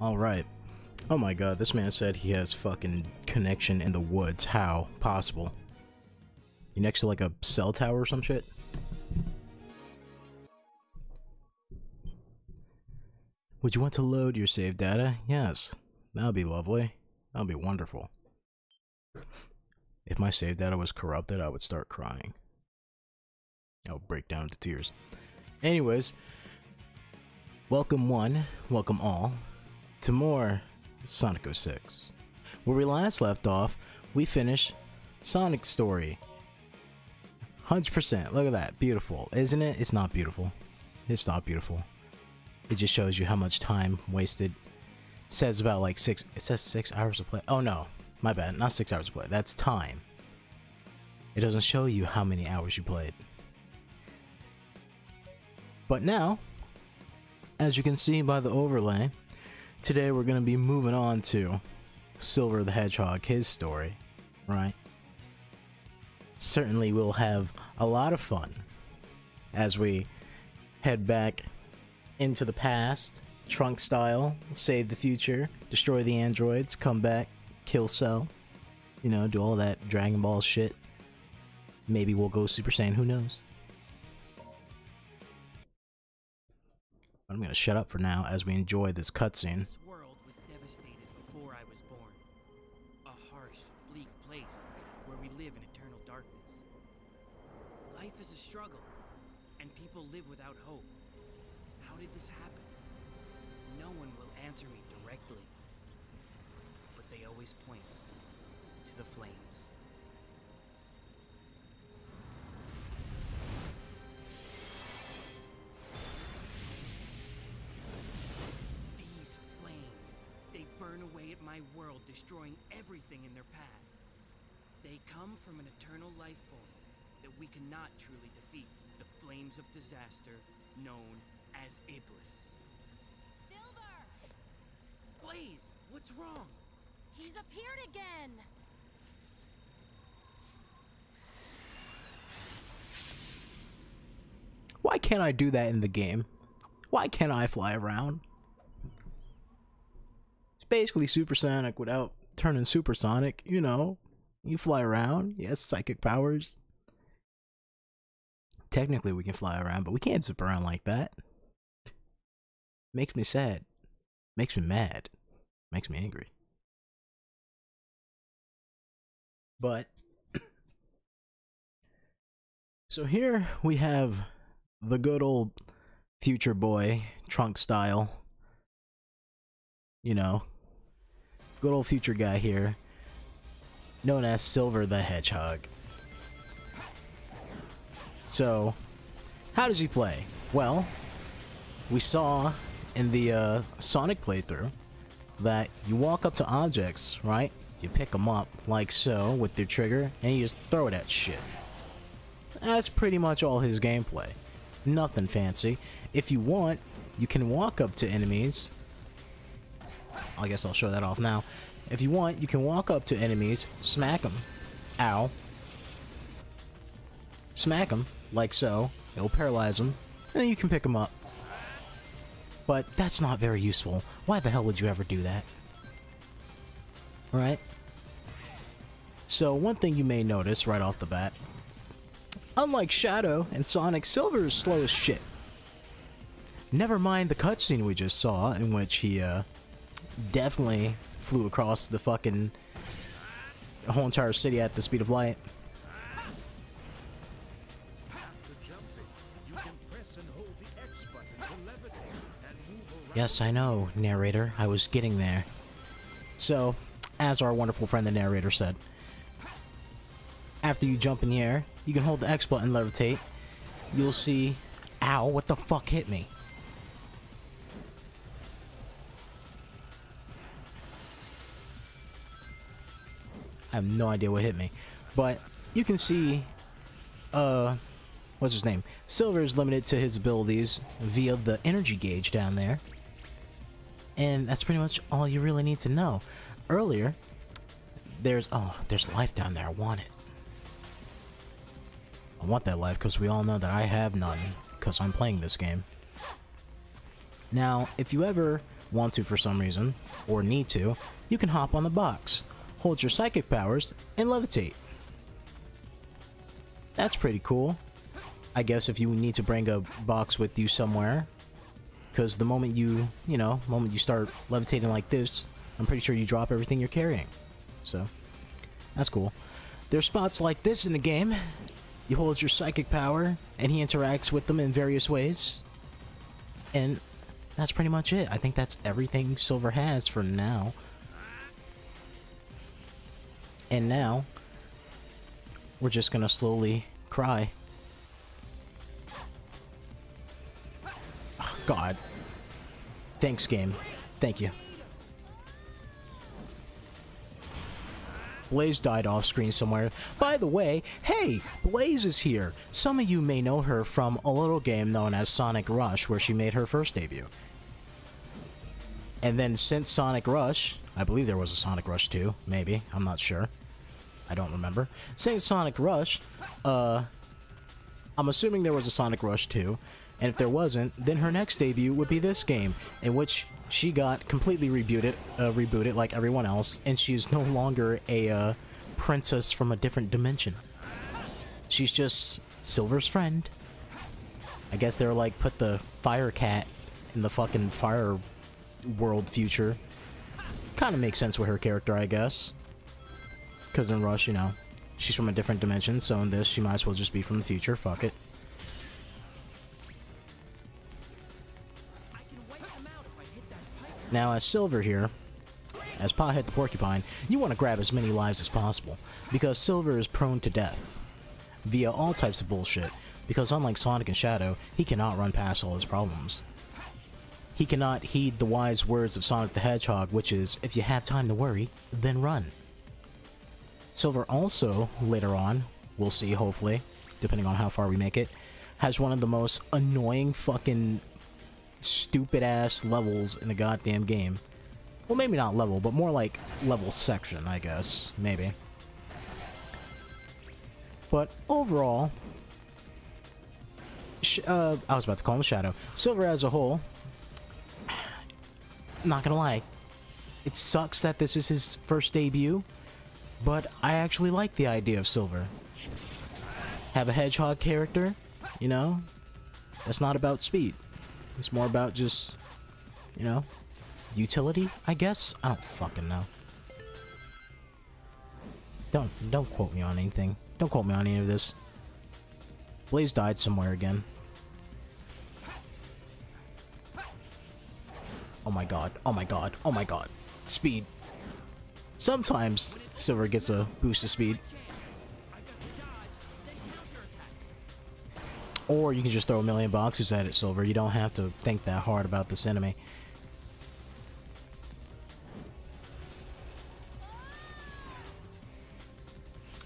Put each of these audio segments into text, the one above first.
Alright. Oh my god, this man said he has fucking connection in the woods. How? Possible. You next to like a cell tower or some shit? Would you want to load your save data? Yes. That would be lovely. That would be wonderful. If my save data was corrupted, I would start crying. I would break down into tears. Anyways, welcome one, welcome all, to more Sonic 06. Where we last left off, we finished Sonic story. 100%, look at that, beautiful, isn't it? It's not beautiful. It's not beautiful. It just shows you how much time wasted. It says about like six, it says six hours of play. Oh no, my bad, not six hours of play, that's time. It doesn't show you how many hours you played. But now, as you can see by the overlay, today we're going to be moving on to Silver the Hedgehog, his story, right? Certainly we'll have a lot of fun as we head back into the past, trunk style, save the future, destroy the androids, come back, kill Cell, you know, do all that Dragon Ball shit. Maybe we'll go Super Saiyan, who knows? I'm gonna shut up for now as we enjoy this cutscene. Destroying everything in their path. They come from an eternal life form that we cannot truly defeat, the flames of disaster known as Iblis. Silver! Blaze, what's wrong? He's appeared again! Why can't I do that in the game? Why can't I fly around? Basically supersonic without turning supersonic, you know. You fly around, yes, psychic powers. Technically we can fly around, but we can't zip around like that. Makes me sad. Makes me mad. Makes me angry. But so here we have the good old future boy trunk style you know good old future guy here known as silver the hedgehog so how does he play well we saw in the uh, sonic playthrough that you walk up to objects right you pick them up like so with your trigger and you just throw it at shit that's pretty much all his gameplay Nothing fancy. If you want, you can walk up to enemies. I guess I'll show that off now. If you want, you can walk up to enemies, smack them. Ow. Smack them, like so. It'll paralyze them, and then you can pick them up. But that's not very useful. Why the hell would you ever do that? Alright? So one thing you may notice right off the bat Unlike Shadow and Sonic, Silver is slow as shit. Never mind the cutscene we just saw, in which he uh, definitely flew across the fucking whole entire city at the speed of light. Yes, I know, narrator. I was getting there. So, as our wonderful friend the narrator said, after you jump in the air, you can hold the X button, levitate. You'll see... Ow, what the fuck hit me? I have no idea what hit me. But you can see... Uh... What's his name? Silver is limited to his abilities via the energy gauge down there. And that's pretty much all you really need to know. Earlier, there's... Oh, there's life down there. I want it. I want that life because we all know that I have none because I'm playing this game. Now, if you ever want to for some reason, or need to, you can hop on the box, hold your psychic powers, and levitate. That's pretty cool. I guess if you need to bring a box with you somewhere, because the moment you, you know, moment you start levitating like this, I'm pretty sure you drop everything you're carrying. So, that's cool. There's spots like this in the game. You hold your psychic power, and he interacts with them in various ways. And that's pretty much it. I think that's everything Silver has for now. And now, we're just gonna slowly cry. Oh, God. Thanks, game. Thank you. Blaze died off screen somewhere. By the way, hey, Blaze is here. Some of you may know her from a little game known as Sonic Rush, where she made her first debut. And then since Sonic Rush, I believe there was a Sonic Rush 2, maybe, I'm not sure. I don't remember. Since Sonic Rush, uh, I'm assuming there was a Sonic Rush 2, and if there wasn't, then her next debut would be this game, in which she got completely rebooted, uh, rebooted like everyone else, and she's no longer a uh, princess from a different dimension. She's just Silver's friend. I guess they're like put the fire cat in the fucking fire world future. Kind of makes sense with her character, I guess. Because in Rush, you know, she's from a different dimension, so in this, she might as well just be from the future. Fuck it. Hit. Now, as Silver here, as Pothead the Porcupine, you want to grab as many lives as possible, because Silver is prone to death. Via all types of bullshit, because unlike Sonic and Shadow, he cannot run past all his problems. He cannot heed the wise words of Sonic the Hedgehog, which is, if you have time to worry, then run. Silver also, later on, we'll see hopefully, depending on how far we make it, has one of the most annoying fucking stupid ass levels in the goddamn game. Well, maybe not level, but more like level section, I guess. Maybe. But overall, uh, I was about to call him Shadow. Silver as a whole, not gonna lie, it sucks that this is his first debut, but I actually like the idea of Silver. Have a hedgehog character, you know? That's not about speed. It's more about just, you know, utility, I guess? I don't fucking know. Don't don't quote me on anything. Don't quote me on any of this. Blaze died somewhere again. Oh my god. Oh my god. Oh my god. Speed. Sometimes Silver gets a boost of speed. Or you can just throw a million boxes at it, Silver. You don't have to think that hard about this enemy.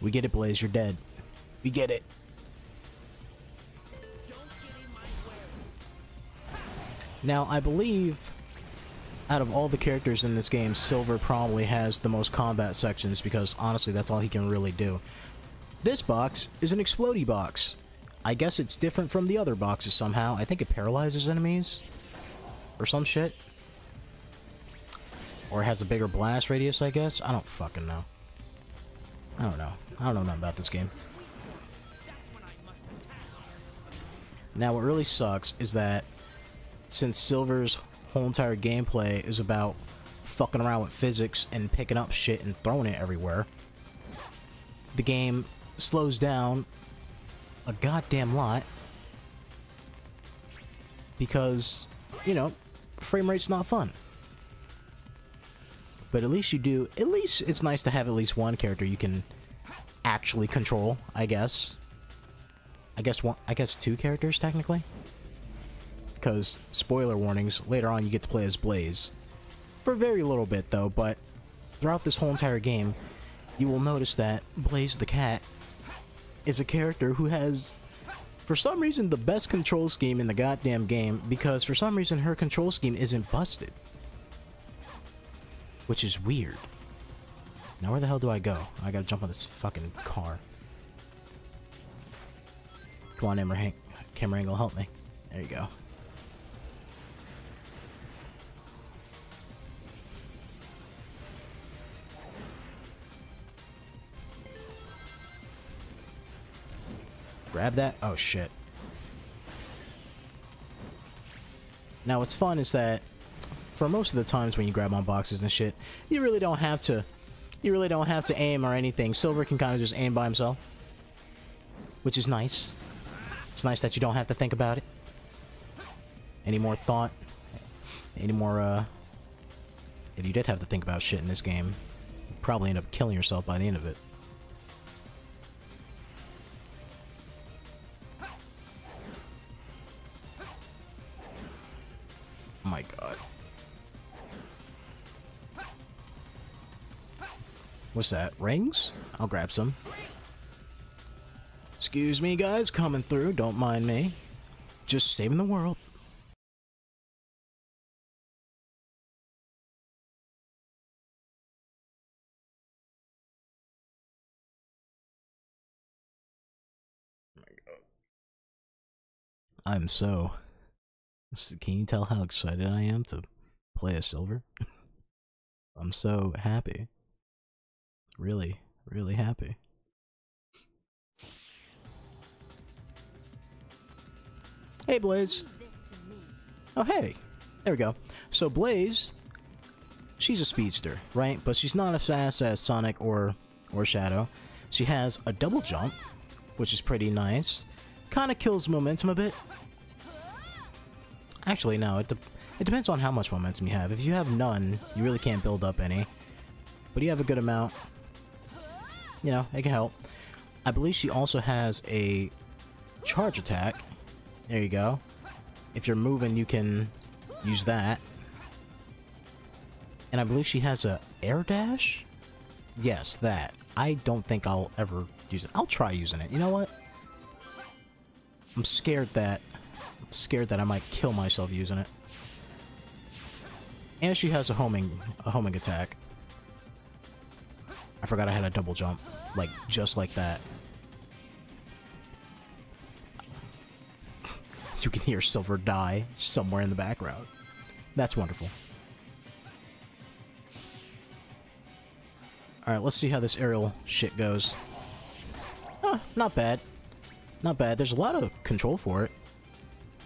We get it, Blaze. You're dead. We get it. Now, I believe out of all the characters in this game, Silver probably has the most combat sections because honestly, that's all he can really do. This box is an explodey box. I guess it's different from the other boxes somehow. I think it paralyzes enemies or some shit. Or it has a bigger blast radius, I guess. I don't fucking know. I don't know. I don't know nothing about this game. Now, what really sucks is that since Silver's whole entire gameplay is about fucking around with physics and picking up shit and throwing it everywhere, the game slows down a goddamn lot because, you know, frame rate's not fun. But at least you do, at least it's nice to have at least one character you can actually control, I guess. I guess one, I guess two characters technically. Because, spoiler warnings, later on you get to play as Blaze. For a very little bit though, but throughout this whole entire game, you will notice that Blaze the Cat is a character who has, for some reason, the best control scheme in the goddamn game because for some reason her control scheme isn't busted. Which is weird. Now where the hell do I go? I gotta jump on this fucking car. Come on, Hank. Camera angle, help me. There you go. Grab that? Oh shit. Now what's fun is that for most of the times when you grab on boxes and shit, you really don't have to you really don't have to aim or anything. Silver can kind of just aim by himself. Which is nice. It's nice that you don't have to think about it. Any more thought? Any more, uh... If you did have to think about shit in this game, you'd probably end up killing yourself by the end of it. My god. What's that? Rings? I'll grab some. Excuse me, guys, coming through. Don't mind me. Just saving the world. I'm so. Can you tell how excited I am to play a silver? I'm so happy. Really, really happy. Hey, Blaze. Oh, hey. There we go. So, Blaze, she's a speedster, right? But she's not as fast as Sonic or, or Shadow. She has a double jump, which is pretty nice. Kind of kills momentum a bit. Actually, no. It, de it depends on how much momentum you have. If you have none, you really can't build up any. But you have a good amount. You know, it can help. I believe she also has a charge attack. There you go. If you're moving, you can use that. And I believe she has a air dash? Yes, that. I don't think I'll ever use it. I'll try using it. You know what? I'm scared that... Scared that I might kill myself using it. And she has a homing... a homing attack. I forgot I had a double jump. Like, just like that. You can hear Silver die somewhere in the background. That's wonderful. Alright, let's see how this aerial shit goes. Huh, not bad. Not bad. There's a lot of control for it.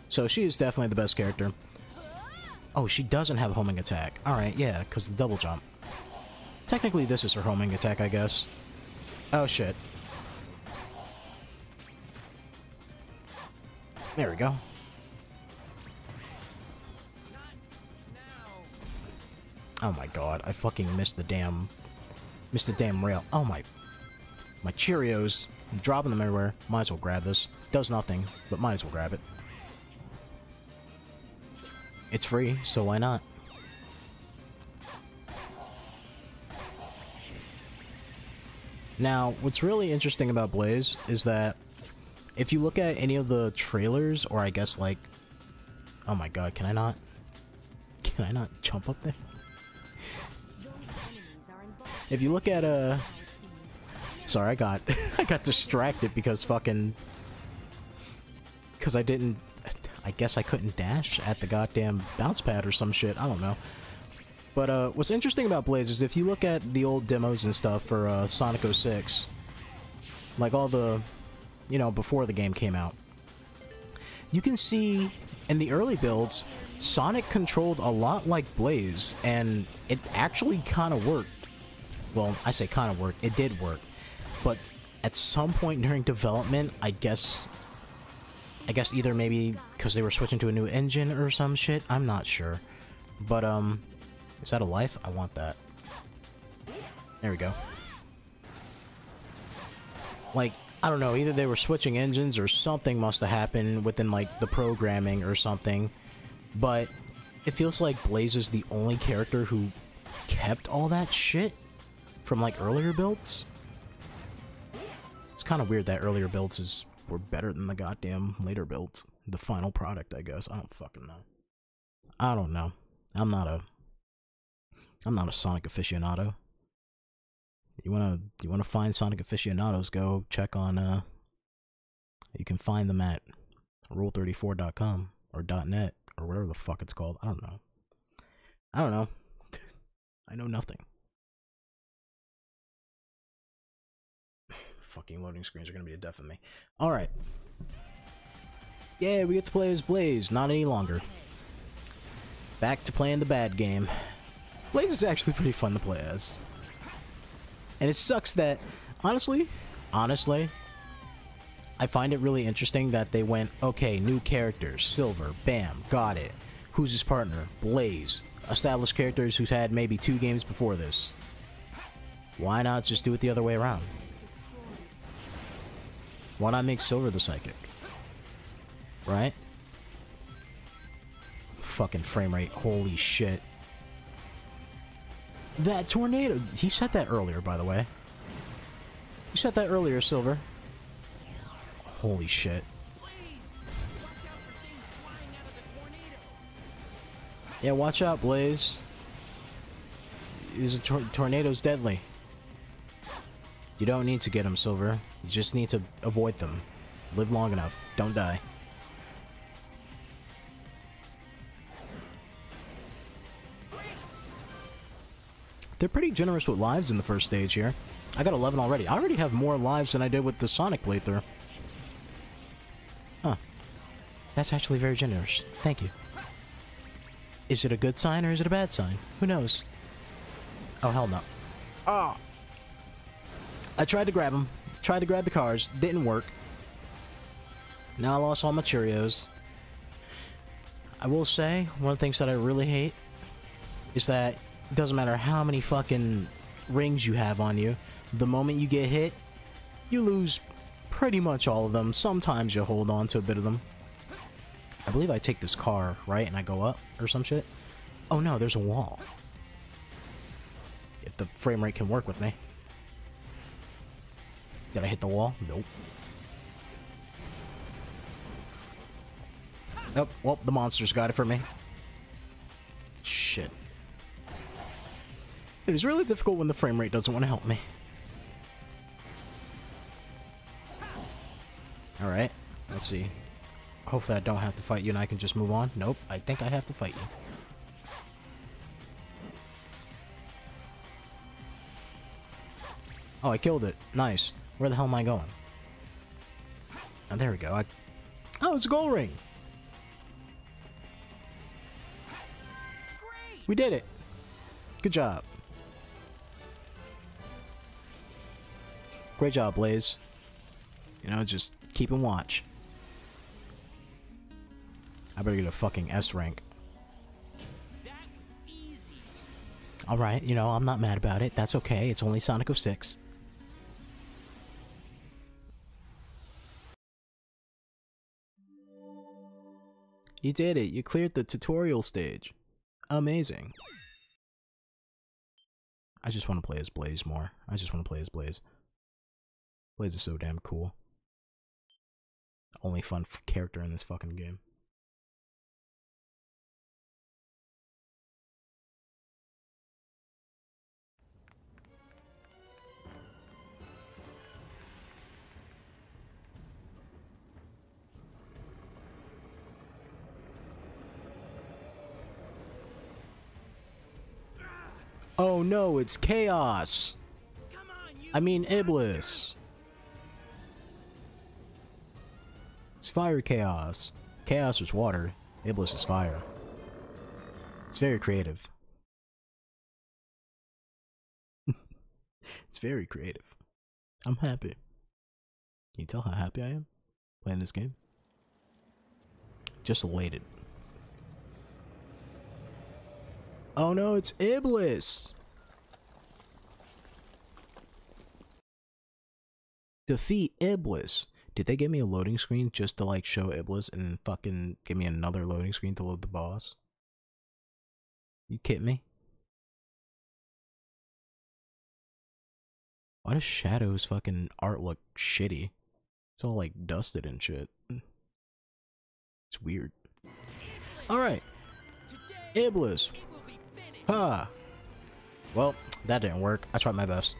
So she is definitely the best character. Oh, she doesn't have a homing attack. Alright, yeah, because the double jump. Technically, this is her homing attack, I guess. Oh, shit. There we go. Oh my god, I fucking missed the damn... Missed the damn rail. Oh my... My Cheerios. I'm dropping them everywhere. Might as well grab this. Does nothing, but might as well grab it. It's free, so why not? Now, what's really interesting about Blaze is that if you look at any of the trailers, or I guess like... Oh my god, can I not? Can I not jump up there? If you look at, uh... Sorry, I got... I got distracted because fucking... Because I didn't... I guess I couldn't dash at the goddamn bounce pad or some shit. I don't know. But uh, what's interesting about Blaze is if you look at the old demos and stuff for uh, Sonic 06, like all the you know, before the game came out. You can see in the early builds, Sonic controlled a lot like Blaze, and it actually kind of worked. Well, I say kind of worked, it did work. But at some point during development, I guess... I guess either maybe because they were switching to a new engine or some shit, I'm not sure. But, um, is that a life? I want that. There we go. Like, I don't know, either they were switching engines or something must have happened within like the programming or something. But it feels like Blaze is the only character who kept all that shit from like earlier builds. It's kind of weird that earlier builds is were better than the goddamn later builds. The final product, I guess. I don't fucking know. I don't know. I'm not a I'm not a Sonic aficionado you wanna you wanna find Sonic aficionados, go check on uh you can find them at rule34.com or dot .net or whatever the fuck it's called. I don't know. I don't know. I know nothing. Fucking loading screens are gonna be a death of me. Alright. Yeah, we get to play as Blaze, not any longer. Back to playing the bad game. Blaze is actually pretty fun to play as. And it sucks that, honestly, honestly, I find it really interesting that they went, okay, new characters, Silver, bam, got it. Who's his partner? Blaze. Established characters who's had maybe two games before this. Why not just do it the other way around? Why not make Silver the psychic? Right? Fucking frame rate. Holy shit. That tornado. He said that earlier, by the way. You said that earlier, Silver. Holy shit. Yeah, watch out, Blaze. These tor tornado's deadly. You don't need to get them, Silver. You just need to avoid them. Live long enough. Don't die. They're pretty generous with lives in the first stage here. I got 11 already. I already have more lives than I did with the Sonic playthrough. Huh. That's actually very generous. Thank you. Is it a good sign or is it a bad sign? Who knows? Oh, hell no. Oh! I tried to grab them. Tried to grab the cars. Didn't work. Now I lost all my Cheerios. I will say, one of the things that I really hate is that it doesn't matter how many fucking rings you have on you, the moment you get hit, you lose pretty much all of them. Sometimes you hold on to a bit of them. I believe I take this car, right, and I go up or some shit. Oh no, there's a wall. If the frame rate can work with me. Did I hit the wall? Nope. Nope. Well, the monsters got it for me. Shit. It is really difficult when the frame rate doesn't want to help me. Alright. Let's see. Hopefully I don't have to fight you and I can just move on. Nope. I think I have to fight you. Oh, I killed it. Nice. Where the hell am I going? Oh, there we go. I... Oh, it's a gold ring! We did it! Good job. Great job, Blaze. You know, just keep keeping watch. I better get a fucking S rank. Alright, you know, I'm not mad about it. That's okay. It's only Sonic 06. You did it. You cleared the tutorial stage. Amazing. I just want to play as Blaze more. I just want to play as Blaze. Blaze is so damn cool. Only fun character in this fucking game. Oh no, it's chaos. I mean Iblis. It's fire chaos. Chaos is water. Iblis is fire. It's very creative. it's very creative. I'm happy. Can you tell how happy I am playing this game? Just elated. Oh no, it's Iblis! Defeat Iblis. Did they give me a loading screen just to like show Iblis and then fucking give me another loading screen to load the boss? You kidding me? Why does Shadow's fucking art look shitty? It's all like dusted and shit. It's weird. Alright. Iblis. Ha! Well, that didn't work. I tried my best.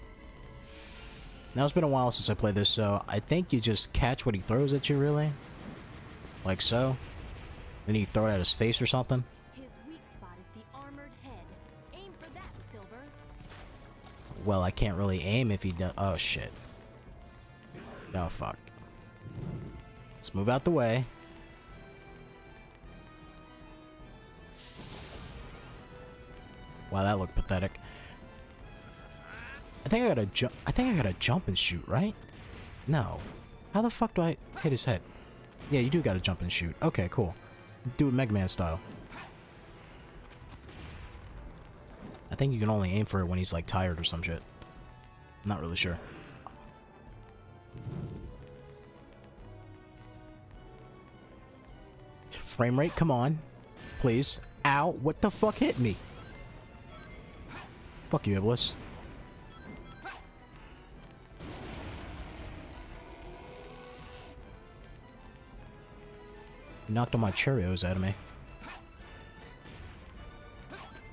Now, it's been a while since I played this, so I think you just catch what he throws at you, really? Like so? Then you throw it at his face or something? His weak spot is the armored head. Aim for that, Silver. Well, I can't really aim if he does- oh shit. Oh fuck. Let's move out the way. Wow, that looked pathetic. I think I gotta jump. I think I gotta jump and shoot, right? No. How the fuck do I hit his head? Yeah, you do gotta jump and shoot. Okay, cool. Do it Mega Man style. I think you can only aim for it when he's like tired or some shit. Not really sure. Frame rate, come on. Please. Ow, what the fuck hit me? Fuck you, Iblis. You knocked all my Cheerios out of me.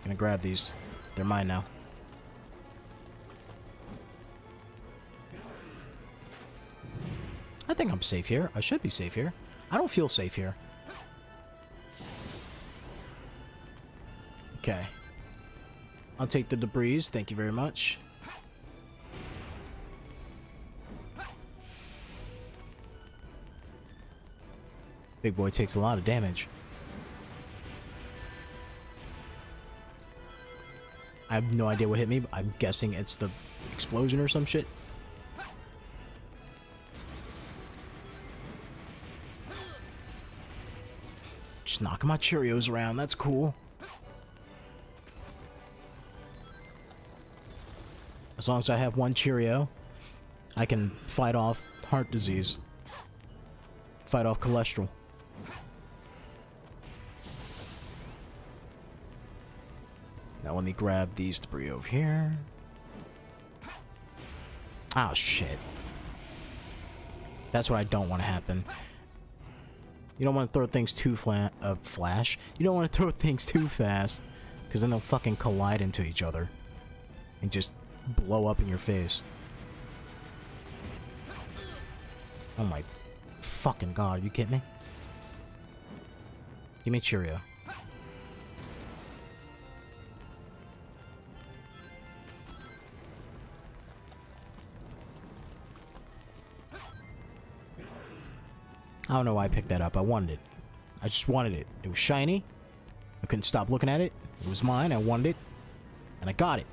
Gonna grab these. They're mine now. I think I'm safe here. I should be safe here. I don't feel safe here. Okay. I'll take the debris. Thank you very much. Big boy takes a lot of damage. I have no idea what hit me, but I'm guessing it's the explosion or some shit. Just knocking my Cheerios around, that's cool. As long as I have one Cheerio, I can fight off heart disease. Fight off cholesterol. Now let me grab these debris over here. Oh shit. That's what I don't want to happen. You don't want to throw things too flat, uh, flash. You don't want to throw things too fast, because then they'll fucking collide into each other, and just blow up in your face. Oh my fucking god, are you kidding me? Give me a Cheerio. I don't know why I picked that up. I wanted it. I just wanted it. It was shiny. I couldn't stop looking at it. It was mine. I wanted it. And I got it.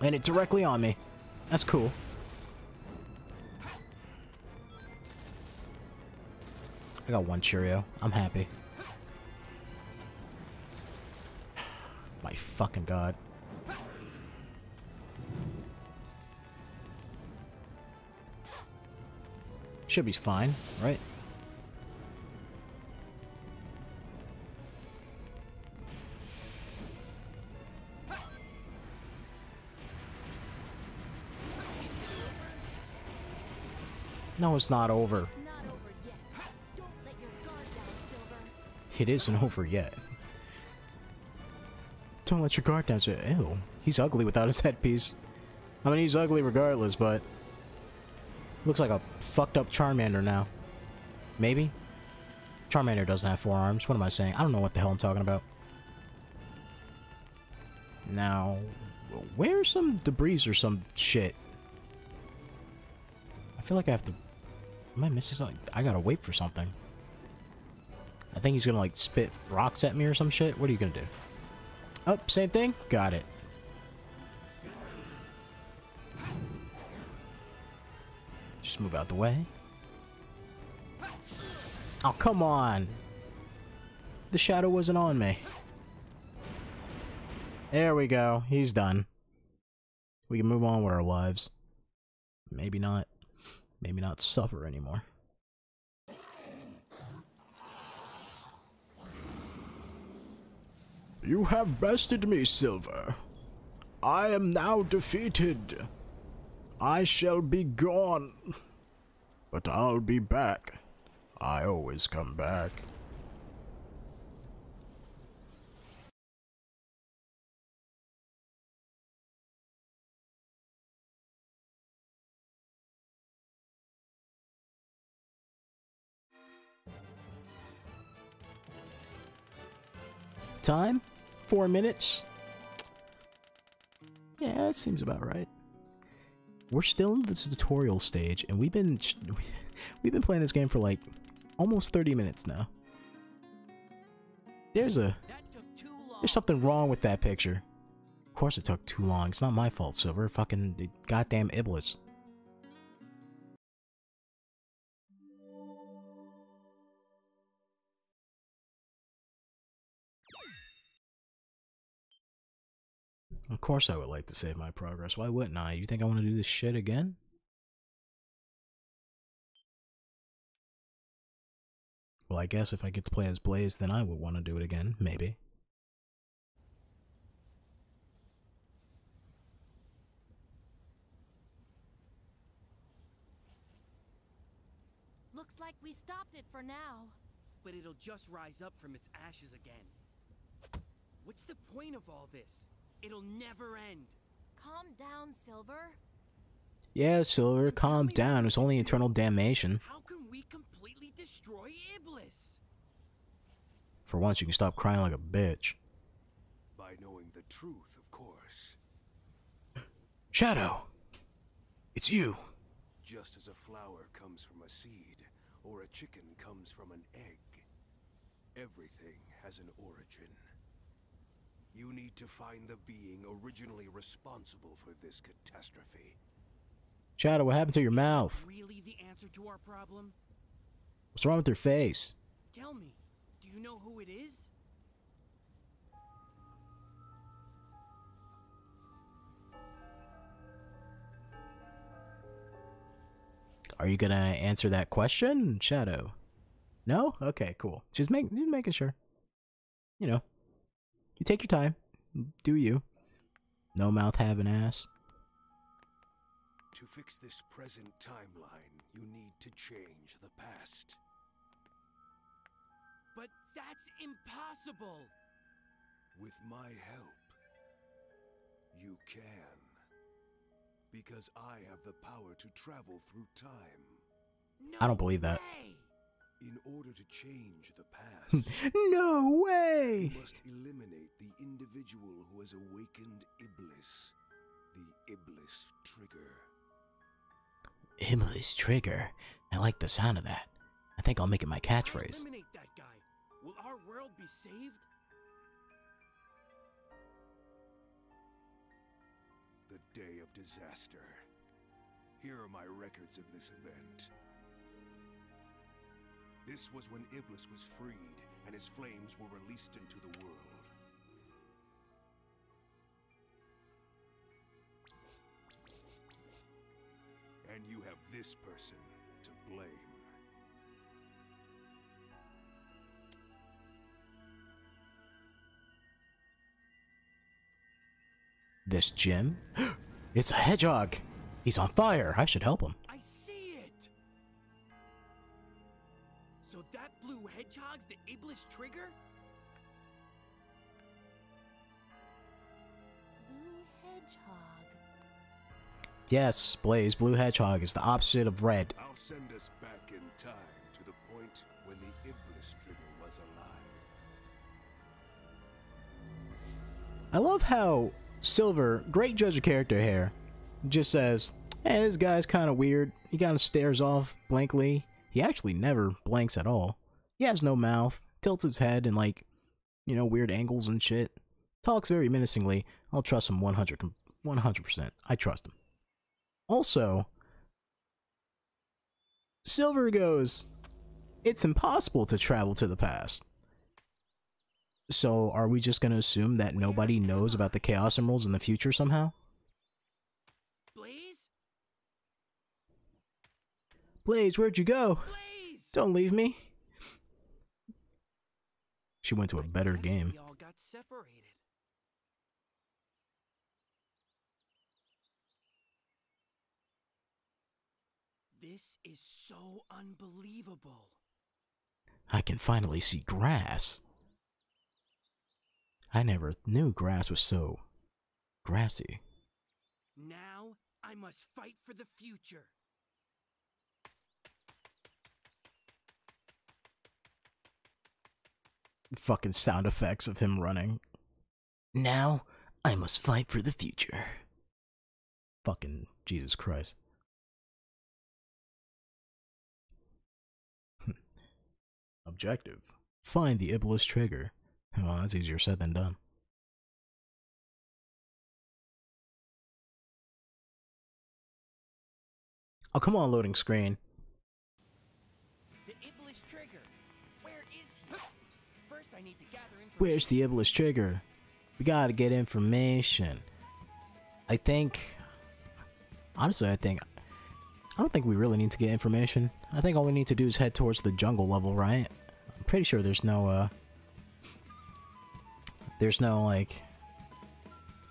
Landed directly on me. That's cool. I got one Cheerio. I'm happy. My fucking god. Should be fine, right? No, it's not over. It's not over yet. Don't let your guard down, Silver. It isn't over yet. Don't let your guard down. So, ew. He's ugly without his headpiece. I mean, he's ugly regardless, but... Looks like a fucked up Charmander now. Maybe? Charmander doesn't have four arms. What am I saying? I don't know what the hell I'm talking about. Now, where's some debris or some shit? I feel like I have to... Am I missing something? I gotta wait for something. I think he's gonna like spit rocks at me or some shit. What are you gonna do? Oh, same thing? Got it. Just move out the way. Oh, come on. The shadow wasn't on me. There we go. He's done. We can move on with our lives. Maybe not. Maybe not suffer anymore. You have bested me, Silver. I am now defeated. I shall be gone. But I'll be back. I always come back. Time? Four minutes? Yeah, that seems about right. we're still in the tutorial stage, and we've been we've been playing this game for like almost 30 minutes now. There's a there's something wrong with that picture. Of course it took too long. It's not my fault, Silver. Fucking goddamn Iblis. Of course I would like to save my progress. Why wouldn't I? You think I want to do this shit again? Well, I guess if I get to play as Blaze, then I would want to do it again. Maybe. Looks like we stopped it for now. But it'll just rise up from its ashes again. What's the point of all this? It'll never end. Calm down, Silver. Yeah, Silver, calm down. It's only eternal damnation. How can we completely destroy Iblis? For once, you can stop crying like a bitch. By knowing the truth, of course. Shadow! It's you! Just as a flower comes from a seed, or a chicken comes from an egg, everything has an origin. You need to find the being originally responsible for this catastrophe. Shadow, what happened to your mouth? Really the answer to our problem? What's wrong with your face? Tell me, do you know who it is? Are you gonna answer that question, Shadow? No? Okay, cool. Just make just making sure. You know. You take your time. Do you. No mouth have an ass. To fix this present timeline, you need to change the past. But that's impossible! With my help, you can. Because I have the power to travel through time. No I don't believe that. way! In order to change the past, no way! you must eliminate the individual who has awakened Iblis. The Iblis trigger. Iblis trigger. I like the sound of that. I think I'll make it my catchphrase. eliminate that guy. Will our world be saved? The day of disaster. Here are my records of this event. This was when Iblis was freed and his flames were released into the world. And you have this person to blame. This Jim? it's a hedgehog! He's on fire! I should help him. Hedgehog's the Iblis trigger? Blue hedgehog. Yes, Blaze, blue hedgehog is the opposite of red. I'll send us back in time to the point when the Iblis trigger was alive. I love how Silver, great judge of character here, just says, hey, this guy's kind of weird. He kind of stares off blankly. He actually never blanks at all. He has no mouth, tilts his head in like, you know, weird angles and shit. Talks very menacingly. I'll trust him 100, 100%. I trust him. Also, Silver goes, it's impossible to travel to the past. So, are we just gonna assume that nobody knows about the Chaos Emeralds in the future somehow? Blaze? Blaze, where'd you go? Blaze! Don't leave me. She went to a better game. We all got separated. This is so unbelievable. I can finally see grass. I never knew grass was so grassy. Now I must fight for the future. Fucking sound effects of him running. Now, I must fight for the future. Fucking Jesus Christ. Hmm. Objective. Find the Iblis trigger. Well, that's easier said than done. Oh, come on, loading screen. Where's the Iblis trigger? We gotta get information. I think. Honestly, I think. I don't think we really need to get information. I think all we need to do is head towards the jungle level, right? I'm pretty sure there's no, uh. There's no, like.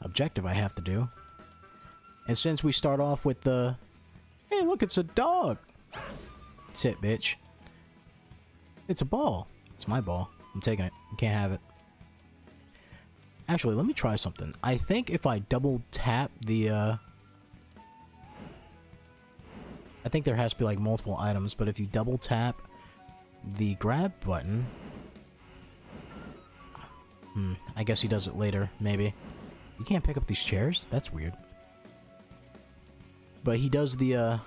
Objective I have to do. And since we start off with the. Hey, look, it's a dog! Sit, bitch. It's a ball. It's my ball. I'm taking it. You can't have it. Actually, let me try something. I think if I double tap the, uh... I think there has to be, like, multiple items, but if you double tap the grab button... Hmm, I guess he does it later, maybe. You can't pick up these chairs? That's weird. But he does the, uh...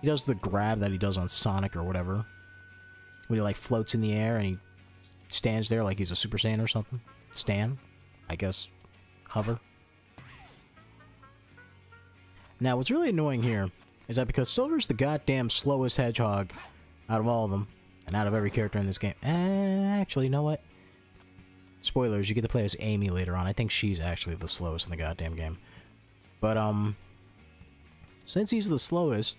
He does the grab that he does on Sonic or whatever. When he, like, floats in the air and he stands there like he's a Super Saiyan or something. Stan, I guess. Hover. Now, what's really annoying here is that because Silver's the goddamn slowest hedgehog out of all of them, and out of every character in this game. Eh, actually, you know what? Spoilers, you get to play as Amy later on. I think she's actually the slowest in the goddamn game. But, um, since he's the slowest,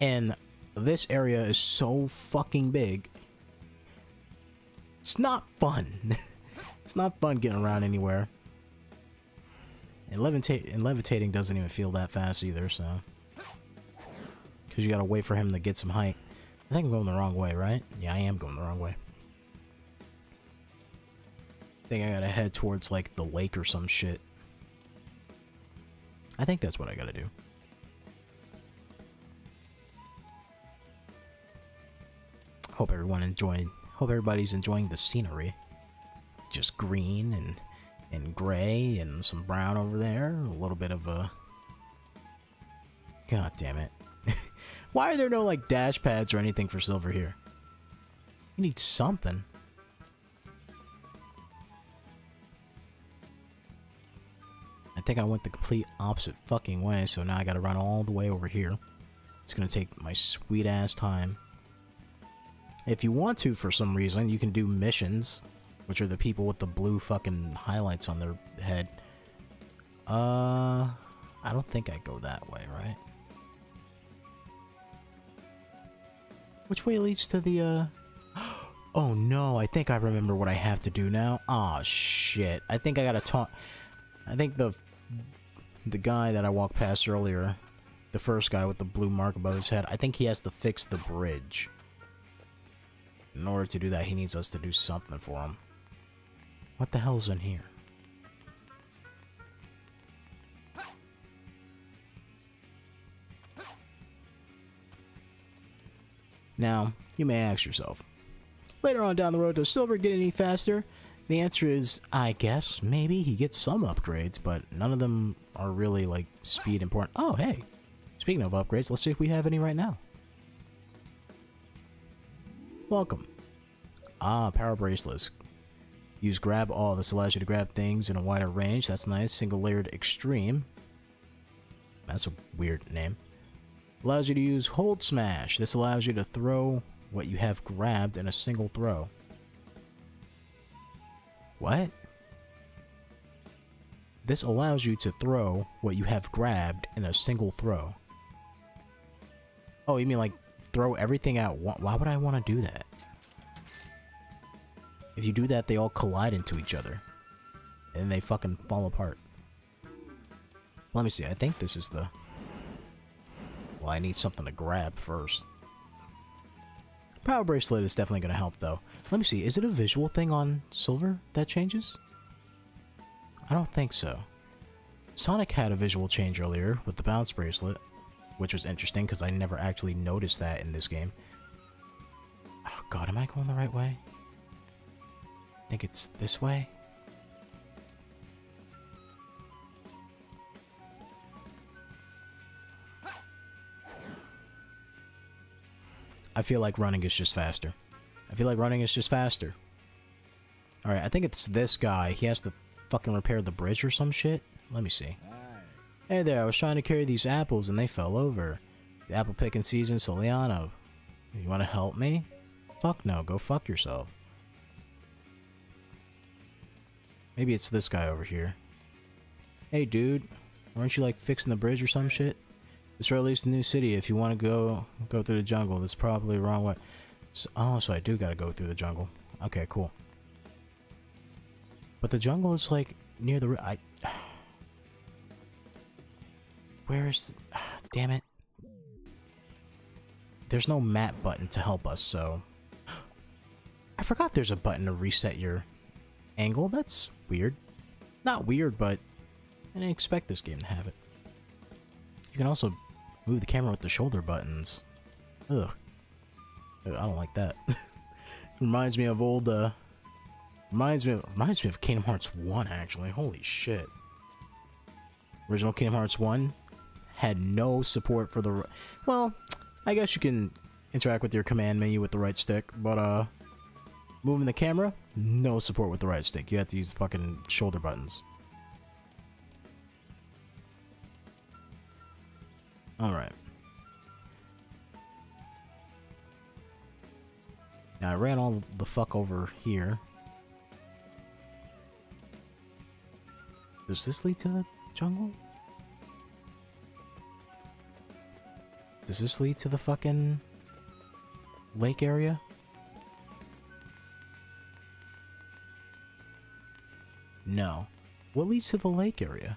and this area is so fucking big, it's not fun. it's not fun getting around anywhere. And, and levitating doesn't even feel that fast either, so... Because you gotta wait for him to get some height. I think I'm going the wrong way, right? Yeah, I am going the wrong way. I think I gotta head towards, like, the lake or some shit. I think that's what I gotta do. Hope everyone enjoyed. Hope everybody's enjoying the scenery. Just green and and gray and some brown over there. A little bit of a. God damn it! Why are there no like dash pads or anything for silver here? You need something. I think I went the complete opposite fucking way, so now I gotta run all the way over here. It's gonna take my sweet ass time. If you want to, for some reason, you can do missions, which are the people with the blue fucking highlights on their head. Uh, I don't think I go that way, right? Which way leads to the, uh... Oh no, I think I remember what I have to do now. Aw, oh, shit. I think I gotta talk... I think the... The guy that I walked past earlier, the first guy with the blue mark above his head, I think he has to fix the bridge. In order to do that, he needs us to do something for him. What the hell's in here? Now, you may ask yourself, later on down the road, does Silver get any faster? The answer is, I guess, maybe he gets some upgrades, but none of them are really, like, speed important. Oh, hey, speaking of upgrades, let's see if we have any right now. Welcome. Ah, power bracelets. Use grab all. This allows you to grab things in a wider range. That's nice. Single layered extreme. That's a weird name. Allows you to use hold smash. This allows you to throw what you have grabbed in a single throw. What? This allows you to throw what you have grabbed in a single throw. Oh, you mean like throw everything out? Why would I want to do that? If you do that, they all collide into each other. And they fucking fall apart. Let me see, I think this is the... Well, I need something to grab first. Power Bracelet is definitely going to help, though. Let me see, is it a visual thing on Silver that changes? I don't think so. Sonic had a visual change earlier with the Bounce Bracelet, which was interesting because I never actually noticed that in this game. Oh god, am I going the right way? I think it's this way. I feel like running is just faster. I feel like running is just faster. Alright, I think it's this guy. He has to fucking repair the bridge or some shit. Let me see. Hey there, I was trying to carry these apples and they fell over. The apple picking season, Soleanna. You wanna help me? Fuck no, go fuck yourself. Maybe it's this guy over here. Hey dude, weren't you like fixing the bridge or some shit? This road leads to New City. If you want to go, go through the jungle. That's probably the wrong way. So, oh, so I do gotta go through the jungle. Okay, cool. But the jungle is like near the. I. Where's? Damn it. There's no map button to help us, so. I forgot there's a button to reset your angle. That's weird. Not weird, but I didn't expect this game to have it. You can also move the camera with the shoulder buttons. Ugh. I don't like that. reminds me of old, uh... Reminds me of, reminds me of Kingdom Hearts 1, actually. Holy shit. Original Kingdom Hearts 1 had no support for the... Well, I guess you can interact with your command menu with the right stick, but, uh... Moving the camera, no support with the right stick. You have to use the fucking shoulder buttons. Alright. Now I ran all the fuck over here. Does this lead to the jungle? Does this lead to the fucking lake area? No. What leads to the lake area?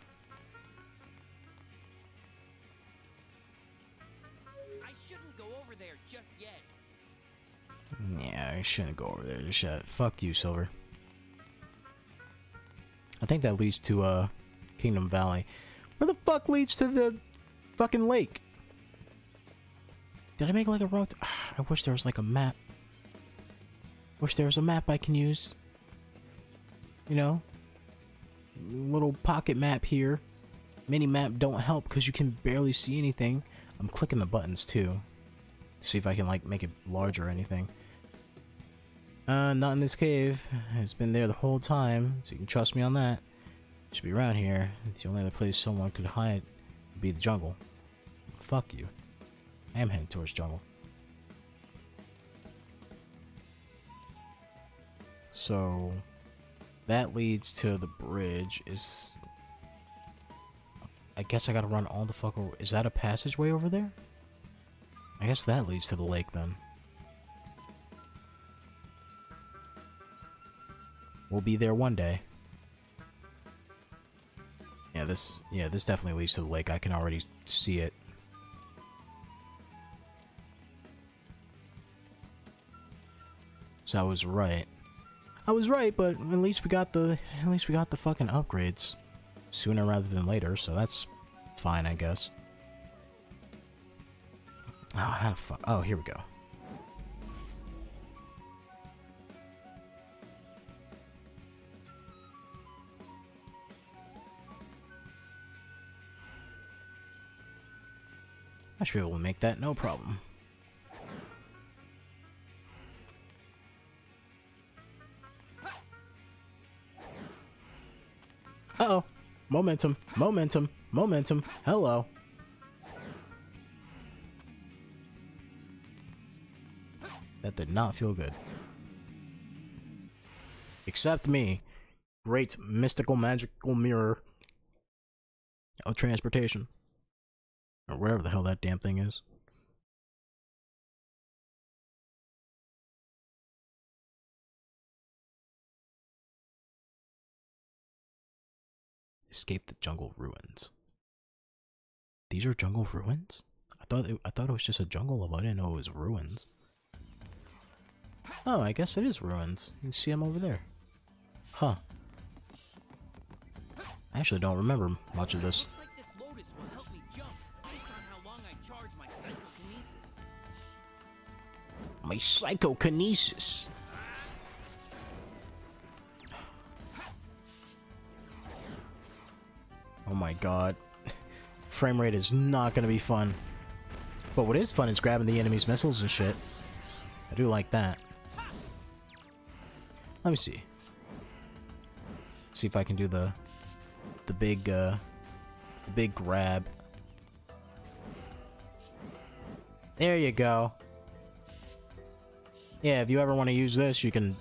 I shouldn't go over there just yet. Yeah, I shouldn't go over there. Shit. Fuck you, Silver. I think that leads to, uh, Kingdom Valley. Where the fuck leads to the fucking lake? Did I make like a wrong... I wish there was like a map. Wish there was a map I can use. You know? Little pocket map here. Mini map don't help because you can barely see anything. I'm clicking the buttons too. To see if I can like make it larger or anything. Uh, not in this cave. It's been there the whole time, so you can trust me on that. It should be around here. It's the only other place someone could hide would be the jungle. Fuck you. I am heading towards jungle. So, that leads to the bridge. Is I guess I gotta run all the fuck over. Is that a passageway over there? I guess that leads to the lake then. We'll be there one day. Yeah, this yeah, this definitely leads to the lake. I can already see it. So I was right. I was right, but at least we got the at least we got the fucking upgrades sooner rather than later, so that's fine, I guess. Oh, how the fuck? Oh, here we go. I should be able to make that no problem. Uh-oh. Momentum. Momentum. Momentum. Hello. That did not feel good. Except me. Great mystical magical mirror of transportation. Or wherever the hell that damn thing is. Escape the jungle ruins. These are jungle ruins? I thought it, I thought it was just a jungle level. I didn't know it was ruins. Oh, I guess it is ruins. You see them over there. Huh. I actually don't remember much of this. Like this lotus will help me jump based on how long I charge my psychokinesis. My psychokinesis. My god. Frame rate is not gonna be fun. But what is fun is grabbing the enemy's missiles and shit. I do like that. Let me see. See if I can do the the big uh the big grab. There you go. Yeah, if you ever want to use this, you can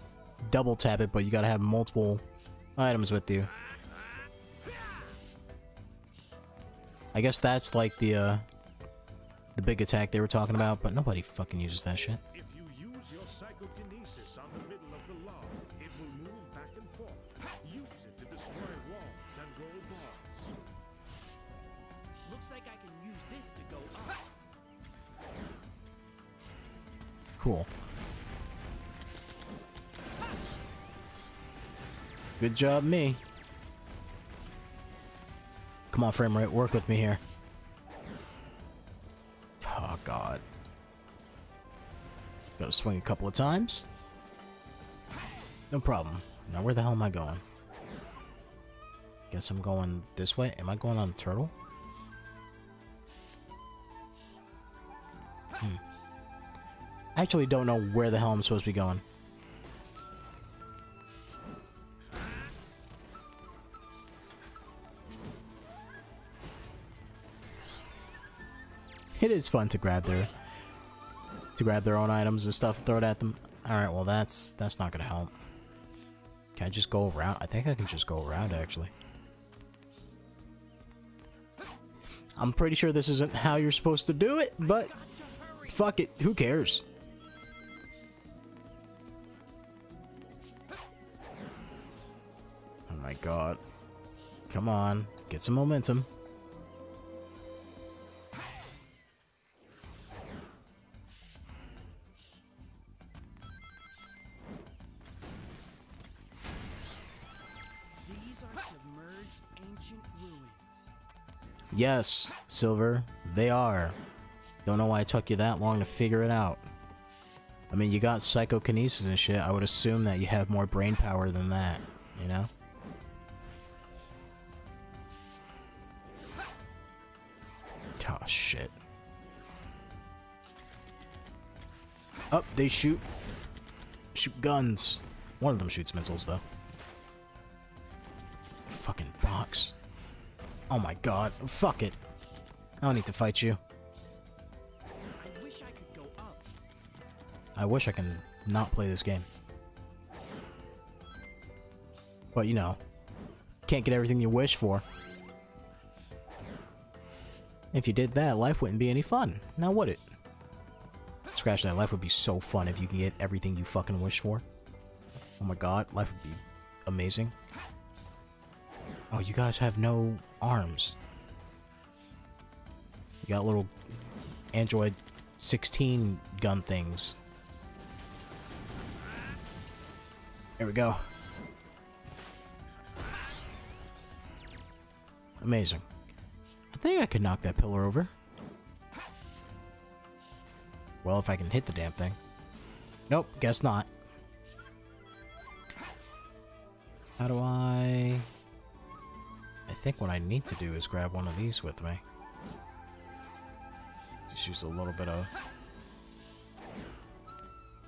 double tap it, but you gotta have multiple items with you. I guess that's like the uh the big attack they were talking about, but nobody fucking uses that shit. If you use your psychokinesis on the middle of the log, it will move back and forth. Use it to destroy walls and roll bars. Looks like I can use this to go up. Cool. Good job, me. Come on, frame rate, work with me here. Oh, God. Gotta swing a couple of times. No problem. Now, where the hell am I going? Guess I'm going this way. Am I going on the turtle? Hmm. I actually don't know where the hell I'm supposed to be going. It is fun to grab their to grab their own items and stuff and throw it at them. Alright, well that's that's not gonna help. Can I just go around? I think I can just go around actually. I'm pretty sure this isn't how you're supposed to do it, but fuck it, who cares? Oh my god. Come on, get some momentum. Yes, Silver, they are. Don't know why it took you that long to figure it out. I mean, you got psychokinesis and shit. I would assume that you have more brain power than that, you know? Oh, shit. Up, they shoot. Shoot guns. One of them shoots missiles, though. Oh my god. Fuck it. I don't need to fight you. I wish I could go up. I wish I can not play this game. But you know, can't get everything you wish for. If you did that, life wouldn't be any fun. Now would it? Scratch that, life would be so fun if you can get everything you fucking wish for. Oh my god, life would be amazing. Oh, you guys have no arms. You got little Android 16 gun things. There we go. Amazing. I think I could knock that pillar over. Well, if I can hit the damn thing. Nope, guess not. How do I... Think what I need to do is grab one of these with me. Just use a little bit of...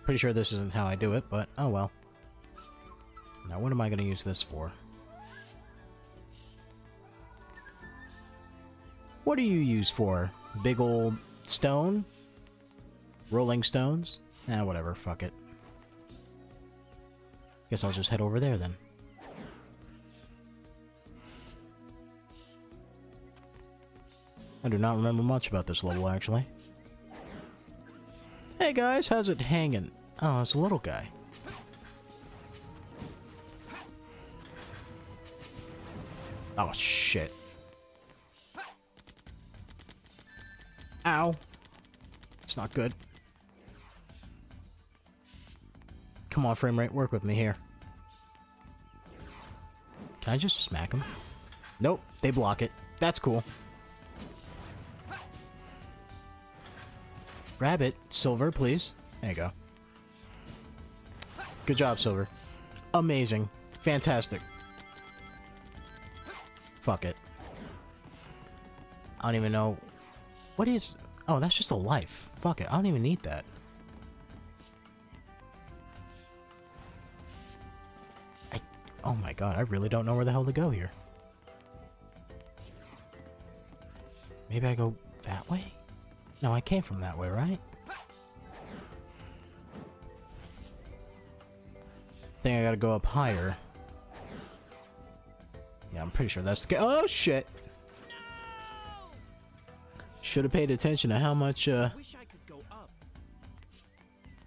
Pretty sure this isn't how I do it, but oh well. Now what am I going to use this for? What do you use for? Big old stone? Rolling stones? Eh, whatever, fuck it. Guess I'll just head over there then. I do not remember much about this level, actually. Hey guys, how's it hanging? Oh, it's a little guy. Oh, shit. Ow. It's not good. Come on, frame rate, work with me here. Can I just smack him? Nope, they block it. That's cool. Rabbit, Silver, please. There you go. Good job, Silver. Amazing. Fantastic. Fuck it. I don't even know... What is... Oh, that's just a life. Fuck it. I don't even need that. I... Oh my god, I really don't know where the hell to go here. Maybe I go that way? No, I came from that way, right? think I gotta go up higher. Yeah, I'm pretty sure that's the. Oh, shit! Should have paid attention to how much, uh,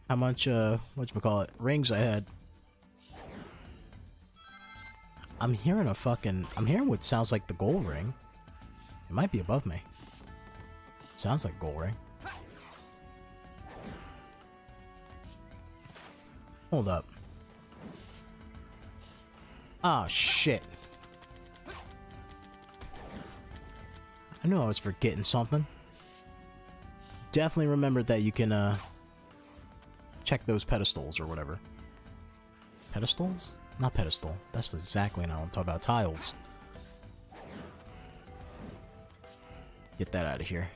how much, uh, whatchamacallit, rings I had. I'm hearing a fucking, I'm hearing what sounds like the gold ring. It might be above me. Sounds like ring. Hold up. Oh shit. I knew I was forgetting something. Definitely remembered that you can uh check those pedestals or whatever. Pedestals? Not pedestal. That's exactly what I'm talking about. Tiles. Get that out of here.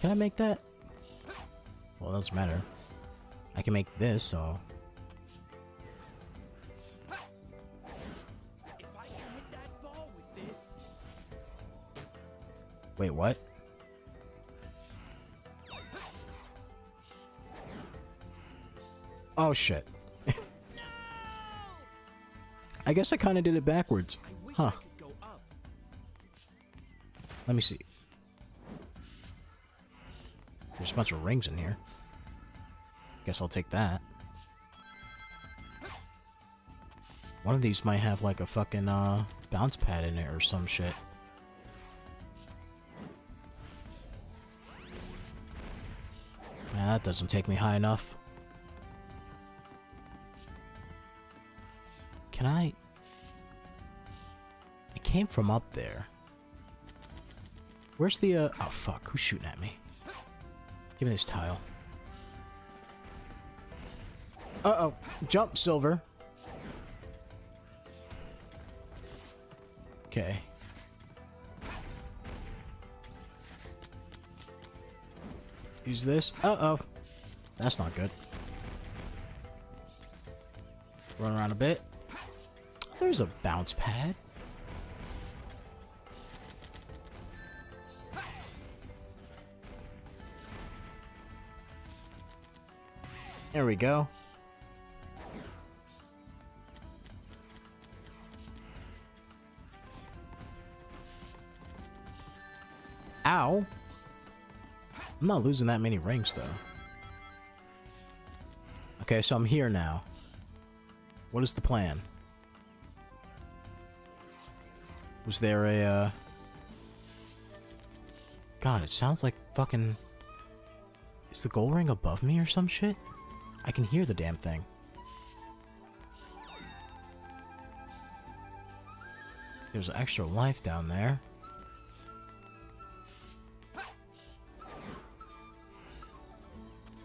Can I make that? Well, it doesn't matter. I can make this, so... This, Wait, what? Oh, shit. I guess I kind of did it backwards. Huh. Let me see. There's a bunch of rings in here. Guess I'll take that. One of these might have like a fucking uh, bounce pad in it or some shit. Nah, that doesn't take me high enough. Can I... It came from up there. Where's the, uh... Oh, fuck. Who's shooting at me? Give me this tile. Uh-oh. Jump, Silver. Okay. Use this. Uh-oh. That's not good. Run around a bit. There's a bounce pad. There we go. Ow. I'm not losing that many rings, though. Okay, so I'm here now. What is the plan? Was there a, uh... God, it sounds like fucking... Is the gold ring above me or some shit? I can hear the damn thing. There's extra life down there.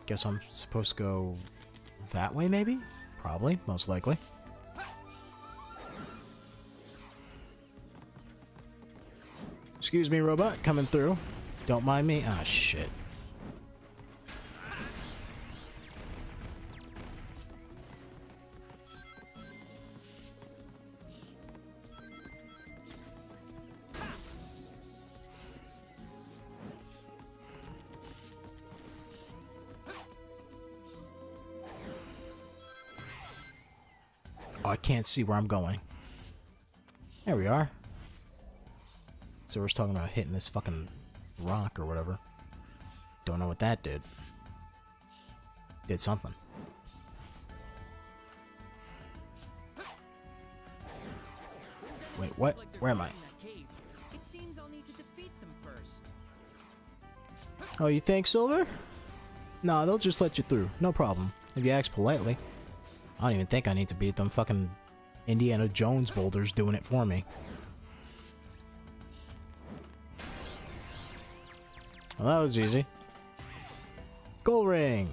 Guess I'm supposed to go that way, maybe? Probably, most likely. Excuse me, robot, coming through. Don't mind me. Ah, shit. Can't see where I'm going. There we are. So we're just talking about hitting this fucking rock or whatever. Don't know what that did. Did something. Wait, what? Where am I? Oh, you think, Silver? Nah, they'll just let you through. No problem. If you ask politely. I don't even think I need to beat them fucking Indiana Jones boulders doing it for me. Well, that was easy. Gold ring!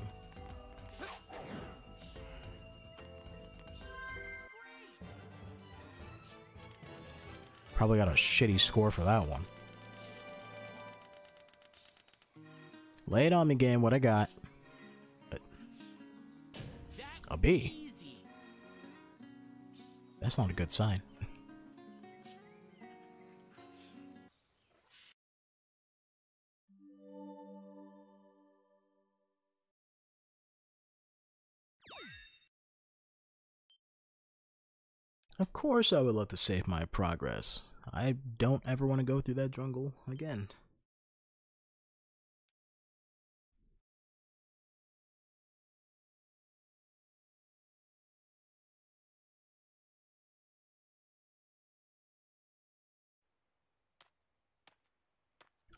Probably got a shitty score for that one. Lay it on me, game. What I got? A B. That's not a good sign. Of course I would love to save my progress. I don't ever want to go through that jungle again.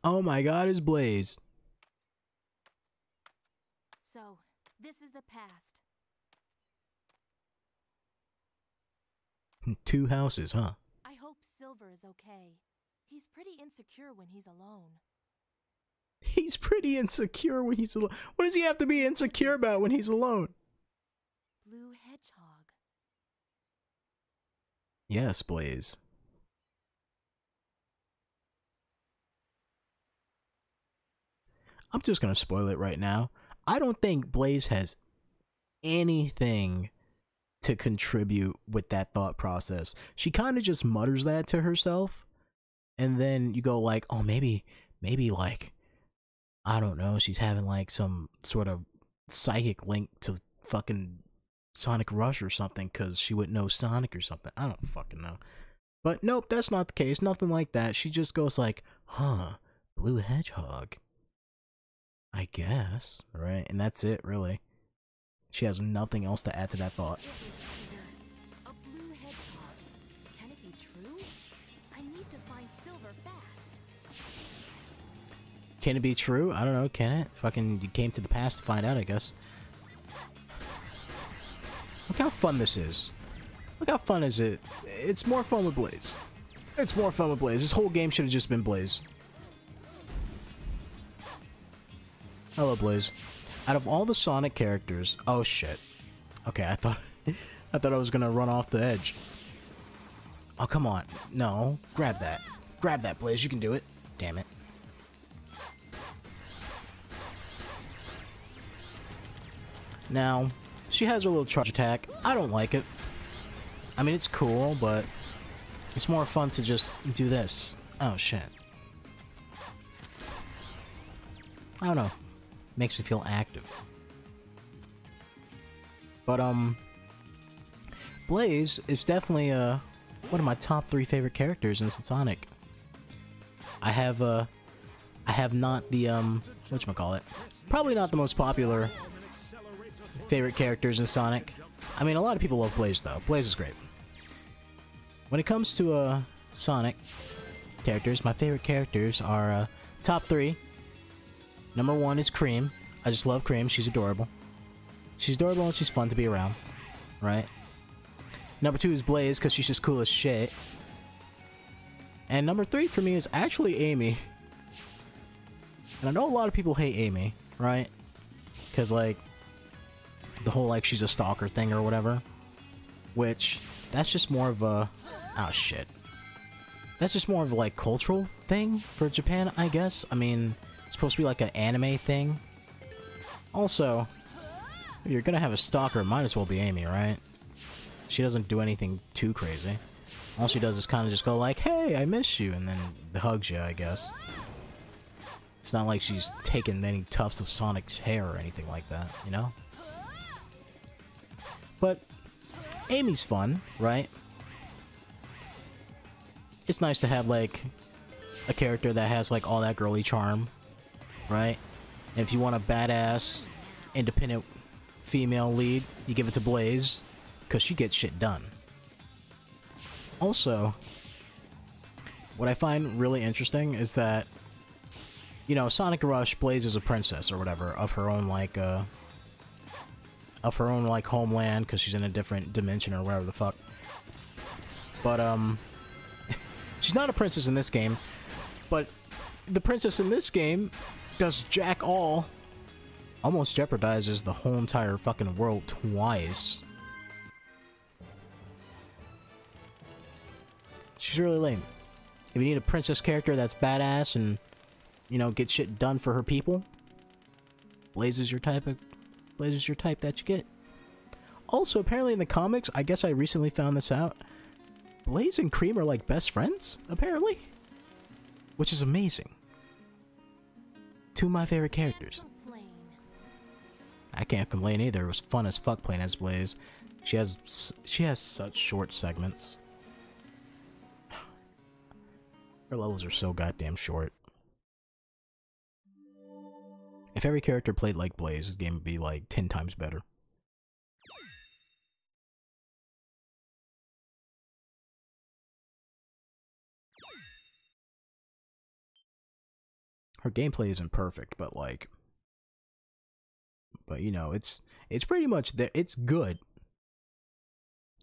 Oh my god, it's Blaze. So, this is the past. Two houses, huh? I hope Silver is okay. He's pretty insecure when he's alone. He's pretty insecure when he's alone. What does he have to be insecure about when he's alone? Blue Hedgehog. Yes, Blaze. I'm just gonna spoil it right now. I don't think Blaze has anything to contribute with that thought process. She kind of just mutters that to herself, and then you go like, "Oh, maybe, maybe like, I don't know, she's having like some sort of psychic link to fucking Sonic Rush or something because she would know Sonic or something. I don't fucking know." But nope, that's not the case. Nothing like that. She just goes like, "Huh, Blue Hedgehog." I guess, right? And that's it, really. She has nothing else to add to that thought. It was Silver. A blue hedgehog. Can it be true? I need to find Silver fast. Can it be true? I don't know, can it? Fucking, you came to the past to find out, I guess. Look how fun this is. Look how fun is it. It's more fun with Blaze. It's more fun with Blaze. This whole game should have just been Blaze. Hello, Blaze. Out of all the Sonic characters, oh shit. Okay, I thought, I thought I was gonna run off the edge. Oh come on, no, grab that, grab that, Blaze. You can do it. Damn it. Now, she has a little charge attack. I don't like it. I mean, it's cool, but it's more fun to just do this. Oh shit. I don't know makes me feel active. But um Blaze is definitely uh one of my top three favorite characters in Sonic. I have uh I have not the um whatchamacallit. Probably not the most popular favorite characters in Sonic. I mean a lot of people love Blaze though. Blaze is great. When it comes to uh Sonic characters, my favorite characters are uh top three Number one is Cream. I just love Cream. She's adorable. She's adorable and she's fun to be around. Right? Number two is Blaze because she's just cool as shit. And number three for me is actually Amy. And I know a lot of people hate Amy, right? Because, like, the whole, like, she's a stalker thing or whatever. Which, that's just more of a... Oh, shit. That's just more of like, cultural thing for Japan, I guess. I mean, it's supposed to be like an anime thing. Also, if you're gonna have a stalker, might as well be Amy, right? She doesn't do anything too crazy. All she does is kind of just go like, hey, I miss you, and then hugs you, I guess. It's not like she's taken any tufts of Sonic's hair or anything like that, you know? But, Amy's fun, right? It's nice to have, like, a character that has, like, all that girly charm right? And if you want a badass, independent female lead, you give it to Blaze, because she gets shit done. Also, what I find really interesting is that, you know, Sonic Rush, Blaze is a princess or whatever of her own, like, uh, of her own, like, homeland, because she's in a different dimension or whatever the fuck. But, um, she's not a princess in this game, but the princess in this game does jack all. Almost jeopardizes the whole entire fucking world twice. She's really lame. If you need a princess character that's badass and, you know, get shit done for her people, Blaze is your type of Blaze is your type that you get. Also, apparently in the comics, I guess I recently found this out, Blaze and Cream are like best friends, apparently. Which is amazing. Two of my favorite characters. I can't complain either. It was fun as fuck playing as Blaze. She has she has such short segments. Her levels are so goddamn short. If every character played like Blaze, this game would be like 10 times better. Her gameplay isn't perfect, but like but you know, it's it's pretty much there. It's good.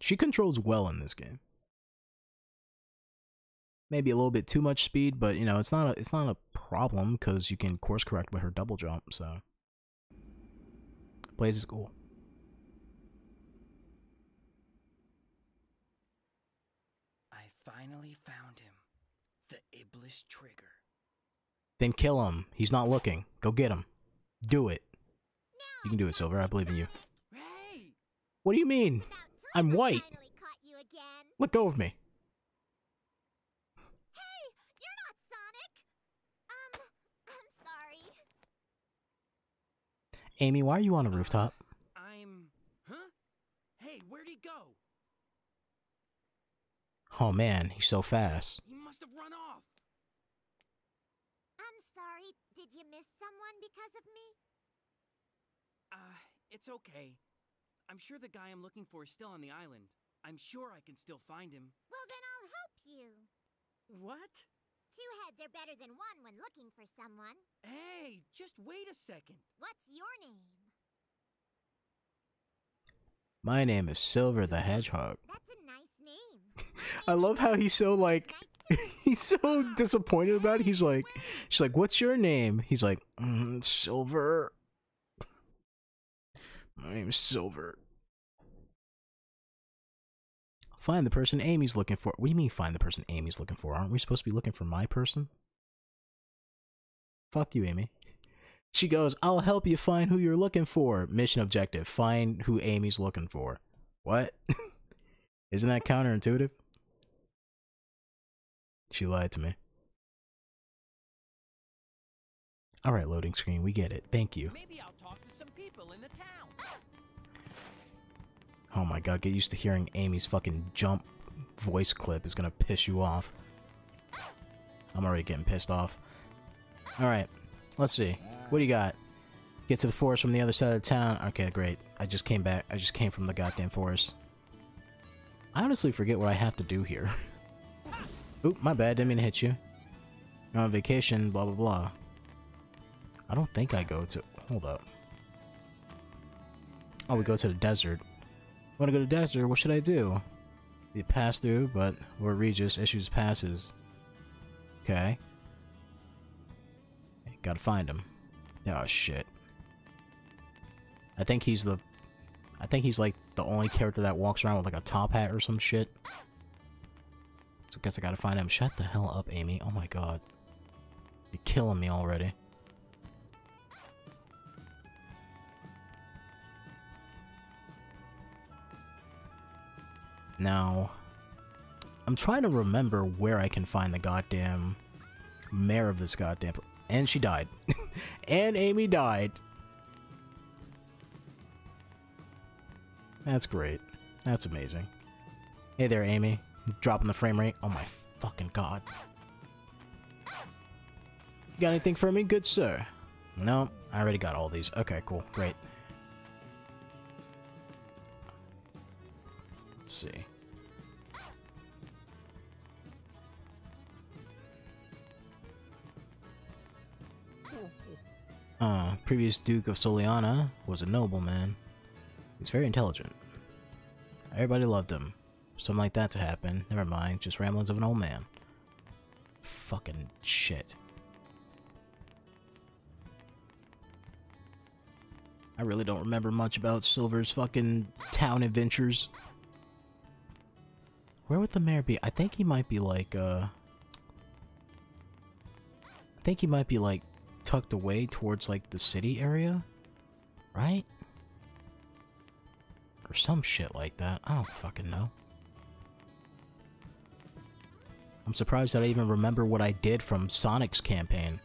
She controls well in this game. Maybe a little bit too much speed, but you know, it's not a it's not a problem because you can course correct with her double jump. So, Blaze is cool. I finally found him. The Iblis Trigger. Then kill him. He's not looking. Go get him. Do it. You can do it, Silver. I believe in you. What do you mean? I'm white. Let go of me. Hey, you're not Sonic. Um, I'm sorry. Amy, why are you on a rooftop? I'm. Huh? Hey, where'd he go? Oh man, he's so fast. He must have run off. I'm sorry. Did you miss someone because of me? Uh, it's okay. I'm sure the guy I'm looking for is still on the island. I'm sure I can still find him. Well, then I'll help you. What? Two heads are better than one when looking for someone. Hey, just wait a second. What's your name? My name is Silver the Hedgehog. That's a nice name. I love how he's so like he's so disappointed about it. He's like she's like, "What's your name?" He's like, mm, "Silver." My name's Silver. Find the person Amy's looking for. What do you mean find the person Amy's looking for? Aren't we supposed to be looking for my person? Fuck you, Amy. She goes, I'll help you find who you're looking for. Mission objective find who Amy's looking for. What? Isn't that counterintuitive? She lied to me. Alright, loading screen, we get it. Thank you. Maybe I'll talk to some people in the town. Oh my god, get used to hearing Amy's fucking jump voice clip is gonna piss you off. I'm already getting pissed off. Alright, let's see. What do you got? Get to the forest from the other side of the town. Okay, great. I just came back. I just came from the goddamn forest. I honestly forget what I have to do here. Oop, my bad. Didn't mean to hit you. You're on vacation, blah blah blah. I don't think I go to. Hold up. Oh, we go to the desert. Want to go to the desert? What should I do? We pass through, but Lord Regis issues passes. Okay. Gotta find him. Oh shit. I think he's the. I think he's like the only character that walks around with like a top hat or some shit. So I guess I gotta find him. Shut the hell up, Amy. Oh my god. You're killing me already. Now, I'm trying to remember where I can find the goddamn mayor of this goddamn. And she died. and Amy died. That's great. That's amazing. Hey there, Amy. Dropping the frame rate. Oh my fucking god. Got anything for me, good sir? No, I already got all these. Okay, cool. Great. Let's see. Uh, previous Duke of Soleanna was a nobleman. He's very intelligent. Everybody loved him. Something like that to happen. Never mind, just ramblings of an old man. Fucking shit. I really don't remember much about Silver's fucking town adventures. Where would the mayor be? I think he might be like, uh... I think he might be like tucked away towards like the city area, right? Or some shit like that. I don't fucking know. I'm surprised that I even remember what I did from Sonic's campaign.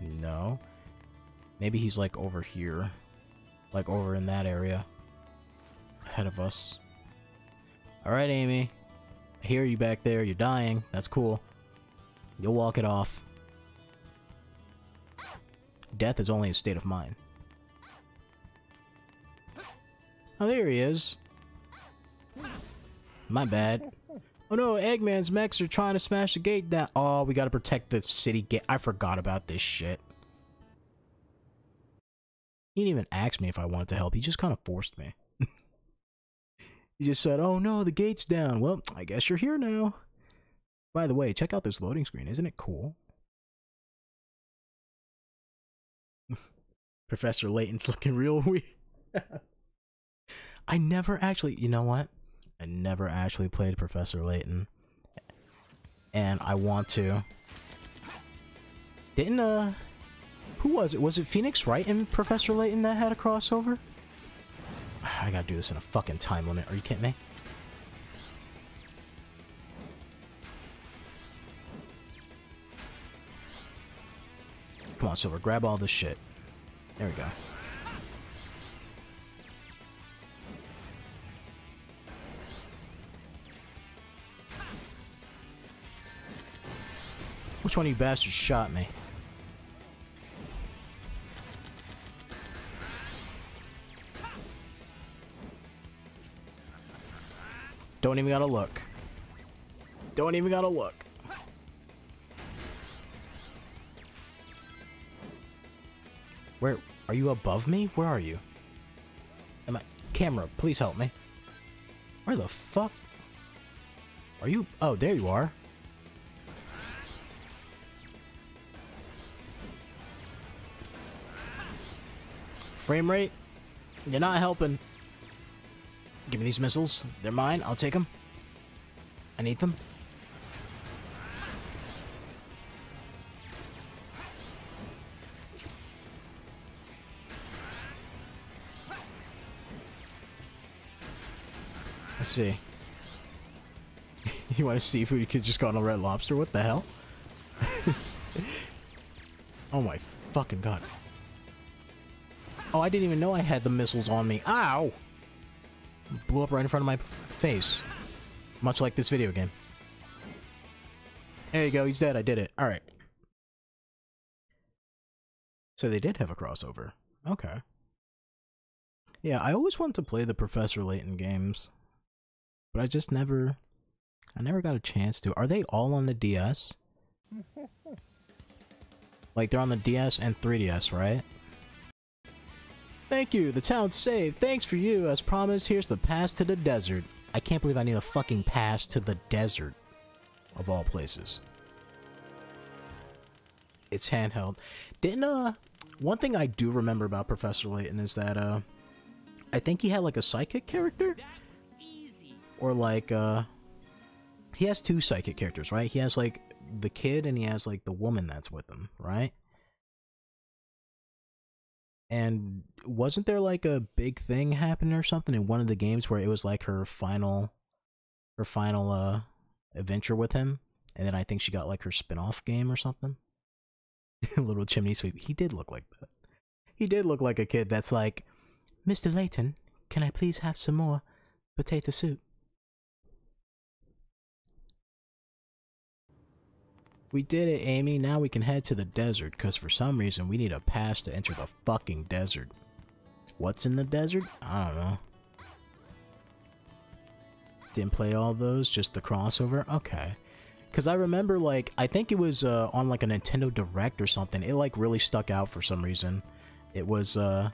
No. Maybe he's like over here. Like over in that area. Ahead of us. Alright, Amy. I hear you back there. You're dying. That's cool. You'll walk it off. Death is only a state of mind. Oh, there he is. My bad. Oh no, Eggman's mechs are trying to smash the gate down. Oh, we gotta protect the city gate. I forgot about this shit. He didn't even ask me if I wanted to help. He just kind of forced me. he just said, oh no, the gate's down. Well, I guess you're here now. By the way, check out this loading screen. Isn't it cool? Professor Layton's looking real weird. I never actually, you know what? I never actually played Professor Layton. And I want to. Didn't, uh, who was it? Was it Phoenix Wright and Professor Layton that had a crossover? I gotta do this in a fucking time limit. Are you kidding me? Come on, Silver. Grab all this shit. There we go. Which one of you bastards shot me? Don't even gotta look. Don't even gotta look. Where are you above me? Where are you? Am I camera, please help me. Where the fuck? Are you Oh, there you are. Frame rate? You're not helping. Give me these missiles. They're mine. I'll take them. I need them. Let's see. you want to see if just go on a red lobster? What the hell? oh my fucking god. Oh, I didn't even know I had the missiles on me. Ow! Blew up right in front of my face. Much like this video game. There you go, he's dead, I did it. Alright. So they did have a crossover. Okay. Yeah, I always wanted to play the Professor Layton games. But I just never... I never got a chance to. Are they all on the DS? like, they're on the DS and 3DS, right? Thank you, the town's saved. Thanks for you. As promised, here's the pass to the desert. I can't believe I need a fucking pass to the desert. Of all places. It's handheld. Didn't, uh... One thing I do remember about Professor Layton is that, uh... I think he had, like, a psychic character? Or, like, uh... He has two psychic characters, right? He has, like, the kid and he has, like, the woman that's with him, right? And wasn't there like a big thing happening or something in one of the games where it was like her final her final uh adventure with him? And then I think she got like her spin-off game or something. Little chimney sweep. He did look like that. He did look like a kid that's like, Mr. Layton, can I please have some more potato soup? We did it, Amy. Now we can head to the desert, because for some reason we need a pass to enter the fucking desert. What's in the desert? I don't know. Didn't play all those, just the crossover? Okay. Because I remember, like, I think it was uh, on, like, a Nintendo Direct or something. It, like, really stuck out for some reason. It was, uh,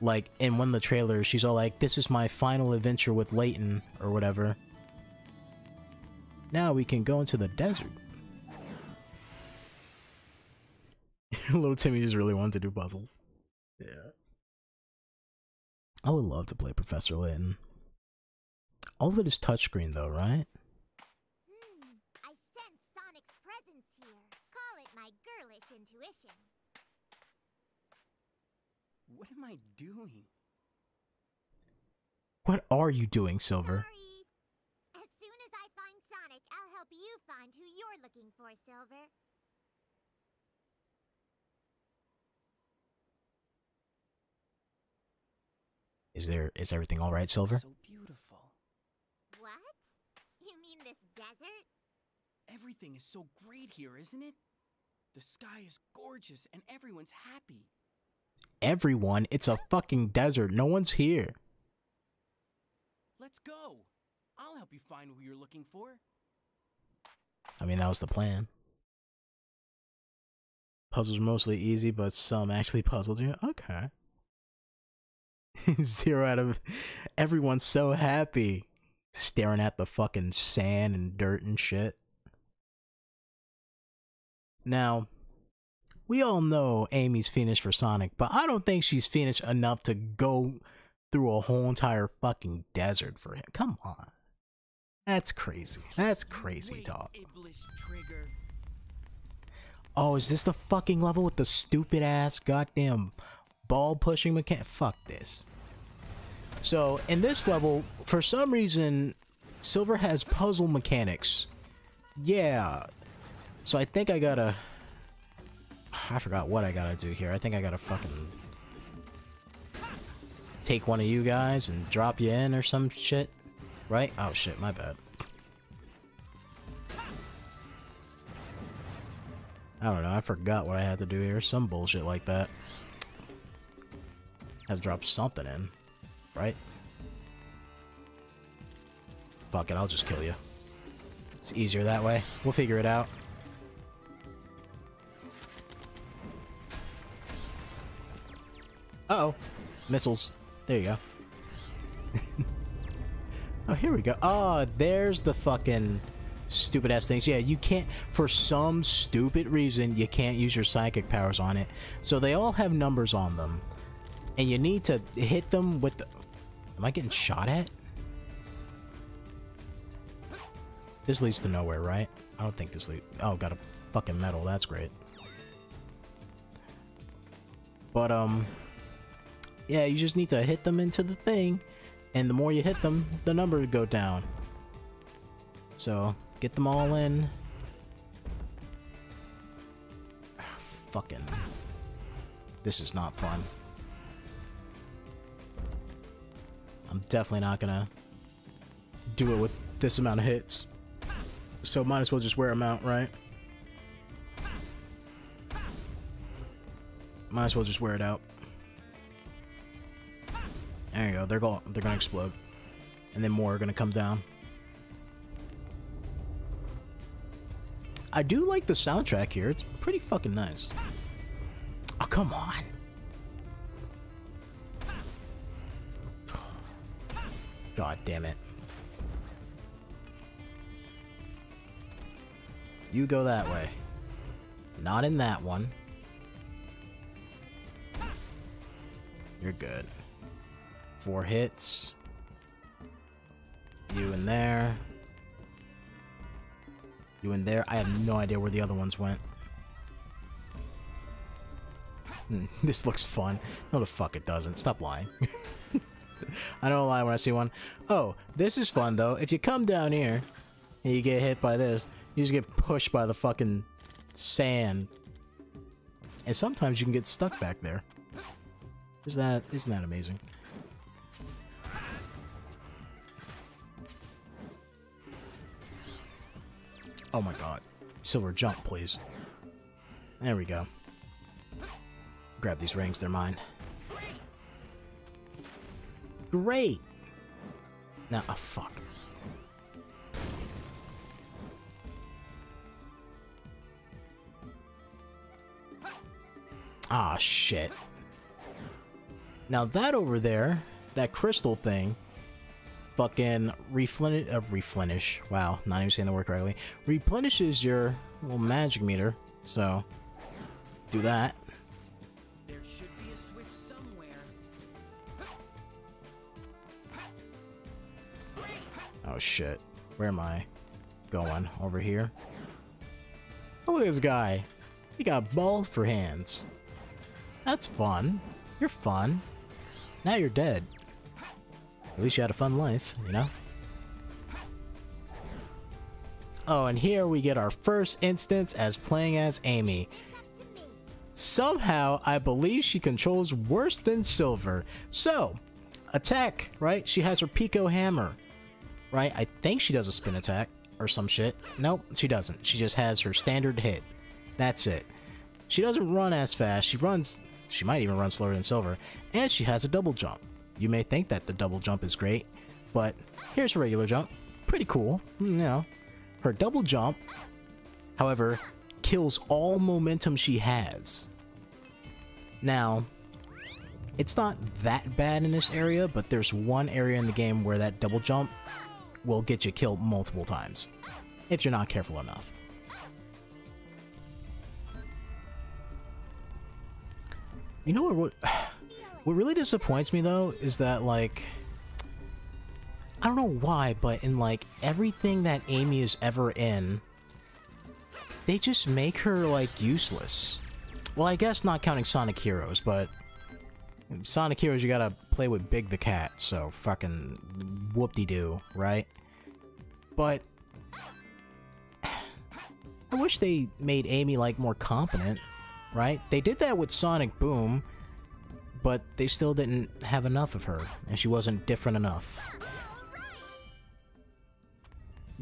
like, in one of the trailers, she's all like, this is my final adventure with Layton, or whatever. Now we can go into the desert. Little Timmy just really wanted to do puzzles. Yeah. I would love to play Professor Layton. All of it is touchscreen though, right? Hmm, I sense Sonic's presence here. Call it my girlish intuition. What am I doing? What are you doing, Silver? Is there is everything all right, Silver? So beautiful. What? You mean this desert? Everything is so great here, isn't it? The sky is gorgeous and everyone's happy. Everyone, it's a fucking desert. No one's here. Let's go. I'll help you find who you're looking for. I mean, that was the plan. Puzzles are mostly easy, but some actually puzzled you. Okay. Zero out of everyone's so happy staring at the fucking sand and dirt and shit. Now, we all know Amy's finished for Sonic, but I don't think she's finished enough to go through a whole entire fucking desert for him. Come on. That's crazy. That's crazy Wait, talk. Oh, is this the fucking level with the stupid ass goddamn ball pushing mechanic? Fuck this. So, in this level, for some reason, Silver has puzzle mechanics. Yeah. So I think I gotta... I forgot what I gotta do here. I think I gotta fucking... Take one of you guys and drop you in or some shit. Right? Oh shit, my bad. I don't know, I forgot what I had to do here. Some bullshit like that. Have to drop something in, right? Fuck it, I'll just kill you. It's easier that way. We'll figure it out. Uh oh Missiles. There you go. oh, here we go. Oh, there's the fucking stupid ass things. Yeah, you can't, for some stupid reason, you can't use your psychic powers on it. So they all have numbers on them. And you need to hit them with the. Am I getting shot at? This leads to nowhere, right? I don't think this leads. Oh, got a fucking medal. That's great. But, um. Yeah, you just need to hit them into the thing. And the more you hit them, the number would go down. So, get them all in. Fucking. This is not fun. I'm definitely not gonna do it with this amount of hits. So might as well just wear them out, right? Might as well just wear it out. There you go. They're going. They're gonna explode, and then more are gonna come down. I do like the soundtrack here. It's pretty fucking nice. Oh come on. God damn it. You go that way. Not in that one. You're good. Four hits. You in there. You in there. I have no idea where the other ones went. Hmm, this looks fun. No, the fuck it doesn't. Stop lying. I don't lie when I see one. Oh, this is fun though. If you come down here and you get hit by this, you just get pushed by the fucking sand. And sometimes you can get stuck back there. Isn't that isn't that amazing? Oh my god. Silver jump, please. There we go. Grab these rings, they're mine. Great! Now, oh fuck. Ah, shit. Now that over there, that crystal thing, fucking replenish, uh, replenish. Wow, not even saying the word correctly. Replenishes your little magic meter. So, do that. Oh shit. Where am I going? Over here? Look at this guy. He got balls for hands. That's fun. You're fun. Now you're dead. At least you had a fun life, you know? Oh, and here we get our first instance as playing as Amy. Somehow, I believe she controls worse than Silver. So, attack, right? She has her Piko Hammer, right? I think she does a spin attack or some shit. Nope, she doesn't. She just has her standard hit. That's it. She doesn't run as fast. She runs, she might even run slower than Silver. And she has a double jump. You may think that the double jump is great, but here's a regular jump. Pretty cool, you know. Her double jump, however, kills all momentum she has. Now, it's not that bad in this area, but there's one area in the game where that double jump will get you killed multiple times, if you're not careful enough. You know what? What really disappoints me though is that like I don't know why, but in like everything that Amy is ever in, they just make her like useless. Well, I guess not counting Sonic Heroes, but Sonic Heroes you gotta play with Big the Cat, so fucking whoop-de-doo, right? But I wish they made Amy like more competent, right? They did that with Sonic Boom, but they still didn't have enough of her, and she wasn't different enough.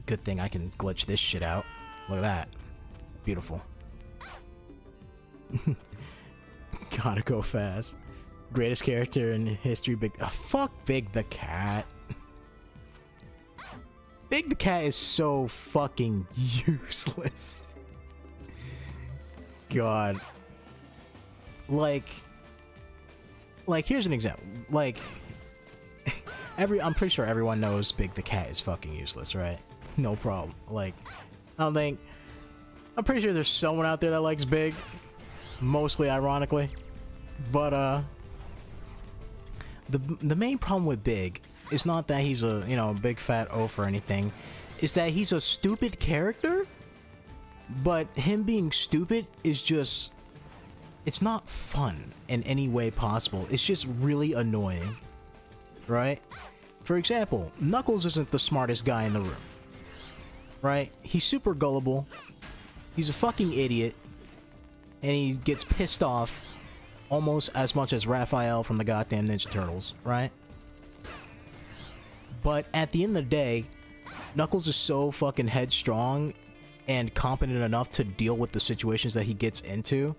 Good thing I can glitch this shit out. Look at that. Beautiful. Gotta go fast. Greatest character in history, Big. Oh, fuck Big the Cat. Big the Cat is so fucking useless. God. Like. Like, here's an example. Like. Every, I'm pretty sure everyone knows Big the Cat is fucking useless, right? No problem. Like, I don't think. I'm pretty sure there's someone out there that likes Big. Mostly ironically. But, uh. The, the main problem with Big is not that he's a, you know, big fat oaf or anything. Is that he's a stupid character? But him being stupid is just. It's not fun in any way possible. It's just really annoying. Right? For example, Knuckles isn't the smartest guy in the room. Right? He's super gullible. He's a fucking idiot. And he gets pissed off almost as much as Raphael from the goddamn Ninja Turtles, right? But at the end of the day, Knuckles is so fucking headstrong and competent enough to deal with the situations that he gets into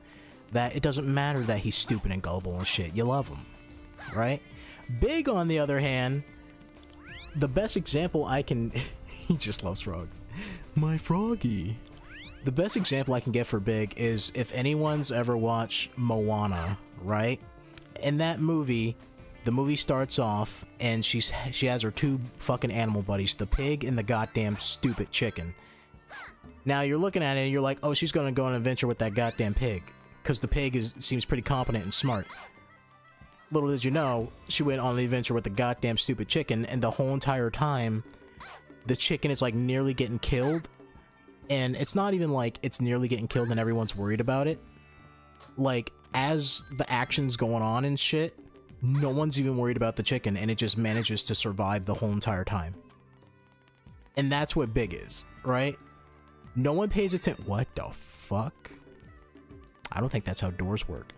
that it doesn't matter that he's stupid and gullible and shit. You love him, right? Big, on the other hand, the best example I can... he just loves frogs. My froggy. The best example I can get for Big is if anyone's ever watched Moana, right? In that movie, the movie starts off and she's she has her two fucking animal buddies, the pig and the goddamn stupid chicken. Now you're looking at it and you're like, oh, she's gonna go on an adventure with that goddamn pig, because the pig is seems pretty competent and smart. Little did you know, she went on the adventure with the goddamn stupid chicken, and the whole entire time, the chicken is like nearly getting killed, and it's not even like it's nearly getting killed and everyone's worried about it. Like, as the action's going on and shit, no one's even worried about the chicken and it just manages to survive the whole entire time. And that's what Big is, right? No one pays attention. What the fuck? I don't think that's how doors work.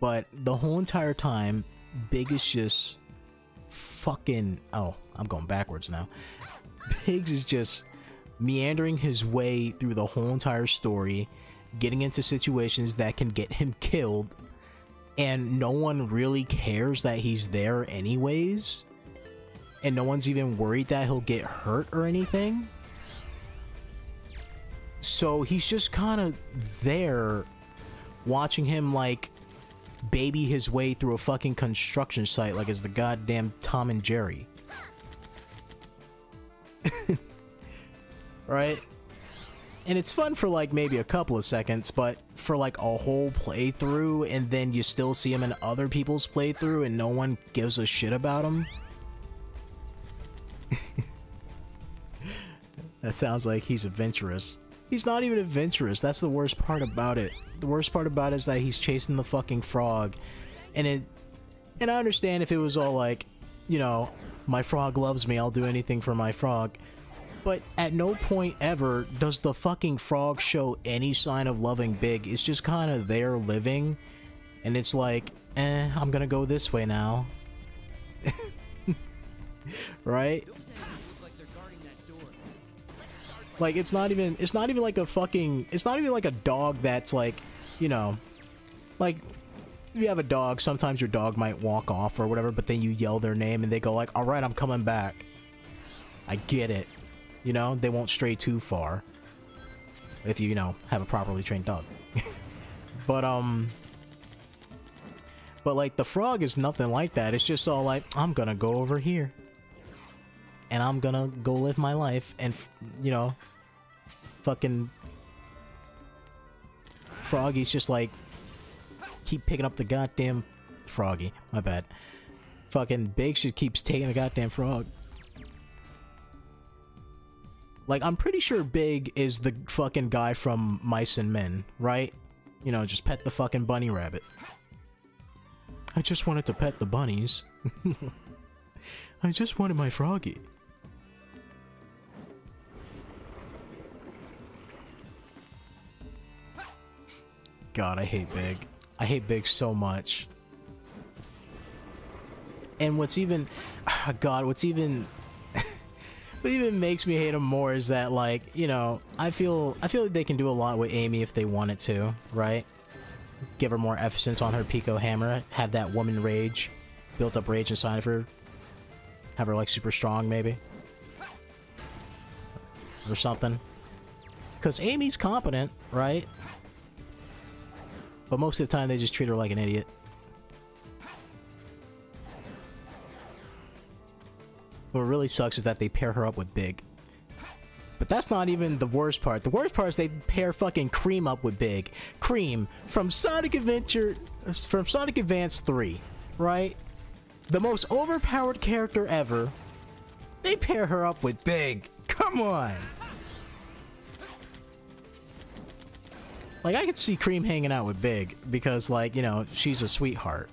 But the whole entire time, Big is just fucking. Oh, I'm going backwards now. Biggs is just meandering his way through the whole entire story, getting into situations that can get him killed, and no one really cares that he's there anyways. And no one's even worried that he'll get hurt or anything. So he's just kind of there watching him like baby his way through a fucking construction site like it's the goddamn Tom and Jerry. right? And it's fun for like maybe a couple of seconds, but for like a whole playthrough and then you still see him in other people's playthrough and no one gives a shit about him. that sounds like he's adventurous. He's not even adventurous. That's the worst part about it. The worst part about it is that he's chasing the fucking frog. And it and I understand if it was all like, you know, my frog loves me, I'll do anything for my frog. But at no point ever does the fucking frog show any sign of loving Big. It's just kind of there living. And it's like, eh, I'm gonna go this way now. right? Like it's not even it's not even like a fucking it's not even like a dog that's like, you know, like you have a dog, sometimes your dog might walk off or whatever, but then you yell their name and they go like, "All right, I'm coming back." I get it. You know, they won't stray too far if you, you know, have a properly trained dog. but um but like the frog is nothing like that. It's just all like, "I'm to go over here." and I'm gonna go live my life and, you know, fucking Froggy's just like, keep picking up the goddamn Froggy. My bad. Fucking Big just keeps taking the goddamn frog. Like, I'm pretty sure Big is the fucking guy from Mice and Men, right? You know, just pet the fucking bunny rabbit. I just wanted to pet the bunnies. I just wanted my froggy. God, I hate Big. I hate Big so much. And what's even, oh God, what's even, what even makes me hate him more is that like, you know, I feel, I feel like they can do a lot with Amy if they wanted to, right? Give her more emphasis on her Piko hammer, have that woman rage, built up rage inside of her, have her like super strong maybe, or something. Cause Amy's competent, right? But most of the time they just treat her like an idiot. What really sucks is that they pair her up with Big. But that's not even the worst part. The worst part is they pair fucking Cream up with Big. Cream from Sonic Adventure from Sonic Advance 3, right? The most overpowered character ever. They pair her up with Big. Come on. Like I could see Cream hanging out with Big because like, you know, she's a sweetheart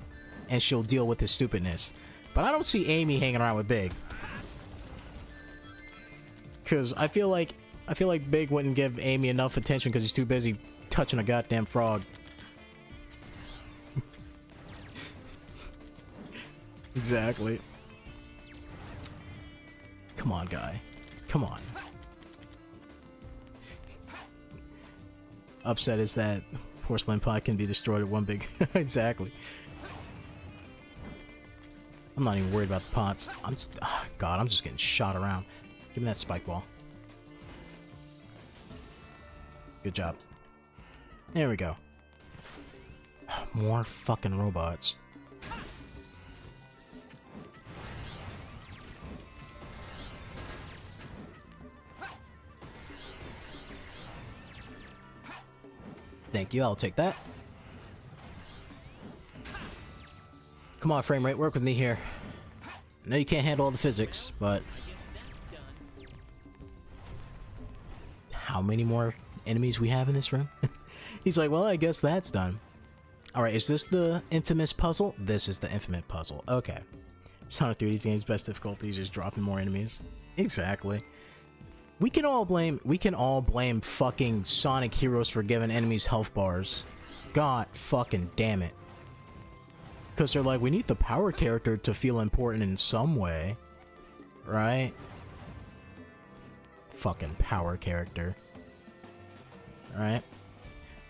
and she'll deal with his stupidness. But I don't see Amy hanging around with Big. Cuz I feel like I feel like Big wouldn't give Amy enough attention cuz he's too busy touching a goddamn frog. exactly. Come on, guy. Come on. Upset is that porcelain pot can be destroyed at one big exactly. I'm not even worried about the pots. I'm just, oh god I'm just getting shot around. Give me that spike ball. Good job. There we go. More fucking robots Thank you, I'll take that. Come on, frame rate, work with me here. I know you can't handle all the physics, but... How many more enemies we have in this room? He's like, well, I guess that's done. Alright, is this the infamous puzzle? This is the infamous puzzle. Okay. Sonic 3D game's best difficulty is just dropping more enemies. Exactly. We can all blame we can all blame fucking Sonic Heroes for giving enemies health bars. God fucking damn it. Cause they're like, we need the power character to feel important in some way. Right? Fucking power character. Alright?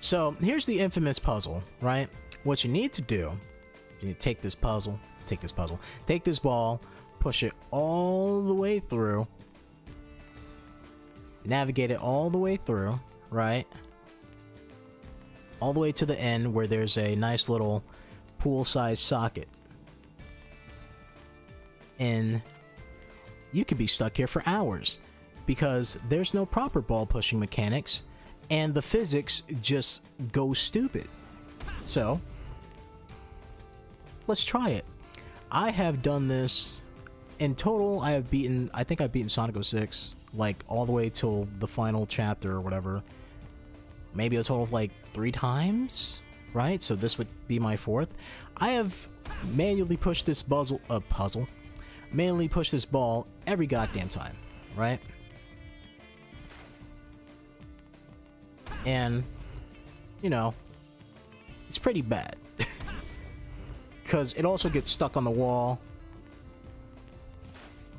So here's the infamous puzzle, right? What you need to do, you need to take this puzzle, take this puzzle, take this ball, push it all the way through, navigate it all the way through, right? All the way to the end where there's a nice little pool-sized socket. And you could be stuck here for hours because there's no proper ball pushing mechanics and the physics just go stupid. So, let's try it. I have done this in total. I have beaten, I think I've beaten Sonic 06 like all the way till the final chapter or whatever. Maybe a total of like three times, right? So this would be my fourth. I have manually pushed this puzzle, uh, puzzle, manually pushed this ball every goddamn time, right? And, you know, it's pretty bad. Because it also gets stuck on the wall.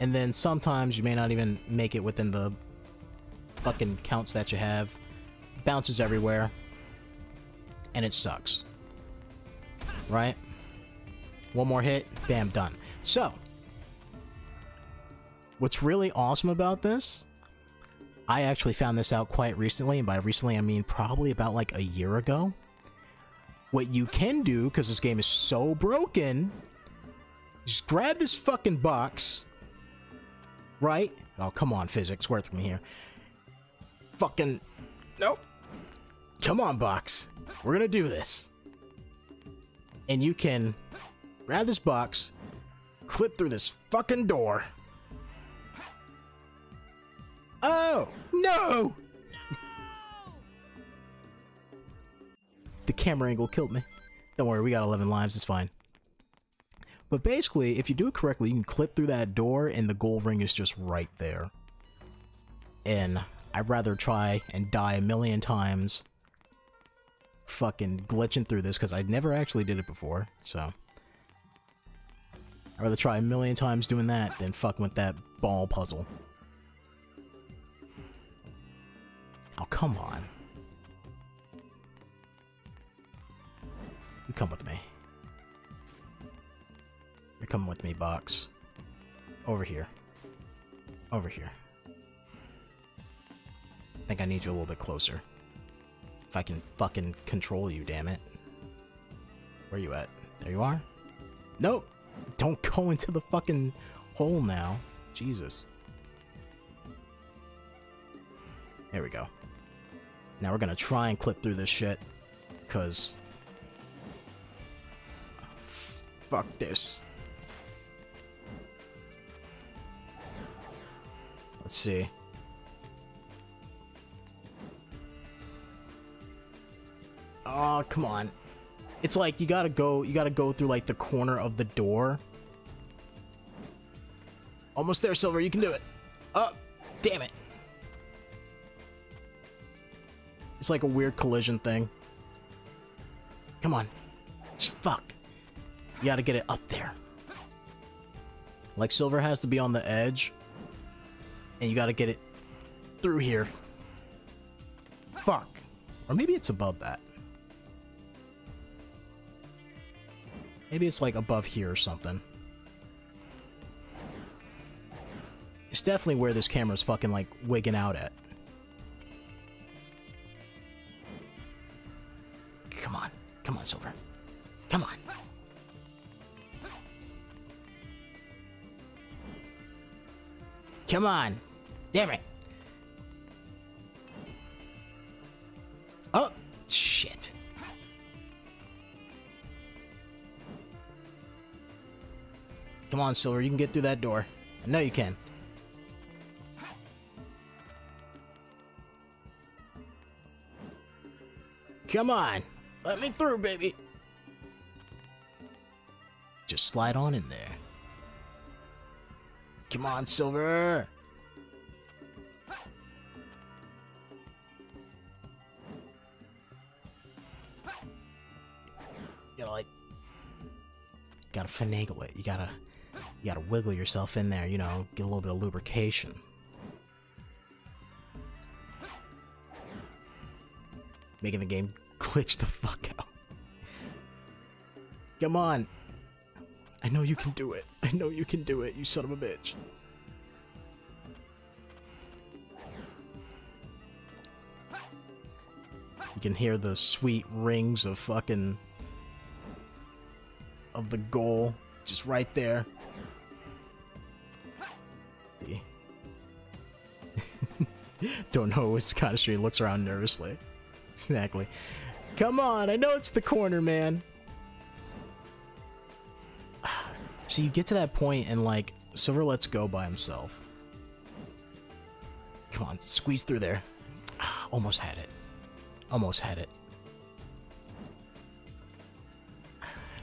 And then sometimes you may not even make it within the fucking counts that you have. Bounces everywhere. And it sucks. Right? One more hit, bam, done. So, what's really awesome about this, I actually found this out quite recently, and by recently I mean probably about like a year ago. What you can do, because this game is so broken, just grab this fucking box, right? Oh, come on, physics, work with me here. Fucking, nope. Come on, box. We're gonna do this. And you can grab this box, clip through this fucking door. Oh, no! the camera angle killed me. Don't worry, we got 11 lives, it's fine. But basically, if you do it correctly, you can clip through that door and the gold ring is just right there. And I'd rather try and die a million times fucking glitching through this because I never actually did it before, so. I'd rather try a million times doing that than fucking with that ball puzzle. Oh, come on. You come with me. You're with me, box. Over here. Over here. I think I need you a little bit closer. If I can fucking control you, damn it. Where you at? There you are? Nope! Don't go into the fucking hole now. Jesus. There we go. Now we're gonna try and clip through this shit. Cause... Fuck this. Let's see. Oh, come on. It's like you gotta go you gotta go through like the corner of the door. Almost there, Silver, you can do it. Oh, damn it. It's like a weird collision thing. Come on. Fuck. You gotta get it up there. Like Silver has to be on the edge. And you gotta get it through here. Fuck. Or maybe it's above that. Maybe it's like above here or something. It's definitely where this camera's fucking like wigging out at. Come on. Come on, Silver. Come on. Come on. Damn it. Oh, shit. Come on, Silver, you can get through that door. I know you can. Come on. Let me through, baby. Just slide on in there. Come on, Silver. Gotta like, gotta finagle it. You gotta, you gotta wiggle yourself in there. You know, get a little bit of lubrication. Making the game glitch the fuck out. Come on. I know you can do it. I know you can do it, you son of a bitch. You can hear the sweet rings of fucking... of the goal. Just right there. See? Don't know, kind of strange. Looks around nervously. Exactly. Come on, I know it's the corner, man. So you get to that point and like Silver lets go by himself. Come on, squeeze through there. Almost had it. Almost had it.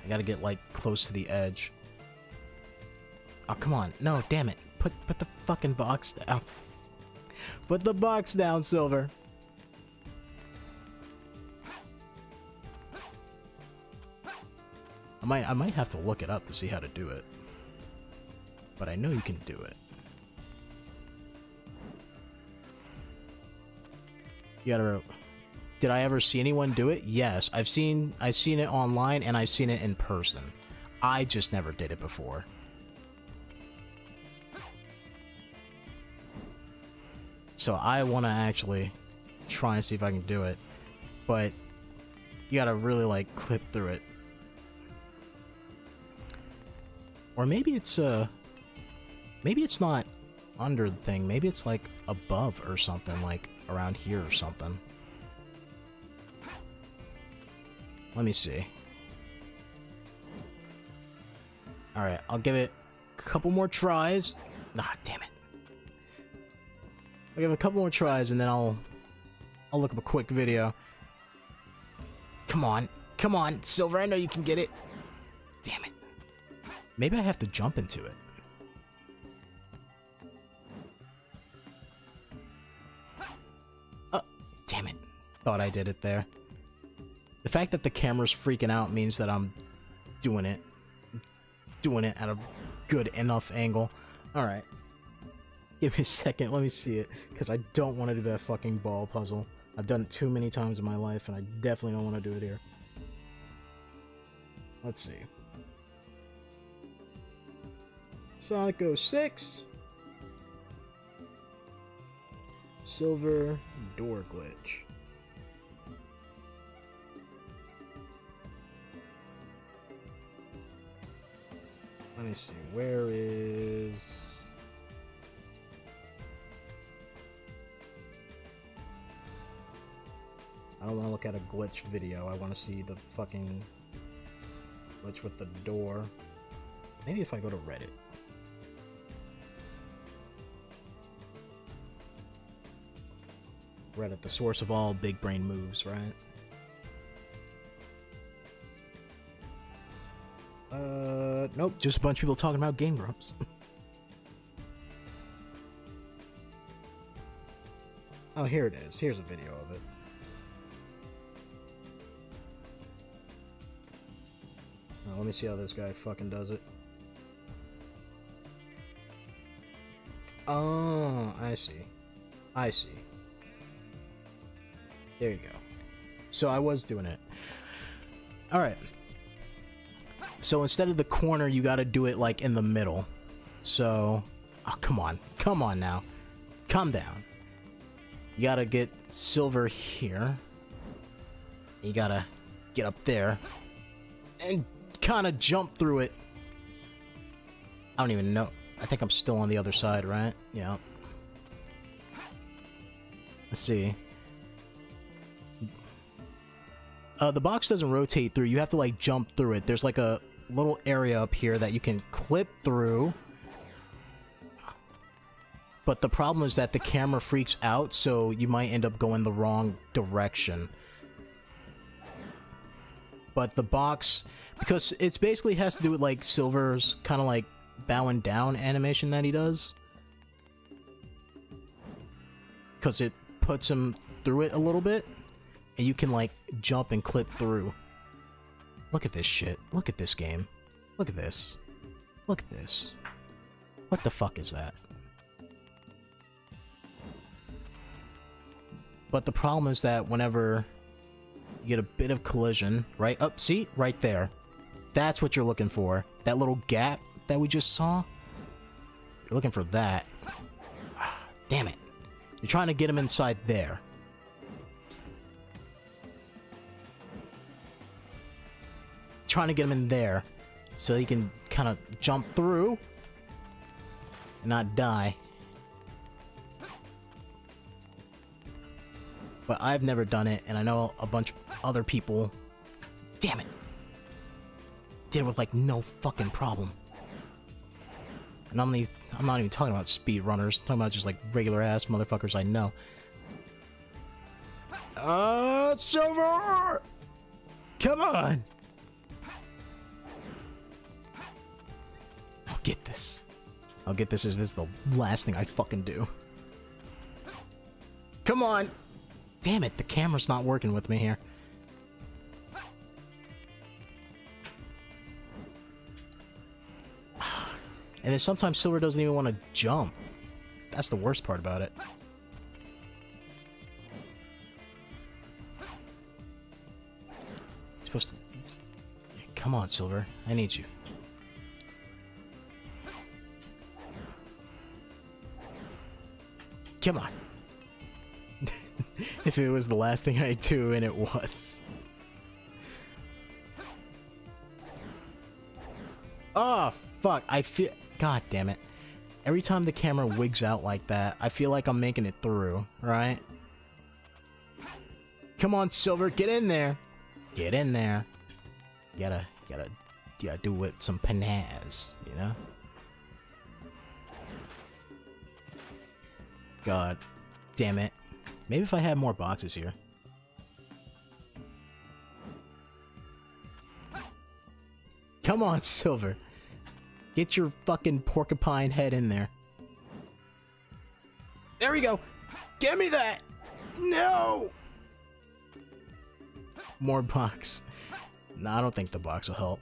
I gotta get like close to the edge. Oh, come on. No, damn it. Put put the fucking box down. Put the box down, Silver. I might I might have to look it up to see how to do it. But I know you can do it. You gotta did I ever see anyone do it? Yes, I've seen I've seen it online and I've seen it in person. I just never did it before. So I want to actually try and see if I can do it. But you gotta really like clip through it. Or maybe it's uh maybe it's not under the thing. Maybe it's like above or something, like around here or something. Let me see. Alright, I'll give it a couple more tries. Ah, damn it. I'll give it a couple more tries and then I'll I'll look up a quick video. Come on. Come on, Silver, I know you can get it. Damn it. Maybe I have to jump into it. Oh, damn it. Thought I did it there. The fact that the camera's freaking out means that I'm doing it. Doing it at a good enough angle. Alright. Give me a second, let me see it. Because I don't want to do that fucking ball puzzle. I've done it too many times in my life, and I definitely don't want to do it here. Let's see. Sonic 06. Silver door glitch. Let me see. Where is. I don't want to look at a glitch video. I want to see the fucking glitch with the door. Maybe if I go to Reddit. Reddit, the source of all big brain moves, right? Uh, nope, just a bunch of people talking about Game Grumps. oh, here it is. Here's a video of it. Oh, let me see how this guy fucking does it. Oh, I see. I see. There you go. So I was doing it. Alright. So instead of the corner, you gotta do it like in the middle. So, oh, come on. Come on now. Calm down. You gotta get silver here. You gotta get up there. And kind of jump through it. I don't even know. I think I'm still on the other side, right? Yeah. Let's see. Uh, the box doesn't rotate through. You have to like jump through it. There's like a little area up here that you can clip through. But the problem is that the camera freaks out, so you might end up going the wrong direction. But the box, because it's basically has to do with like Silver's kind of like bowing down animation that he does. Because it puts him through it a little bit and you can like jump and clip through. Look at this shit. Look at this game. Look at this. Look at this. What the fuck is that? But the problem is that whenever you get a bit of collision, right? Up, oh, see? Right there. That's what you're looking for. That little gap that we just saw. You're looking for that. Ah, damn it. You're trying to get him inside there. Trying to get him in there so he can kind of jump through and not die. But I've never done it, and I know a bunch of other people. Damn it. Did it with like no fucking problem. And I'm, I'm not even talking about speedrunners. I'm talking about just like regular ass motherfuckers I know. Uh, Silver! Come on! I'll get this. I'll get this if it's the last thing I fucking do. Come on! Damn it, the camera's not working with me here. And then sometimes Silver doesn't even want to jump. That's the worst part about it. Supposed to... Come on, Silver. I need you. Come on. if it was the last thing I do, and it was. Oh, fuck. I feel... God damn it. Every time the camera wigs out like that, I feel like I'm making it through, right? Come on, Silver, get in there. Get in there. You gotta, gotta, you gotta do it some panaz, you know? God damn it. Maybe if I had more boxes here. Come on, Silver. Get your fucking porcupine head in there. There we go. Give me that. No. More box. No, I don't think the box will help.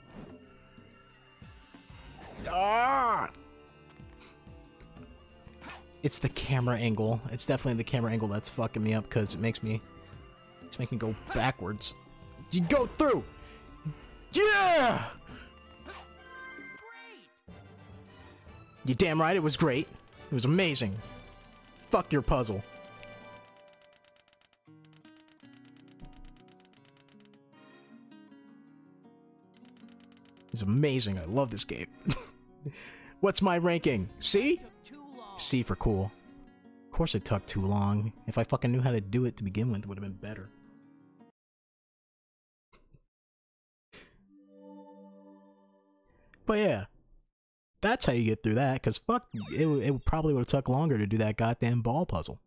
Ah! It's the camera angle. It's definitely the camera angle that's fucking me up because it makes me it's making me go backwards. You go through. Yeah. You damn right it was great. It was amazing. Fuck your puzzle. It's amazing. I love this game. What's my ranking? C? C for cool. Of course it took too long. If I fucking knew how to do it to begin with, it would have been better. But yeah, that's how you get through that. Cause fuck, it it probably would have took longer to do that goddamn ball puzzle.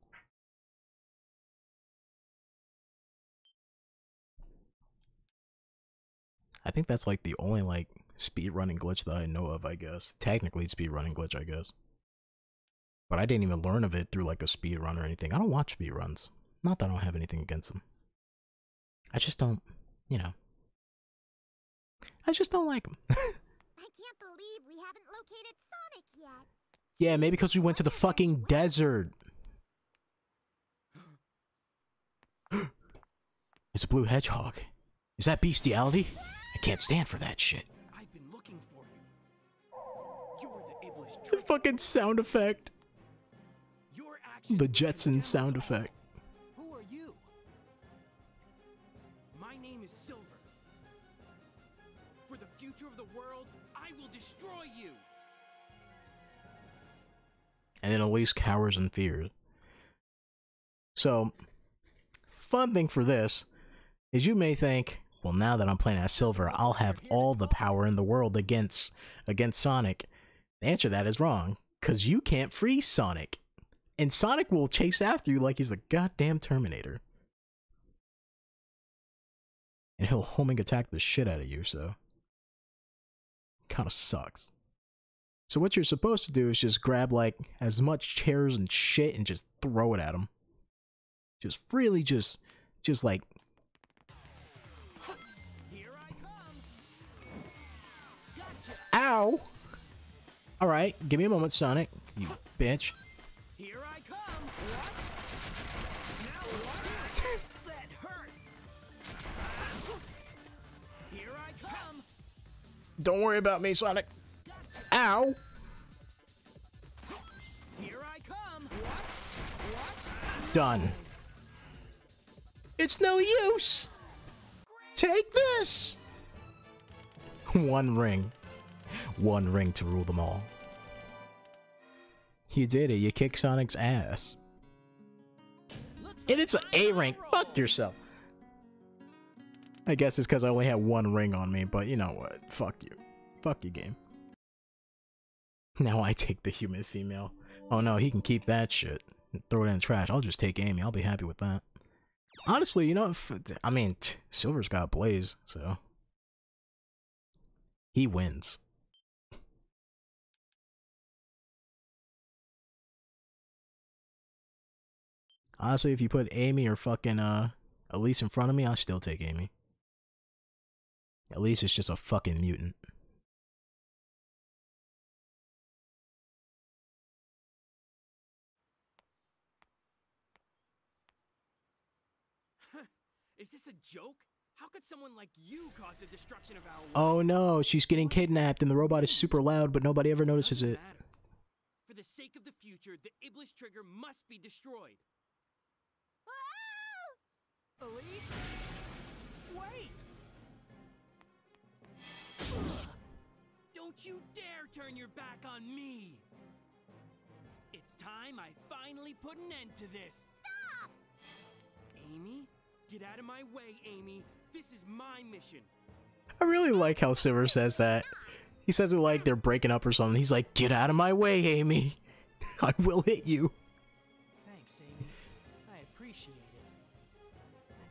I think that's like the only like speed running glitch that I know of. I guess technically speed running glitch. I guess. But I didn't even learn of it through like a speed run or anything. I don't watch speed runs. Not that I don't have anything against them. I just don't, you know. I just don't like them. I can't believe we haven't located Sonic yet. yeah, maybe because we went to the fucking desert. it's a blue hedgehog. Is that bestiality? I can't stand for that shit. I've been looking for you. You're the Iblis The fucking sound effect. The Jetson sound effect. Who are you? My name is Silver. For the future of the world, I will destroy you. and then Elise cowers in fear. So, fun thing for this is you may think, well, now that I'm playing as Silver, I'll have all the power in the world against against Sonic. The answer to that is wrong, because you can't freeze Sonic. And Sonic will chase after you like he's the goddamn Terminator. And he'll homing attack the shit out of you, so. Kinda sucks. So what you're supposed to do is just grab like as much chairs and shit and just throw it at him. Just really just just like. Gotcha. ow. All right, give me a moment, Sonic. You bitch. Don't worry about me, Sonic. Ow. Here I come. What? What? Done. It's no use. Take this. One ring. One ring to rule them all. You did it. You kicked Sonic's ass. And it's an A rank. Fuck yourself. I guess it's because I only had one ring on me, but you know what? Fuck you. Fuck you, game. Now I take the human female. Oh no, he can keep that shit. Throw it in the trash. I'll just take Amy. I'll be happy with that. Honestly, you know, if, I mean, Silver's got Blaze, so he wins. Honestly, if you put Amy or fucking uh Elise in front of me, I'll still take Amy. Elise it's just a fucking mutant. Is this a joke? How could someone like you cause the destruction of our oh, world? Oh no, she's getting kidnapped and the robot is super loud, but nobody ever notices it. For the sake of the future, the Iblis trigger must be destroyed. Elise? Wait! Don't you dare turn your back on me! It's time I finally put an end to this! Stop! Amy? Get out of my way, Amy! This is my mission! I really like how Silver says that. He says it like they're breaking up or something. He's like, "Get out of my way, Amy. I will hit you." Thanks, Amy. I appreciate it.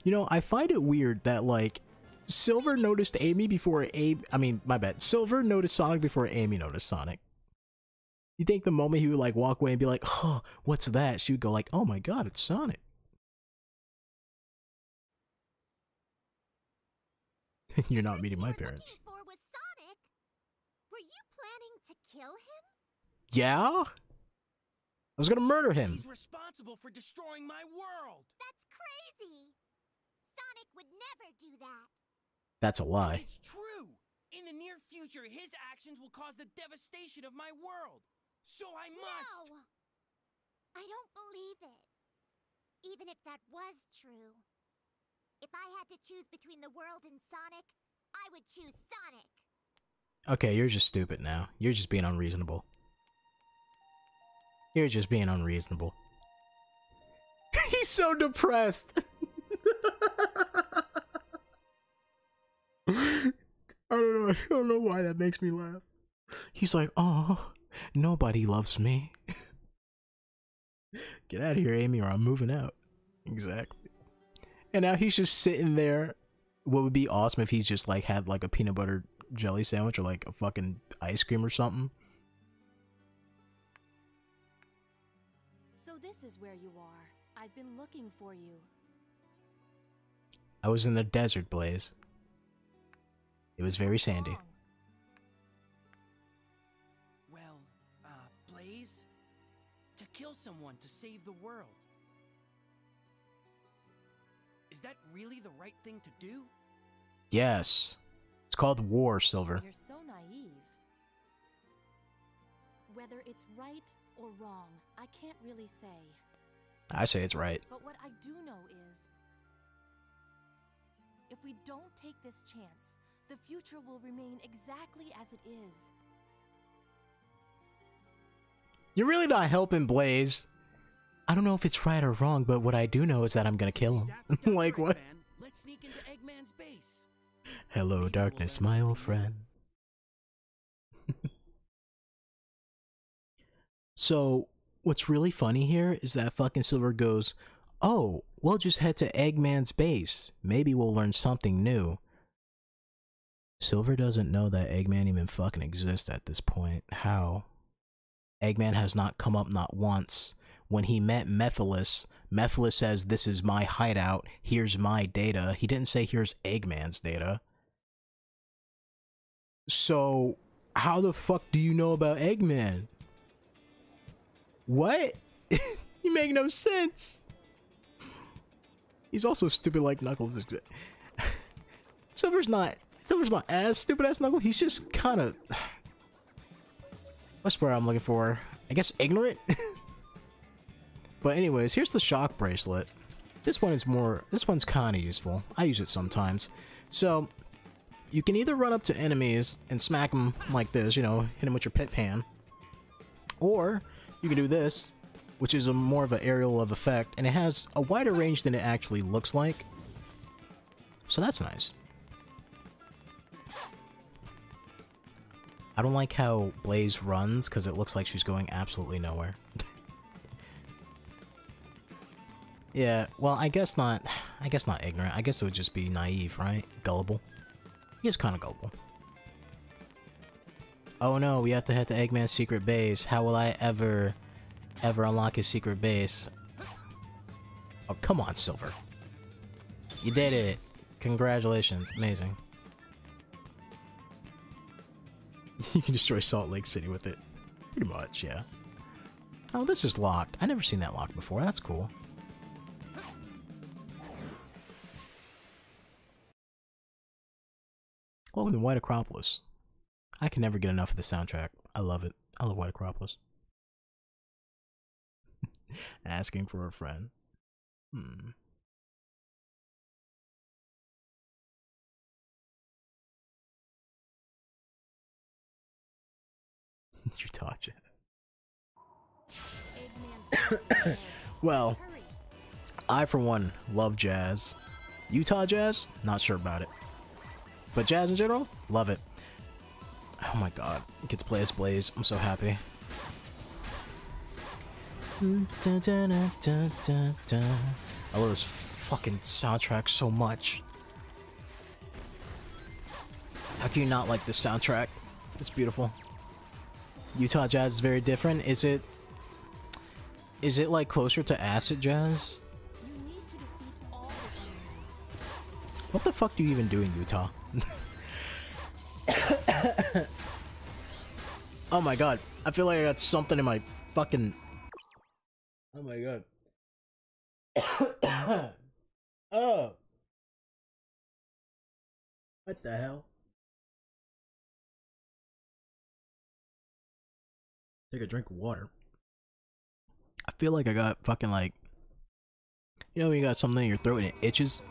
You know, I find it weird that like Silver noticed Amy before Amy. I mean, my bad. Silver noticed Sonic before Amy noticed Sonic. You think the moment he would like walk away and be like, "Oh, what's that?" She would go like, "Oh my god, it's Sonic." You're not meeting my were looking parents. For was Sonic. Were you planning to kill him? Yeah? I was gonna murder him. He's responsible for destroying my world! That's crazy. Sonic would never do that. That's a lie. It's true! In the near future, his actions will cause the devastation of my world! So I must! No. I don't believe it. Even if that was true. If I had to choose between the world and Sonic, I would choose Sonic. Okay, you're just stupid now. You're just being unreasonable. You're just being unreasonable. He's so depressed. I don't know. I don't know why that makes me laugh. He's like, "Oh, nobody loves me." Get out of here, Amy, or I'm moving out. Exactly. And now he's just sitting there. What would be awesome if he's just like had like a peanut butter jelly sandwich or like a fucking ice cream or something. So this is where you are. I've been looking for you. I was in the desert, Blaze. It was very sandy. Well, uh, Blaze? To kill someone to save the world. Is that really the right thing to do? Yes. It's called War, Silver. You're so naive. Whether it's right or wrong, I can't really say. I say it's right. But what I do know is if we don't take this chance, the future will remain exactly as it is. You're really not helping Blaze. I don't know if it's right or wrong, but what I do know is that I'm gonna kill him. like what? Let's sneak into Eggman's base. Hello, Maybe we'll darkness, my old friend. so, what's really funny here is that fucking Silver goes, Oh, we'll just head to Eggman's base. Maybe we'll learn something new. Silver doesn't know that Eggman even fucking exists at this point. How? Eggman has not come up not once. When he met Mephiles, Mephiles says, This is my hideout. Here's my data. He didn't say, Here's Eggman's data. So, how the fuck do you know about Eggman? What? you make no sense. He's also stupid like Knuckles. Silver's not. Silver's not as stupid as Knuckles. He's just kind of. What's word I'm looking for? I guess ignorant. but anyways, here's the shock bracelet. This one is more. This one's kind of useful. I use it sometimes. So you can either run up to enemies and smack them like this, you know, hit them with your pit pan, or you can do this, which is a more of an aerial of effect, and it has a wider range than it actually looks like. So that's nice. I don't like how Blaze runs because it looks like she's going absolutely nowhere. yeah, well, I guess not. I guess not ignorant. I guess it would just be naive, right? Gullible. He is kind of gullible. Oh no, we have to head to Eggman's secret base. How will I ever, ever unlock his secret base? Oh, come on, Silver. You did it. Congratulations. Amazing. you can destroy Salt Lake City with it. Pretty much, yeah. Oh, this is locked. i never seen that locked before. That's cool. Welcome to White Acropolis. I can never get enough of the soundtrack. I love it. I love White Acropolis. Asking for a friend. Hmm. Utah Jazz. well, I for one love jazz. Utah Jazz? Not sure about it. But jazz in general? Love it. Oh my god. It gets play as Blaze. I'm so happy. I love this fucking soundtrack so much. How can you not like this soundtrack? It's beautiful. Utah jazz is very different. Is it is it like closer to acid jazz? What the fuck do you even do in Utah? oh my god. I feel like I got something in my fucking Oh my god. oh. What the hell? Take a drink of water. I feel like I got fucking like you know when you got something in your throat and it itches?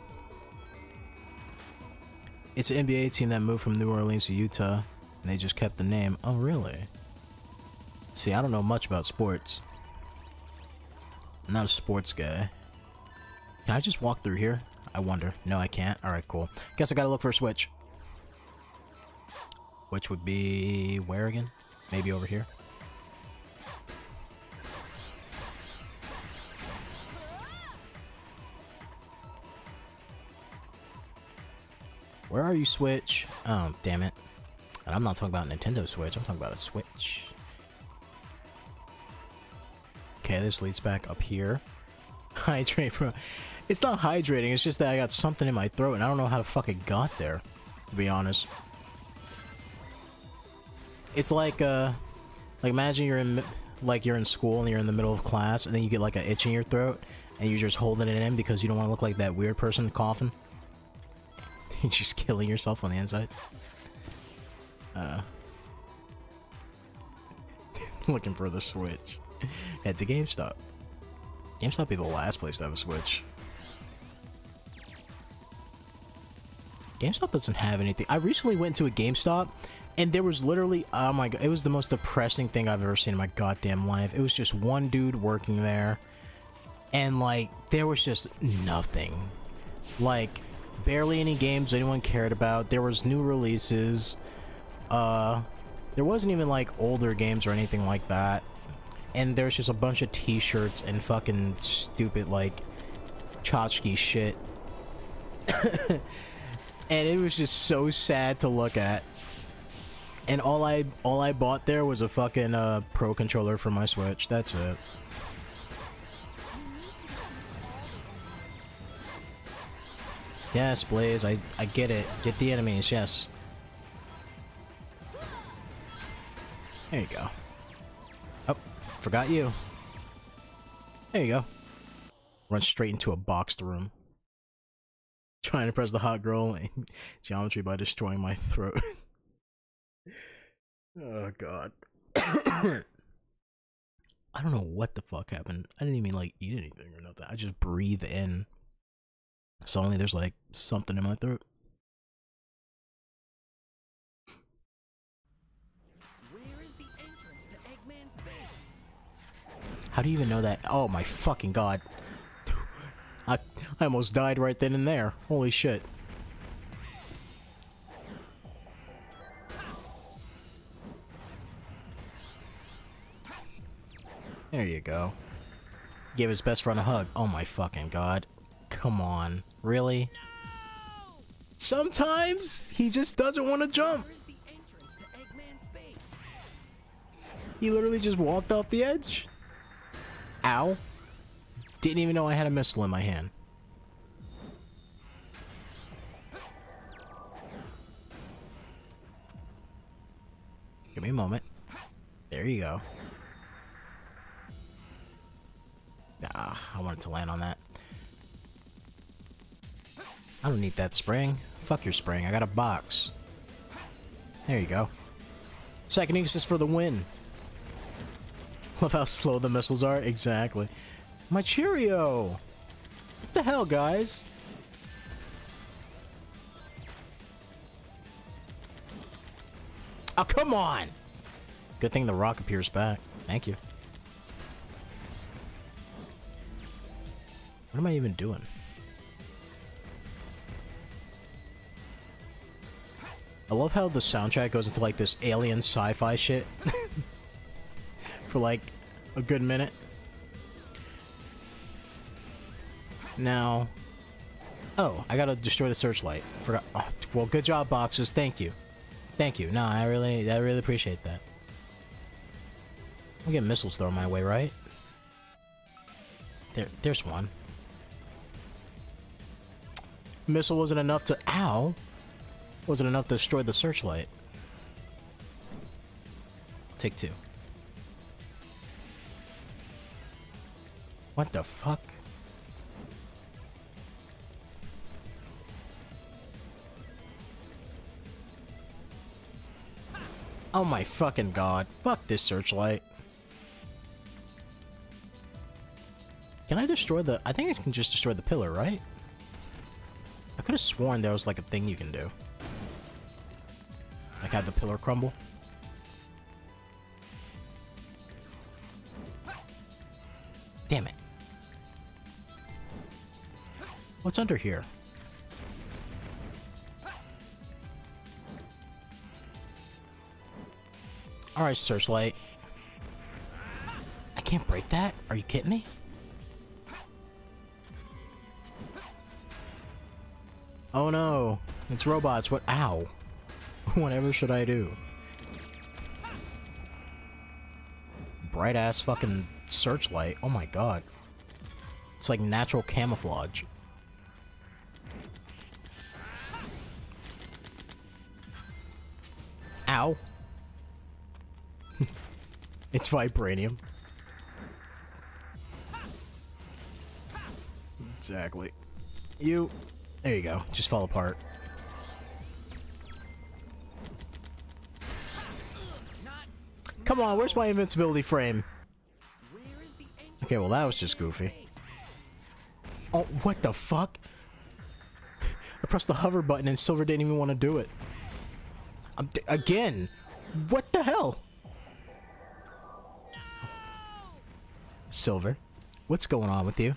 It's an NBA team that moved from New Orleans to Utah and they just kept the name. Oh really? See, I don't know much about sports. I'm not a sports guy. Can I just walk through here? I wonder. No, I can't. Alright, cool. Guess I gotta look for a switch. Which would be... where again? Maybe over here? Where are you, Switch? Oh, damn it. And I'm not talking about Nintendo Switch, I'm talking about a Switch. Okay, this leads back up here. Hydrate, bro. It's not hydrating, it's just that I got something in my throat and I don't know how the fuck it got there, to be honest. It's like, uh, like imagine you're in, like you're in school and you're in the middle of class and then you get like an itch in your throat and you're just holding it in because you don't want to look like that weird person coughing. you're just killing yourself on the inside. Uh, looking for the switch. Head to GameStop. GameStop be the last place to have a Switch. GameStop doesn't have anything. I recently went to a GameStop and there was literally, oh my god, it was the most depressing thing I've ever seen in my goddamn life. It was just one dude working there and like, there was just nothing. Like, barely any games anyone cared about. There was new releases. Uh, there wasn't even like older games or anything like that and there's just a bunch of t-shirts and fucking stupid like tchotchke shit and it was just so sad to look at and all I all I bought there was a fucking uh, pro controller for my Switch. That's it. Yes, Blaze, I I get it. Get the enemies, yes. There you go. Oh, forgot you. There you go. Run straight into a boxed room. Trying to press the hot girl geometry by destroying my throat. oh god. I don't know what the fuck happened. I didn't even like eat anything or nothing. I just breathe in. Suddenly there's like something in my throat. How do you even know that? Oh my fucking god. I, I almost died right then and there. Holy shit. There you go. Give his best friend a hug. Oh my fucking god. Come on. Really? Sometimes he just doesn't want to jump. Where's the entrance to Eggman's base? He literally just walked off the edge. Ow. Didn't even know I had a missile in my hand. Give me a moment. There you go. Ah, I wanted to land on that. I don't need that spring. Fuck your spring. I got a box. There you go. Psychokinesis for the win. Love how slow the missiles are. Exactly. My Cheerio! What the hell, guys? Oh, come on! Good thing the rock appears back. Thank you. What am I even doing? I love how the soundtrack goes into like this alien sci-fi shit for like a good minute. Now, oh, I gotta destroy the searchlight. Forgot. Oh, well, good job, boxes. Thank you, thank you. No, I really, I really appreciate that. I'll get missiles thrown my way, right? There, there's one. Missile wasn't enough to. Ow! Wasn't enough to destroy the searchlight. Take two. What the fuck? Oh my fucking god. Fuck this searchlight. Can I destroy the... I think I can just destroy the pillar, right? I could have sworn there was like a thing you can do. Like have the pillar crumble. Damn it. What's under here? Alright, searchlight. I can't break that? Are you kidding me? Oh no. It's robots. What? Ow. Whatever should I do? Bright ass fucking searchlight. Oh my god. It's like natural camouflage. Ow. it's vibranium. Exactly. You. There you go. Just fall apart. Come on, where's my invincibility frame? Okay, well that was just goofy. Oh, what the fuck? I pressed the hover button and Silver didn't even want to do it. I'm again? What the hell? Silver, what's going on with you?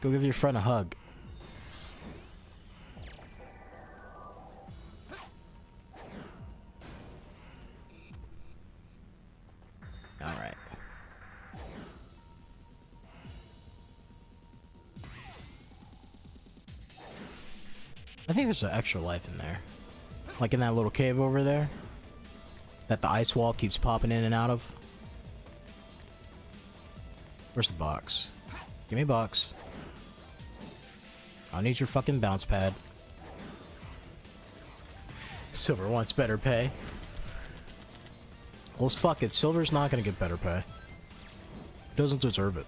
Go give your friend a hug. Alright. I think there's an extra life in there. Like in that little cave over there. That the ice wall keeps popping in and out of. Where's the box? Give me a box. I need your fucking bounce pad. Silver wants better pay. Well, fuck it. Silver's not gonna get better pay. Doesn't deserve it.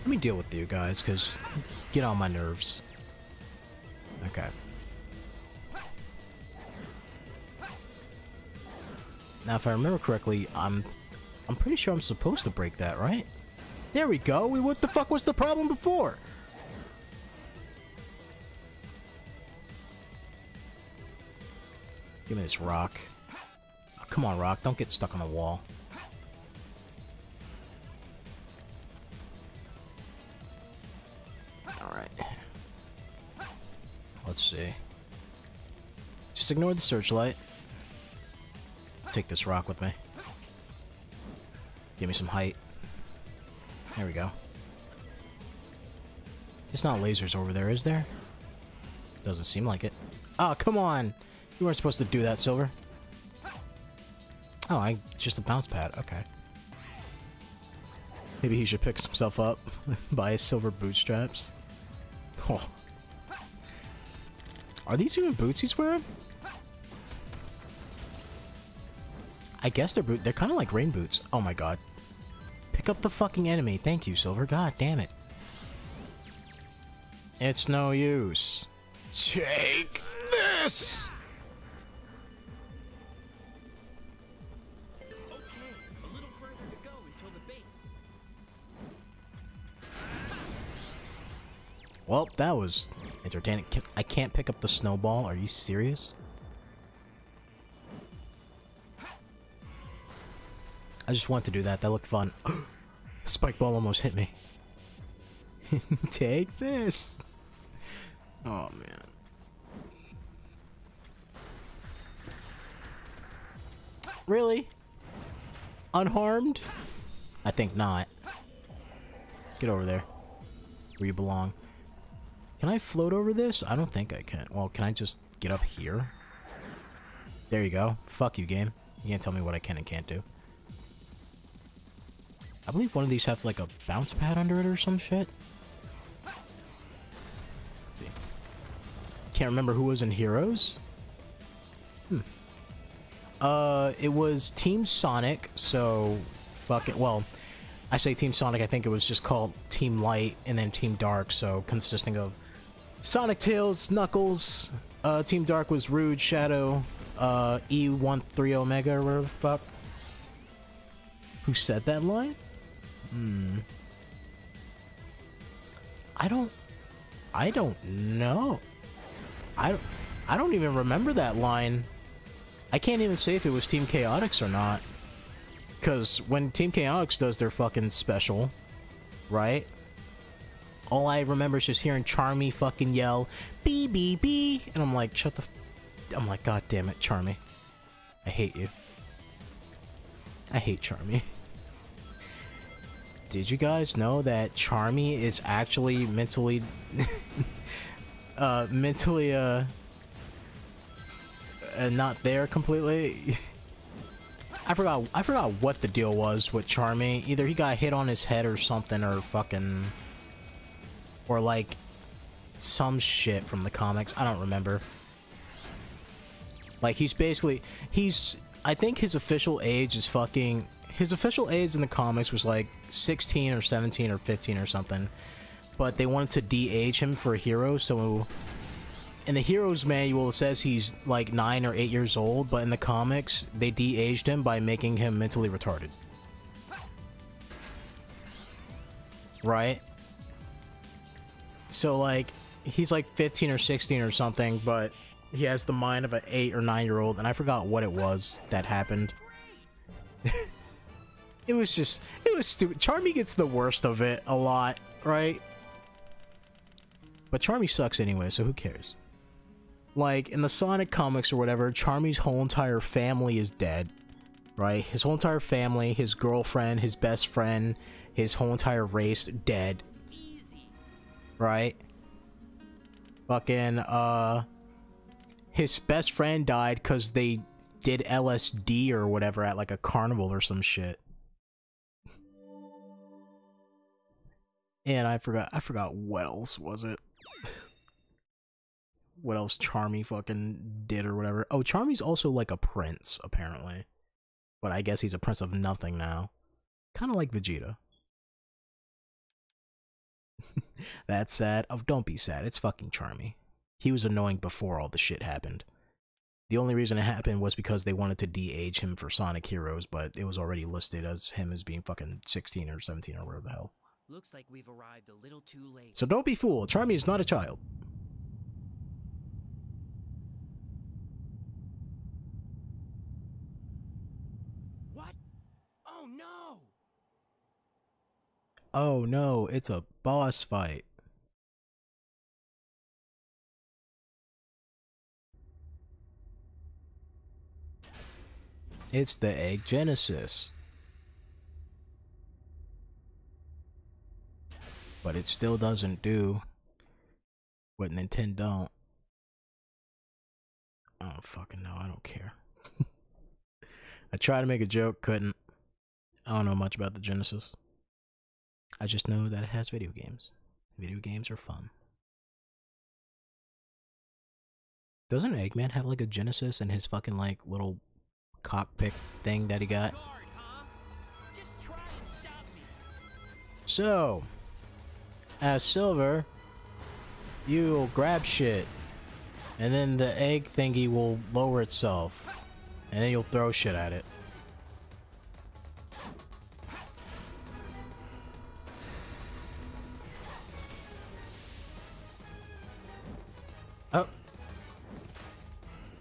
Let me deal with you guys, because get on my nerves. Okay. Now, if I remember correctly, I'm I'm pretty sure I'm supposed to break that, right? There we go. We what the fuck was the problem before? Give me this rock. Oh, come on, rock. Don't get stuck on the wall. Alright. Let's see. Just ignore the searchlight. Take this rock with me. Give me some height. There we go. It's not lasers over there, is there? Doesn't seem like it. Oh, come on! You weren't supposed to do that, Silver. Oh, I just a bounce pad. Okay. Maybe he should pick himself up by his silver bootstraps. Oh. Are these even boots he's wearing? I guess they're boot. They're kind of like rain boots. Oh my god. Pick up the fucking enemy. Thank you, Silver. God damn it. It's no use. Take this! Well, that was entertaining. I can't pick up the snowball. Are you serious? I just want to do that. That looked fun. Spike ball almost hit me. Take this. Oh man. Really? Unharmed? I think not. Get over there. Where you belong. Can I float over this? I don't think I can. Well, can I just get up here? There you go. Fuck you, game. You can't tell me what I can and can't do. I believe one of these has like a bounce pad under it or some shit. see. Can't remember who was in Heroes. Hmm. Uh, it was Team Sonic, so fuck it. Well, I say Team Sonic, I think it was just called Team Light and then Team Dark, so consisting of Sonic Tails, Knuckles, uh, Team Dark was Rouge, Shadow, uh, E13 Omega, or whatever the fuck. Who said that line? Hmm. I don't. I don't know. I. I don't even remember that line. I can't even say if it was Team Chaotix or not. Because when Team Chaotix does their fucking special, right? All I remember is just hearing Charmy fucking yell, "B B B," and I'm like, "Shut the." F I'm like, "God damn it, Charmy! I hate you. I hate Charmy." Did you guys know that Charmy is actually mentally, uh, mentally, uh, uh, not there completely? I forgot. I forgot what the deal was with Charmy. Either he got hit on his head or something, or fucking, or like some shit from the comics. I don't remember. Like he's basically he's. I think his official age is fucking. His official age in the comics was like 16 or 17 or 15 or something, but they wanted to de-age him for a hero, so in the hero's manual it says he's like nine or eight years old, but in the comics they de-aged him by making him mentally retarded. Right? So like he's like 15 or 16 or something, but he has the mind of an eight or nine year old, and I forgot what it was that happened. it was just it was stupid. Charmy gets the worst of it a lot, right? But Charmy sucks anyway, so who cares? like in the Sonic comics or whatever, Charmy's whole entire family is dead, right? His whole entire family, his girlfriend, his best friend, his whole entire race dead, right? Fucking uh, his best friend died because they did LSD or whatever at like a carnival or some shit. And I forgot, I forgot what else was it what else Charmy fucking did or whatever. Oh, Charmy's also like a prince, apparently. But I guess he's a prince of nothing now. Kind of like Vegeta. That's sad. Oh, don't be sad. It's fucking Charmy. He was annoying before all the shit happened. The only reason it happened was because they wanted to de-age him for Sonic Heroes, but it was already listed as him as being fucking 16 or 17 or whatever the hell. Looks like we've arrived a little too late. So don't be fooled. Charmy is not a child. What? Oh no! Oh no, it's a boss fight. It's the Egg Genesis. But it still doesn't do what Nintendo don't. I don't fucking know. I don't care. I tried to make a joke, couldn't. I don't know much about the Genesis. I just know that it has video games. Video games are fun. Doesn't Eggman have like a Genesis in his fucking like little cockpit thing that he got? Guard, huh? Just try and stop me. So, as Silver, you'll grab shit, and then the egg thingy will lower itself, and then you'll throw shit at it. Oh.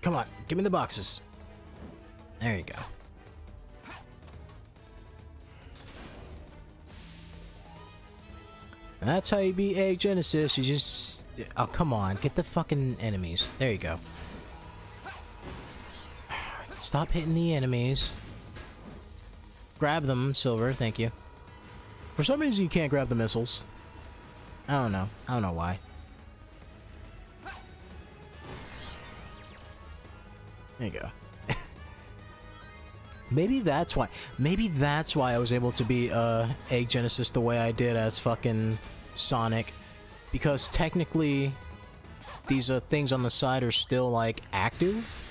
Come on, give me the boxes. There you go. That's how you beat Egg Genesis. You just... Oh, come on. Get the fucking enemies. There you go. Stop hitting the enemies. Grab them, Silver. Thank you. For some reason, you can't grab the missiles. I don't know. I don't know why. There you go. Maybe that's why. Maybe that's why I was able to be uh, Egg Genesis the way I did as fucking Sonic, because technically these uh, things on the side are still like active,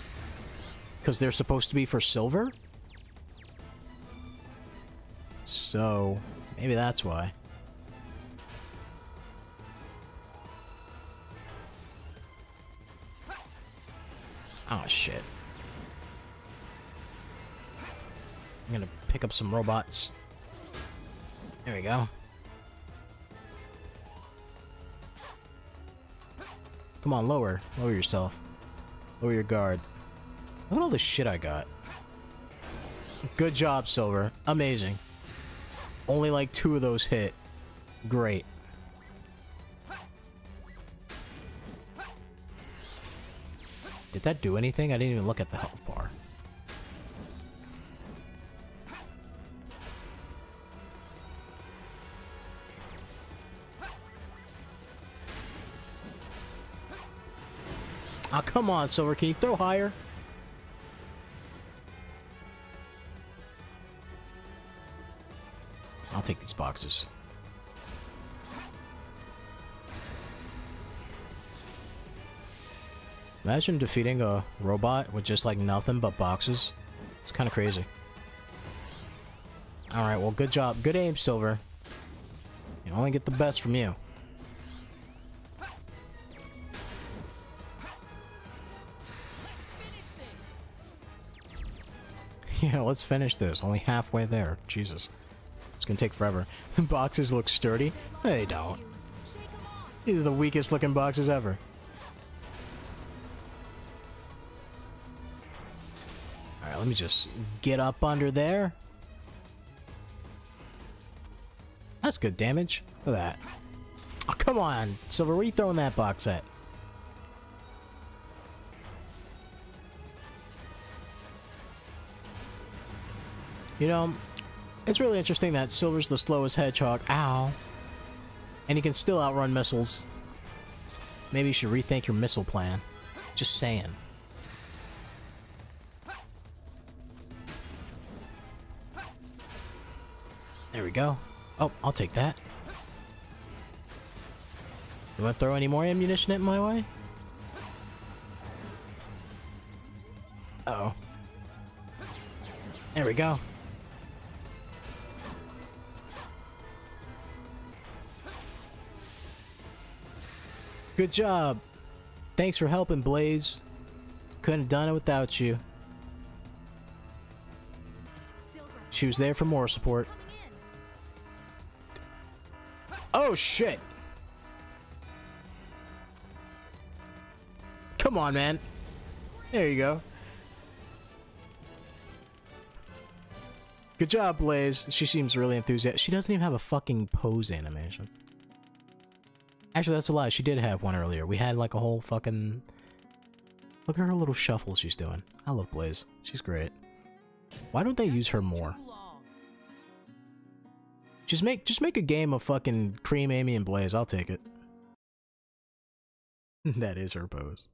because they're supposed to be for silver. So maybe that's why. Oh shit. I'm gonna pick up some robots. There we go. Come on, lower. Lower yourself. Lower your guard. Look at all the shit I got. Good job, Silver. Amazing. Only like two of those hit. Great. Did that do anything? I didn't even look at the health bar. Oh, come on, Silver. Can you throw higher? I'll take these boxes. Imagine defeating a robot with just like nothing but boxes. It's kind of crazy. Alright, well, good job. Good aim, Silver. You only get the best from you. Yeah, let's finish this. Only halfway there. Jesus. It's gonna take forever. The boxes look sturdy. They don't. These are the weakest looking boxes ever. Alright, let me just get up under there. That's good damage. Look at that. Oh, come on, Silver. Where are you throwing that box at? You know, it's really interesting that Silver's the slowest hedgehog. Ow. And he can still outrun missiles. Maybe you should rethink your missile plan. Just saying. There we go. Oh, I'll take that. You want to throw any more ammunition at my way? Uh oh. There we go. Good job. Thanks for helping, Blaze. Couldn't have done it without you. She was there for more support. Oh shit! Come on, man. There you go. Good job, Blaze. She seems really enthusiastic. She doesn't even have a fucking pose animation. Actually, that's a lie. She did have one earlier. We had like a whole fucking... Look at her little shuffle she's doing. I love Blaze. She's great. Why don't they use her more? Just make just make a game of fucking Cream, Amy, and Blaze. I'll take it. that is her pose.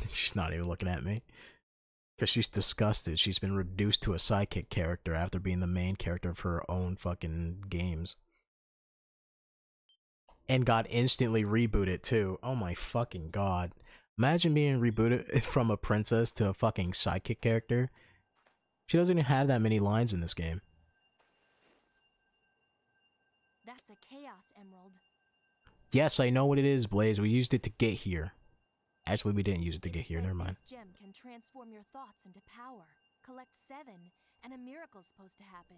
She's not even looking at me. Because she's disgusted. She's been reduced to a sidekick character after being the main character of her own fucking games. And got instantly rebooted too. Oh my fucking god. Imagine being rebooted from a princess to a fucking sidekick character. She doesn't even have that many lines in this game. That's a Chaos Emerald. Yes, I know what it is, Blaze. We used it to get here. Actually, we didn't use it to get here. said Never mind. This gem can transform your thoughts into power. Collect seven, and a miracle's supposed to happen.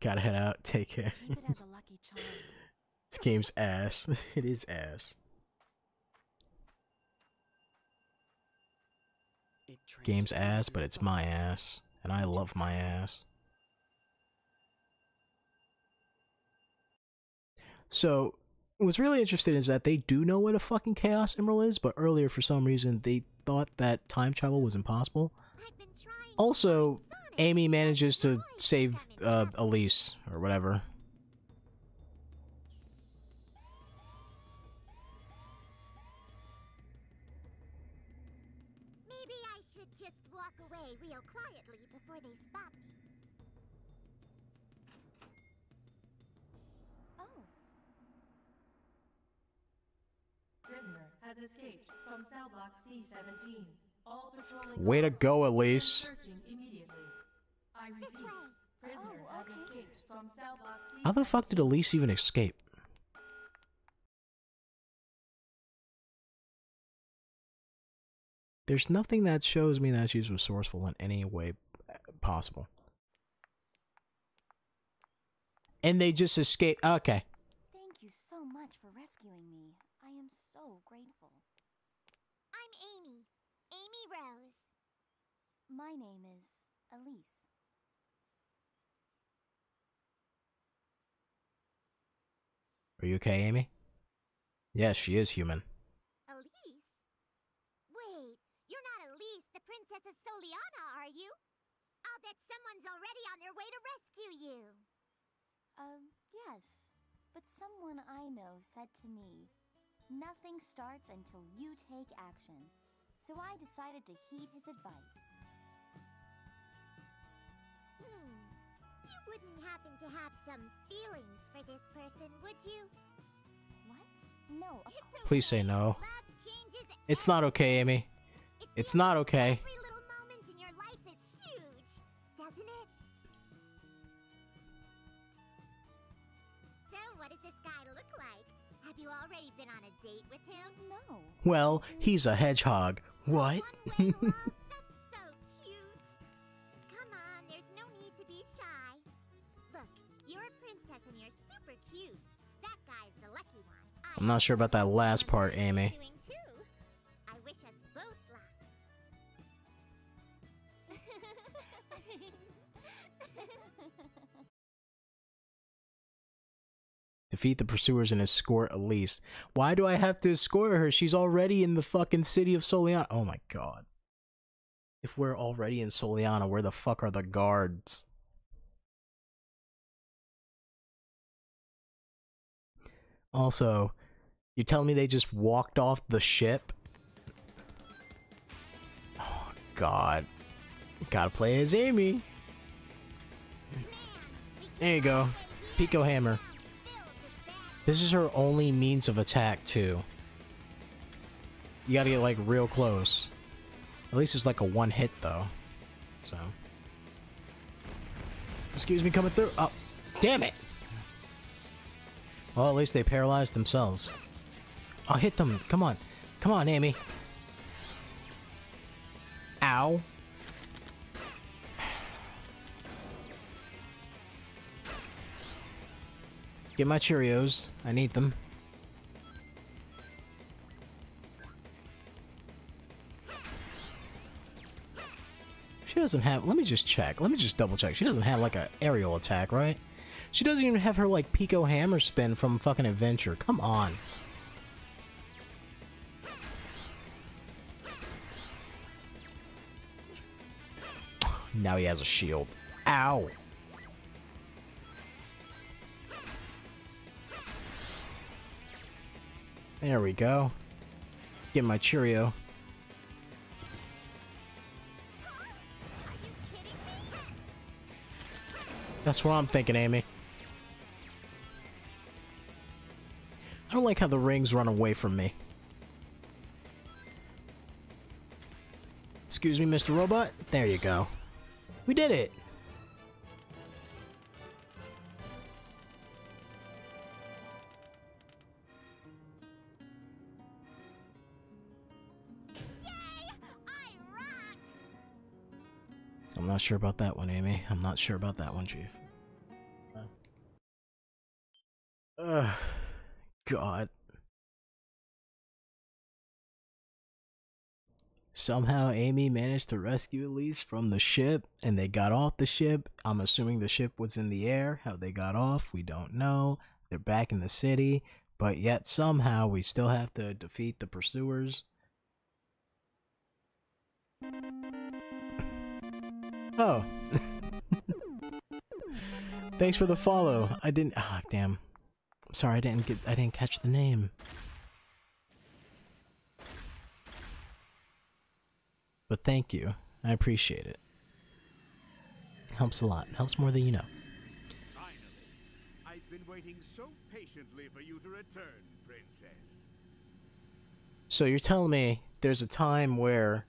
Gotta head out. Take care. Keep it as a lucky charm. this game's ass. it is ass. It Game's ass, but it's my ass. And I love my ass. So, what's really interesting is that they do know what a fucking Chaos Emerald is, but earlier, for some reason, they thought that time travel was impossible. Also, Amy manages to save uh. Elise, or whatever. Escaped from cell block C-17. All patrolling Way to go, Elise. I repeat, prisoner Oh, has escaped from cell block C-17. How the fuck did Elise even escape? There's nothing that shows me that she's resourceful in any way possible. And they just escaped. Okay. Thank you so much for rescuing me. I am so grateful. I'm Amy. Amy Rose. My name is Elise. Are you okay, Amy? Yes, she is human. Elise? Wait, you're not Elise, the Princess of Soleanna, are you? I'll bet someone's already on their way to rescue you. Um, yes. But someone I know said to me, nothing starts until you take action. So I decided to heed his advice. Hmm. You wouldn't happen to have some feelings for this person, would you? What? No, of Please say no. Love changes It's not okay, Amy. It's not like okay. Date with him? No. Well, he's a hedgehog. What? So cute. Come on, there's no need to be shy. Look, you're a princess and you're super cute. That guy's the lucky one. I I'm not sure about that last part, Amy. Defeat the pursuers and escort Elise. Why do I have to escort her? She's already in the fucking city of Soleanna. Oh my god. If we're already in Soleanna, where the fuck are the guards? Also, you telling me they just walked off the ship? Oh god. Gotta play as Amy. There you go. Piko Hammer. This is her only means of attack, too. You gotta get, like, real close. At least it's like a one hit, though. So. Excuse me, coming through. Oh, damn it! Well, at least they paralyzed themselves. I'll hit them. Come on. Come on, Amy. Ow. Get my Cheerios. I need them. She doesn't have- let me just check. Let me just double check. She doesn't have like an aerial attack, right? She doesn't even have her like Piko Hammer spin from fucking Adventure. Come on. Now he has a shield. Ow! There we go. Get my Cheerio. That's what I'm thinking, Amy. I don't like how the rings run away from me. Excuse me, Mr. Robot? There you go. We did it! Not sure about that one, Amy. I'm not sure about that one, Chief. Ugh. God. Somehow Amy managed to rescue Elise from the ship and they got off the ship. I'm assuming the ship was in the air. How they got off, we don't know. They're back in the city, but yet somehow we still have to defeat the pursuers. Oh. Thanks for the follow. I didn't ah oh, damn. Sorry, I didn't get I didn't catch the name. But thank you. I appreciate it. Helps a lot. Helps more than you know. Finally. I've been waiting so patiently for you to return, princess. So you're telling me there's a time where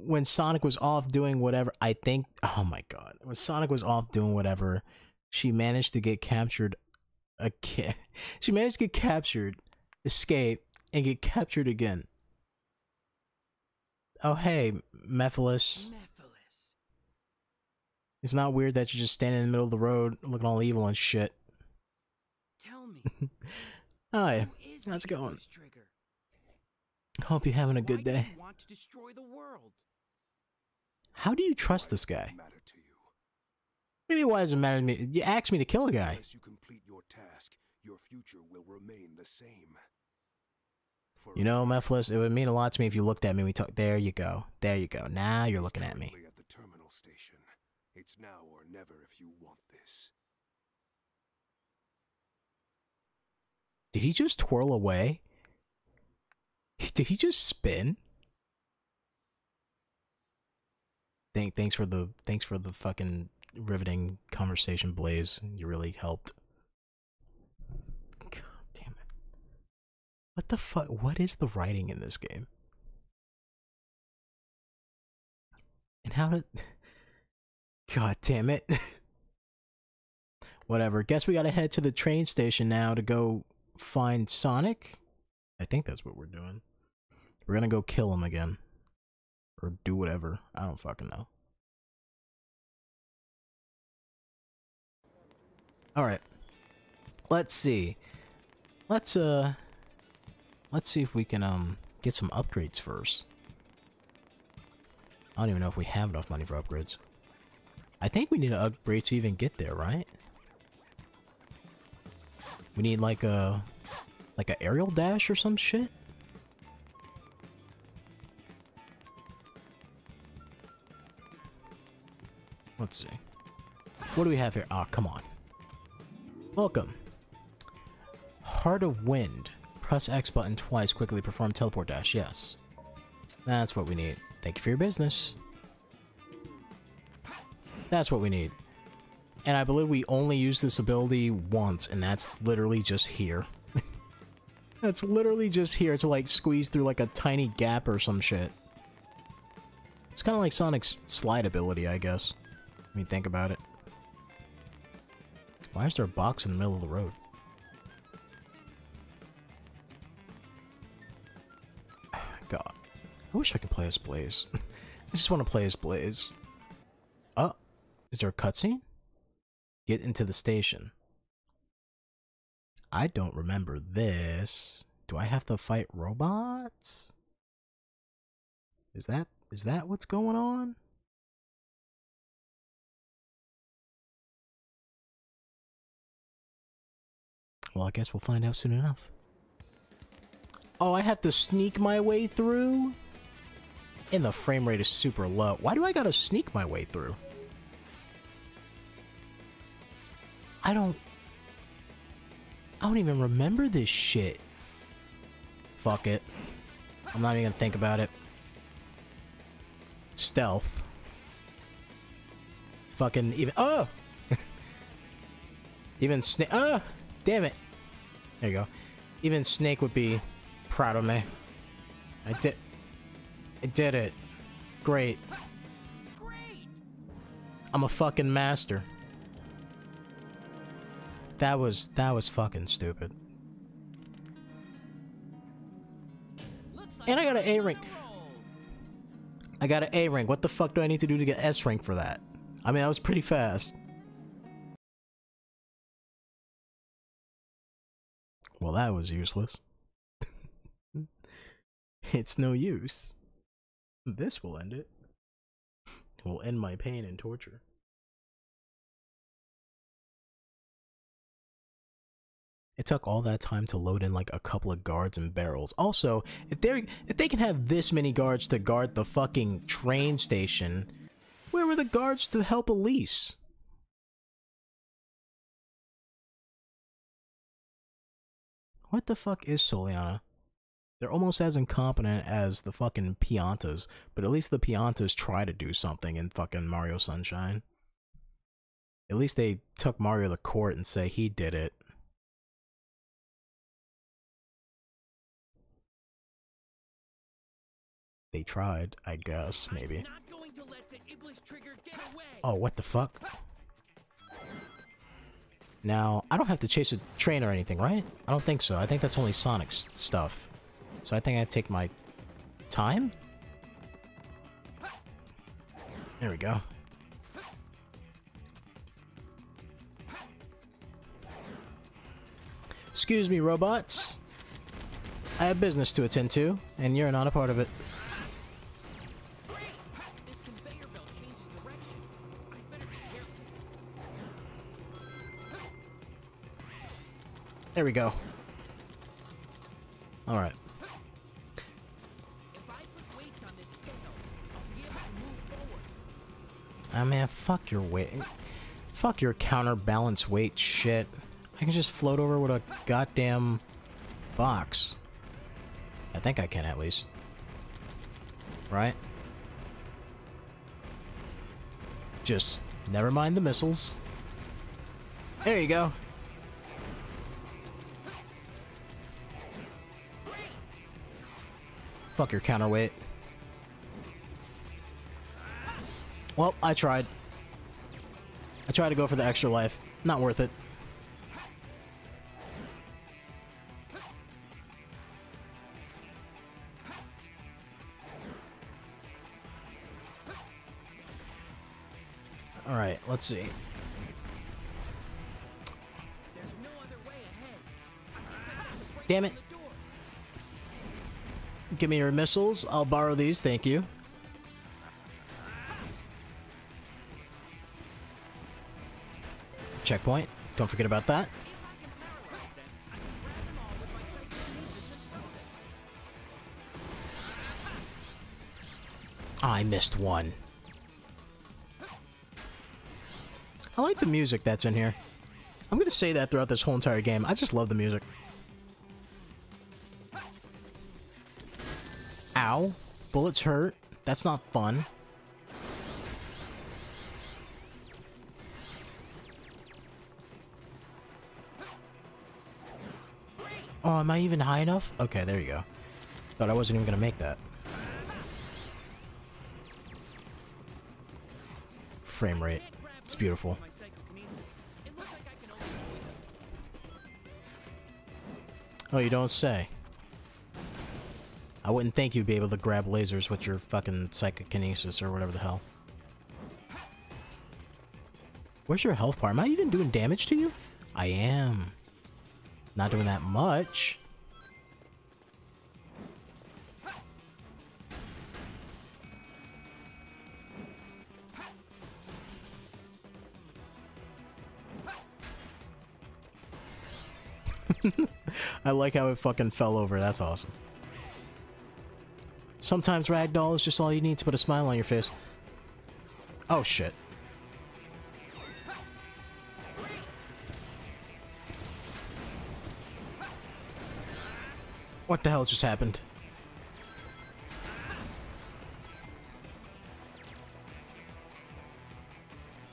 when Sonic was off doing whatever, I think oh my god. When Sonic was off doing whatever, she managed to get captured again. She managed to get captured, escape, and get captured again. Oh hey, Mephiles. Mephiles. It's not weird that you're just standing in the middle of the road looking all evil and shit. Tell me. Hi, how's it going? Hope you're having a good Why does day. he want to destroy the world? How do you trust this guy? Matter to you. What do you mean, why does it matter to me? You asked me to kill a guy. Unless you complete your task, your future will remain the same. You know, Mephiles, it would mean a lot to me if you looked at me we talked. There you go. There you go. Now you're looking at me. At the terminal station. It's now or never if you want this. Did he just twirl away? Did he just spin? Thank, thanks for the thanks for the fucking riveting conversation, Blaze. You really helped. God damn it! What the fuck? What is the writing in this game? And how did? God damn it! Whatever. Guess we gotta head to the train station now to go find Sonic. I think that's what we're doing. We're gonna go kill him again. Or do whatever. I don't fucking know. Alright. Let's see. Let's uh let's see if we can um get some upgrades first. I don't even know if we have enough money for upgrades. I think we need to upgrade to even get there, right? We need like a like a aerial dash or some shit. Let's see. What do we have here? Ah, come on. Welcome. Heart of Wind. Press X button twice. Quickly perform teleport dash. Yes. That's what we need. Thank you for your business. That's what we need. And I believe we only use this ability once, and that's literally just here. that's literally just here to like squeeze through like a tiny gap or some shit. It's kind of like Sonic's slide ability, I guess. Mean, think about it. Why is there a box in the middle of the road? God. I wish I could play as Blaze. I just want to play as Blaze. Oh, is there a cutscene? Get into the station. I don't remember this. Do I have to fight robots? Is that is that what's going on? Well, I guess we'll find out soon enough. Oh, I have to sneak my way through? And the frame rate is super low. Why do I gotta sneak my way through? I don't... I don't even remember this shit. Fuck it. I'm not even gonna think about it. Stealth. Fucking even- Oh! even Snake- Oh! Damn it! There you go. Even Snake would be proud of me. I did- I did it. Great. I'm a fucking master. That was- that was fucking stupid. And I got an A rank. I got an A rank. What the fuck do I need to do to get S rank for that? I mean, that was pretty fast. Well, that was useless. it's no use. This will end it. It will end my pain and torture. It took all that time to load in like a couple of guards and barrels. Also, if they if they can have this many guards to guard the fucking train station, where were the guards to help Elise? What the fuck is Soleanna? They're almost as incompetent as the fucking Piantas, but at least the Piantas try to do something in fucking Mario Sunshine. At least they took Mario to court and say he did it. They tried, I guess, maybe. Oh, what the fuck? Now, I don't have to chase a train or anything, right? I don't think so. I think that's only Sonic's stuff. So I think I take my time? There we go. Excuse me, robots. I have business to attend to, and you're not a part of it. There we go. Alright. Ah man, fuck your weight. Fuck your counterbalance weight shit. I can just float over with a goddamn box. I think I can at least. Right? Just never mind the missiles. There you go. Fuck your counterweight. Well, I tried. I tried to go for the extra life. Not worth it. Alright, let's see. Damn it. Give me your missiles. I'll borrow these, thank you. Checkpoint. Don't forget about that. Oh, I missed one. I like the music that's in here. I'm gonna say that throughout this whole entire game. I just love the music. Ow. Bullets hurt. That's not fun. Oh, am I even high enough? Okay, there you go. Thought I wasn't even gonna make that. Frame rate. It's beautiful. Oh, you don't say. I wouldn't think you'd be able to grab lasers with your fucking psychokinesis or whatever the hell. Where's your health bar? Am I even doing damage to you? I am. Not doing that much. I like how it fucking fell over. That's awesome. Sometimes ragdoll is just all you need to put a smile on your face. Oh shit. What the hell just happened?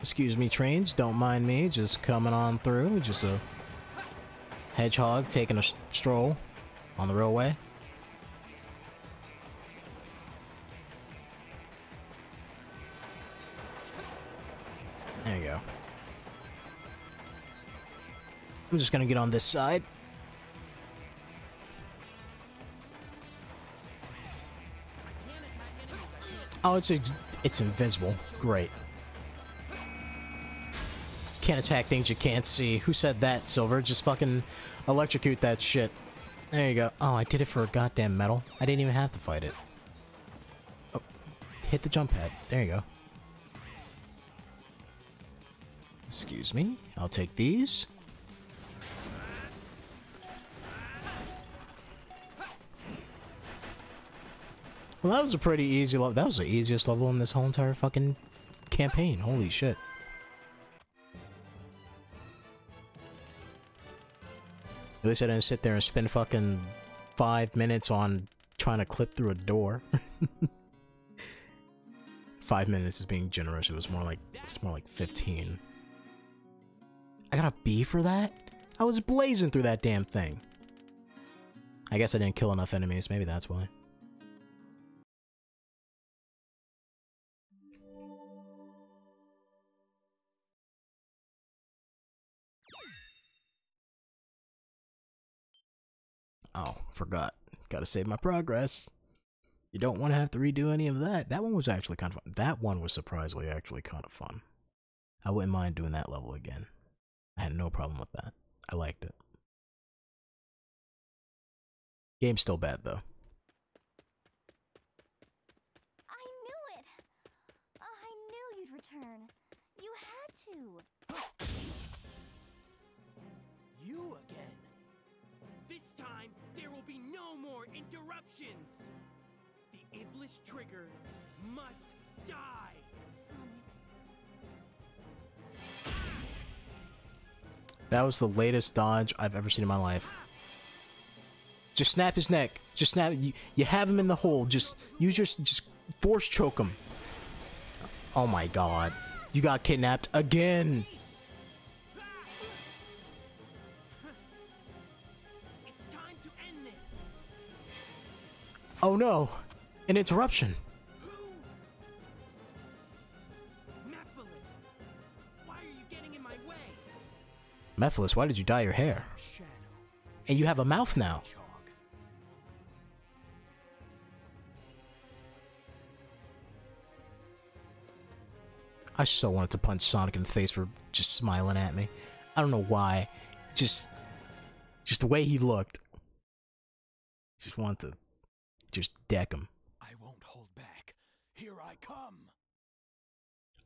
Excuse me, trains. Don't mind me. Just coming on through. Just a hedgehog taking a stroll on the railway. I'm just gonna get on this side. Oh, it's it's invisible. Great. Can't attack things you can't see. Who said that, Silver? Just fucking electrocute that shit. There you go. Oh, I did it for a goddamn medal. I didn't even have to fight it. Oh, hit the jump pad. There you go. Excuse me. I'll take these. Well, that was a pretty easy level. That was the easiest level in this whole entire fucking campaign. Holy shit. At least I didn't sit there and spend fucking five minutes on trying to clip through a door. five minutes is being generous. It was more like it's more like 15. I got a B for that? I was blazing through that damn thing. I guess I didn't kill enough enemies. Maybe that's why. Forgot. Gotta save my progress. You don't want to have to redo any of that. That one was actually kind of fun. That one was surprisingly actually kind of fun. I wouldn't mind doing that level again. I had no problem with that. I liked it. Game's still bad though. More interruptions. The Iblis trigger must die. That was the latest dodge I've ever seen in my life. Just snap his neck. Just snap. You, you have him in the hole. Just use your just force choke him. Oh my god. You got kidnapped again. Oh no. An interruption. Mephiles, why did you dye your hair? And you have a mouth now. I so wanted to punch Sonic in the face for just smiling at me. I don't know why. Just just the way he looked. Just wanted to just deck him. I won't hold back. Here I come.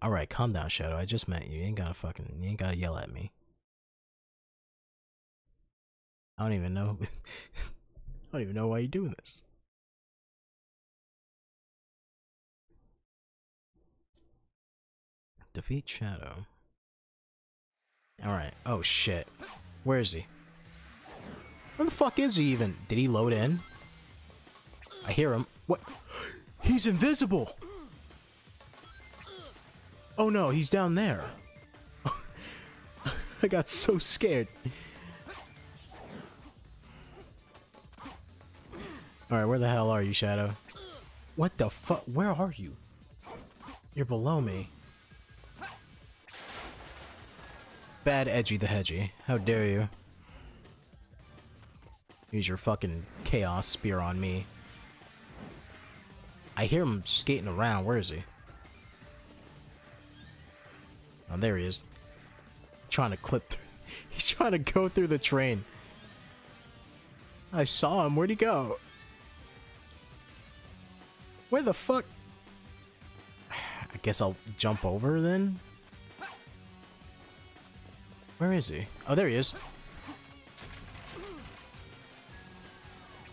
Alright, calm down, Shadow. I just met you. You ain't gotta fucking you ain't gotta yell at me. I don't even know I don't even know why you're doing this. Defeat Shadow. Alright. Oh shit. Where is he? Where the fuck is he even? Did he load in? I hear him. What? He's invisible! Oh no, he's down there. I got so scared. Alright, where the hell are you, Shadow? What the fuck? Where are you? You're below me. Bad Edgy the Hedgy. How dare you? Use your fucking Chaos Spear on me. I hear him skating around. Where is he? Oh, there he is. Trying to clip through. He's trying to go through the train. I saw him. Where'd he go? Where the fuck? I guess I'll jump over then. Where is he? Oh, there he is.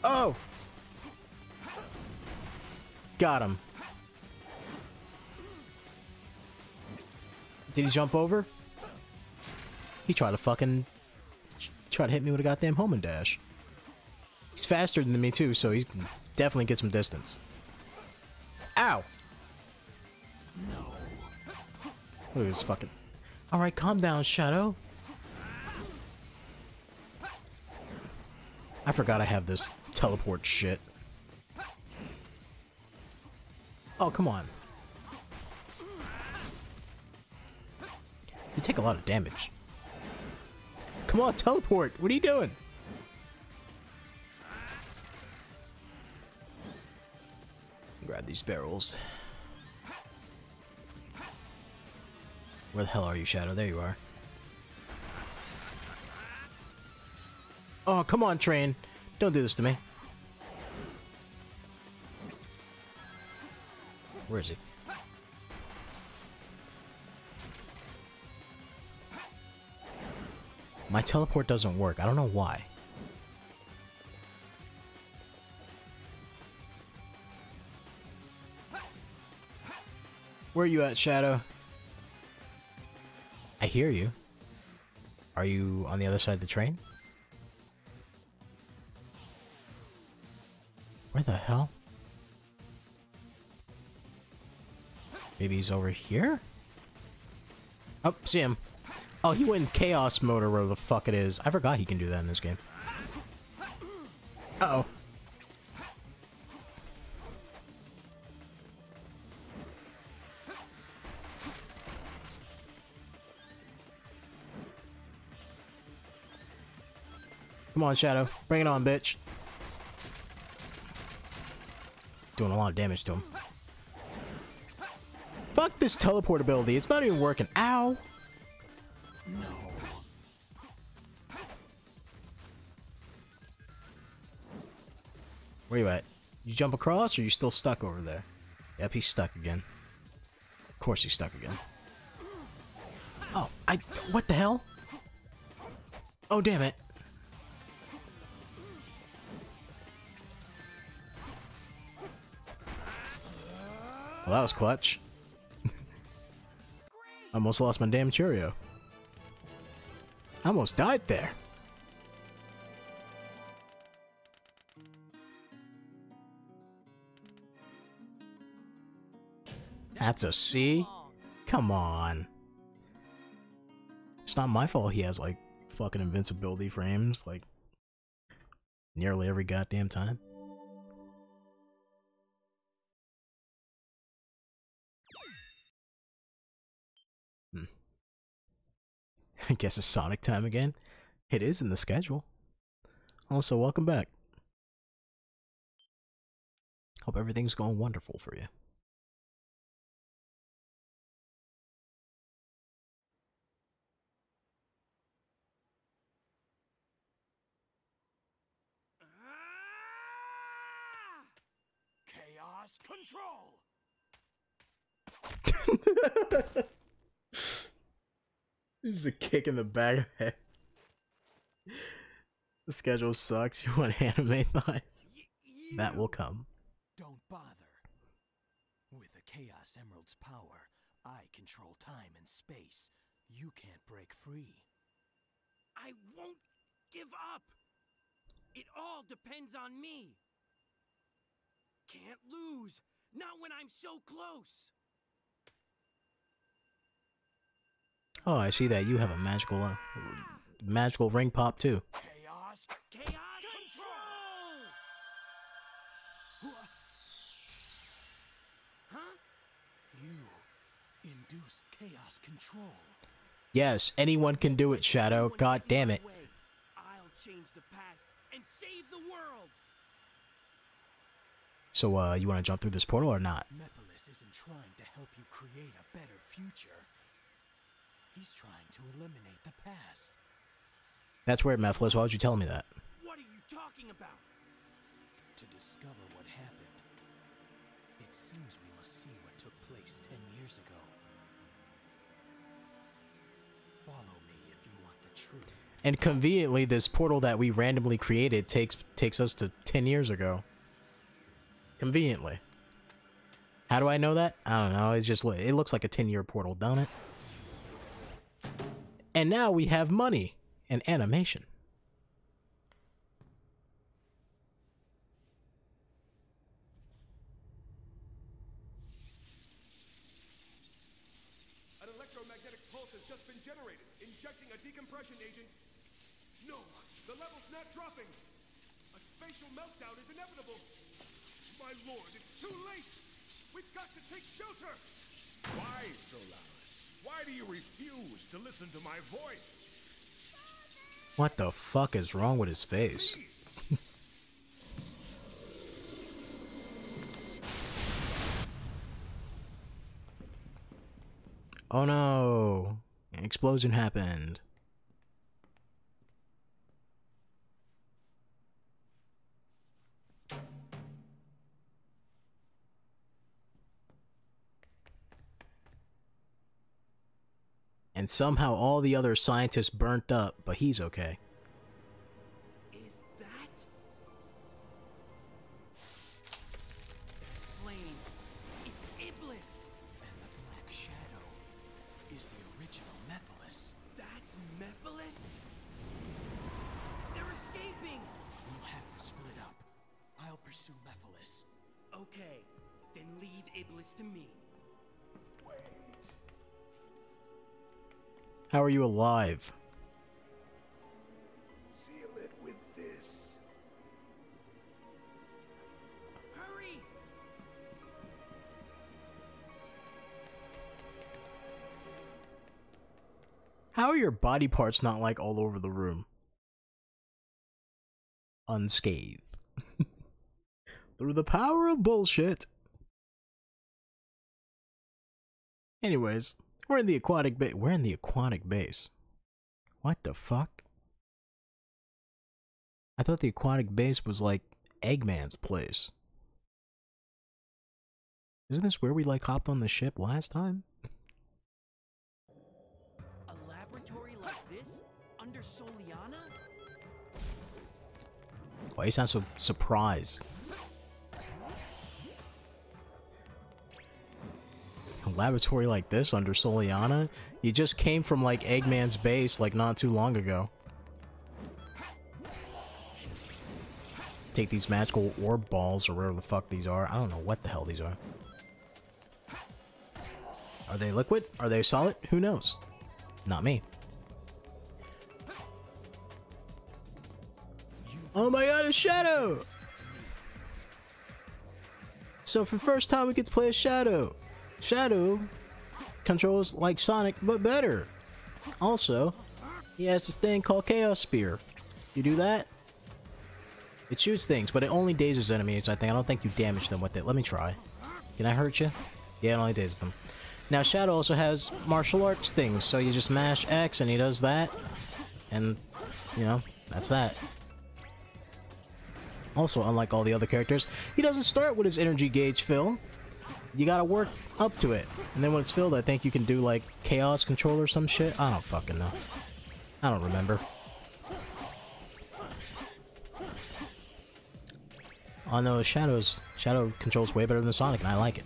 Oh! Got him. Did he jump over? He tried to fucking try to hit me with a goddamn homing dash. He's faster than me too, so he definitely get some distance. Ow! No. Look at this fucking. Alright, calm down, Shadow. I forgot I have this teleport shit. Oh, come on. You take a lot of damage. Come on, teleport! What are you doing? Grab these barrels. Where the hell are you, Shadow? There you are. Oh, come on, train. Don't do this to me. Where is he? My teleport doesn't work. I don't know why. Where are you at, Shadow? I hear you. Are you on the other side of the train? Where the hell? Maybe he's over here? Oh, see him. Oh, he went chaos mode or whatever the fuck it is. I forgot he can do that in this game. Uh oh Come on, Shadow. Bring it on, bitch. Doing a lot of damage to him. Fuck this teleport ability. It's not even working. Ow! No. Where you at? You jump across or you still stuck over there? Yep, he's stuck again. Of course he's stuck again. Oh, I... What the hell? Oh, damn it. Well, that was clutch. Almost lost my damn Cheerio. I almost died there. That's a C? Come on. It's not my fault he has, like, fucking invincibility frames, like, nearly every goddamn time. I guess it's Sonic time again. It is in the schedule. Also, welcome back. Hope everything's going wonderful for you. Ah! Chaos control! This is the kick in the back of the head. The schedule sucks. You want anime thighs? That will come. Don't bother. With the Chaos Emerald's power, I control time and space. You can't break free. I won't give up. It all depends on me. Can't lose. Not when I'm so close. Oh, I see that you have a magical, uh, magical ring pop too. Chaos, chaos control. Huh? You induced chaos control. Yes, anyone can do it, Shadow. God damn it. I'll change the past and save the world. So, uh, you want to jump through this portal or not? Mephiles isn't trying to help you create a better future. He's trying to eliminate the past. That's weird, Mephiles. Why would you tell me that? What are you talking about? To discover what happened, it seems we must see what took place ten years ago. Follow me if you want the truth. And conveniently, this portal that we randomly created takes takes us to ten years ago. Conveniently. How do I know that? I don't know. It's just it looks like a 10 year portal, don't it? And now we have money and animation. An electromagnetic pulse has just been generated, injecting a decompression agent. No, the level's not dropping. A spatial meltdown is inevitable. My lord, it's too late. We've got to take shelter. Why so loud? Why do you refuse to listen to my voice? What the fuck is wrong with his face? oh no! An explosion happened. And somehow all the other scientists burnt up, but he's okay. Are you alive? Seal it with this. Hurry! How are your body parts not like all over the room? Unscathed. Through the power of bullshit. Anyways, we're in the aquatic base. We're in the aquatic base. What the fuck? I thought the aquatic base was like Eggman's place. Isn't this where we like hopped on the ship last time? A laboratory like this? Under Soleanna? Why you sound so surprised? A laboratory like this under Soleanna? You just came from like Eggman's base like not too long ago. Take these magical orb balls or whatever the fuck these are. I don't know what the hell these are. Are they liquid? Are they solid? Who knows? Not me. Oh my god, a shadow! So for first time we get to play a shadow. Shadow controls like Sonic, but better. Also, he has this thing called Chaos Spear. You do that, it shoots things, but it only dazes enemies, I think. I don't think you damage them with it. Let me try. Can I hurt you? Yeah, it only dazes them. Now, Shadow also has martial arts things, so you just mash X and he does that. And, you know, that's that. Also, unlike all the other characters, he doesn't start with his energy gauge fill. You gotta work up to it. And then when it's filled, I think you can do like chaos control or some shit. I don't fucking know. I don't remember. Oh no, Shadows. Shadow controls way better than Sonic, and I like it.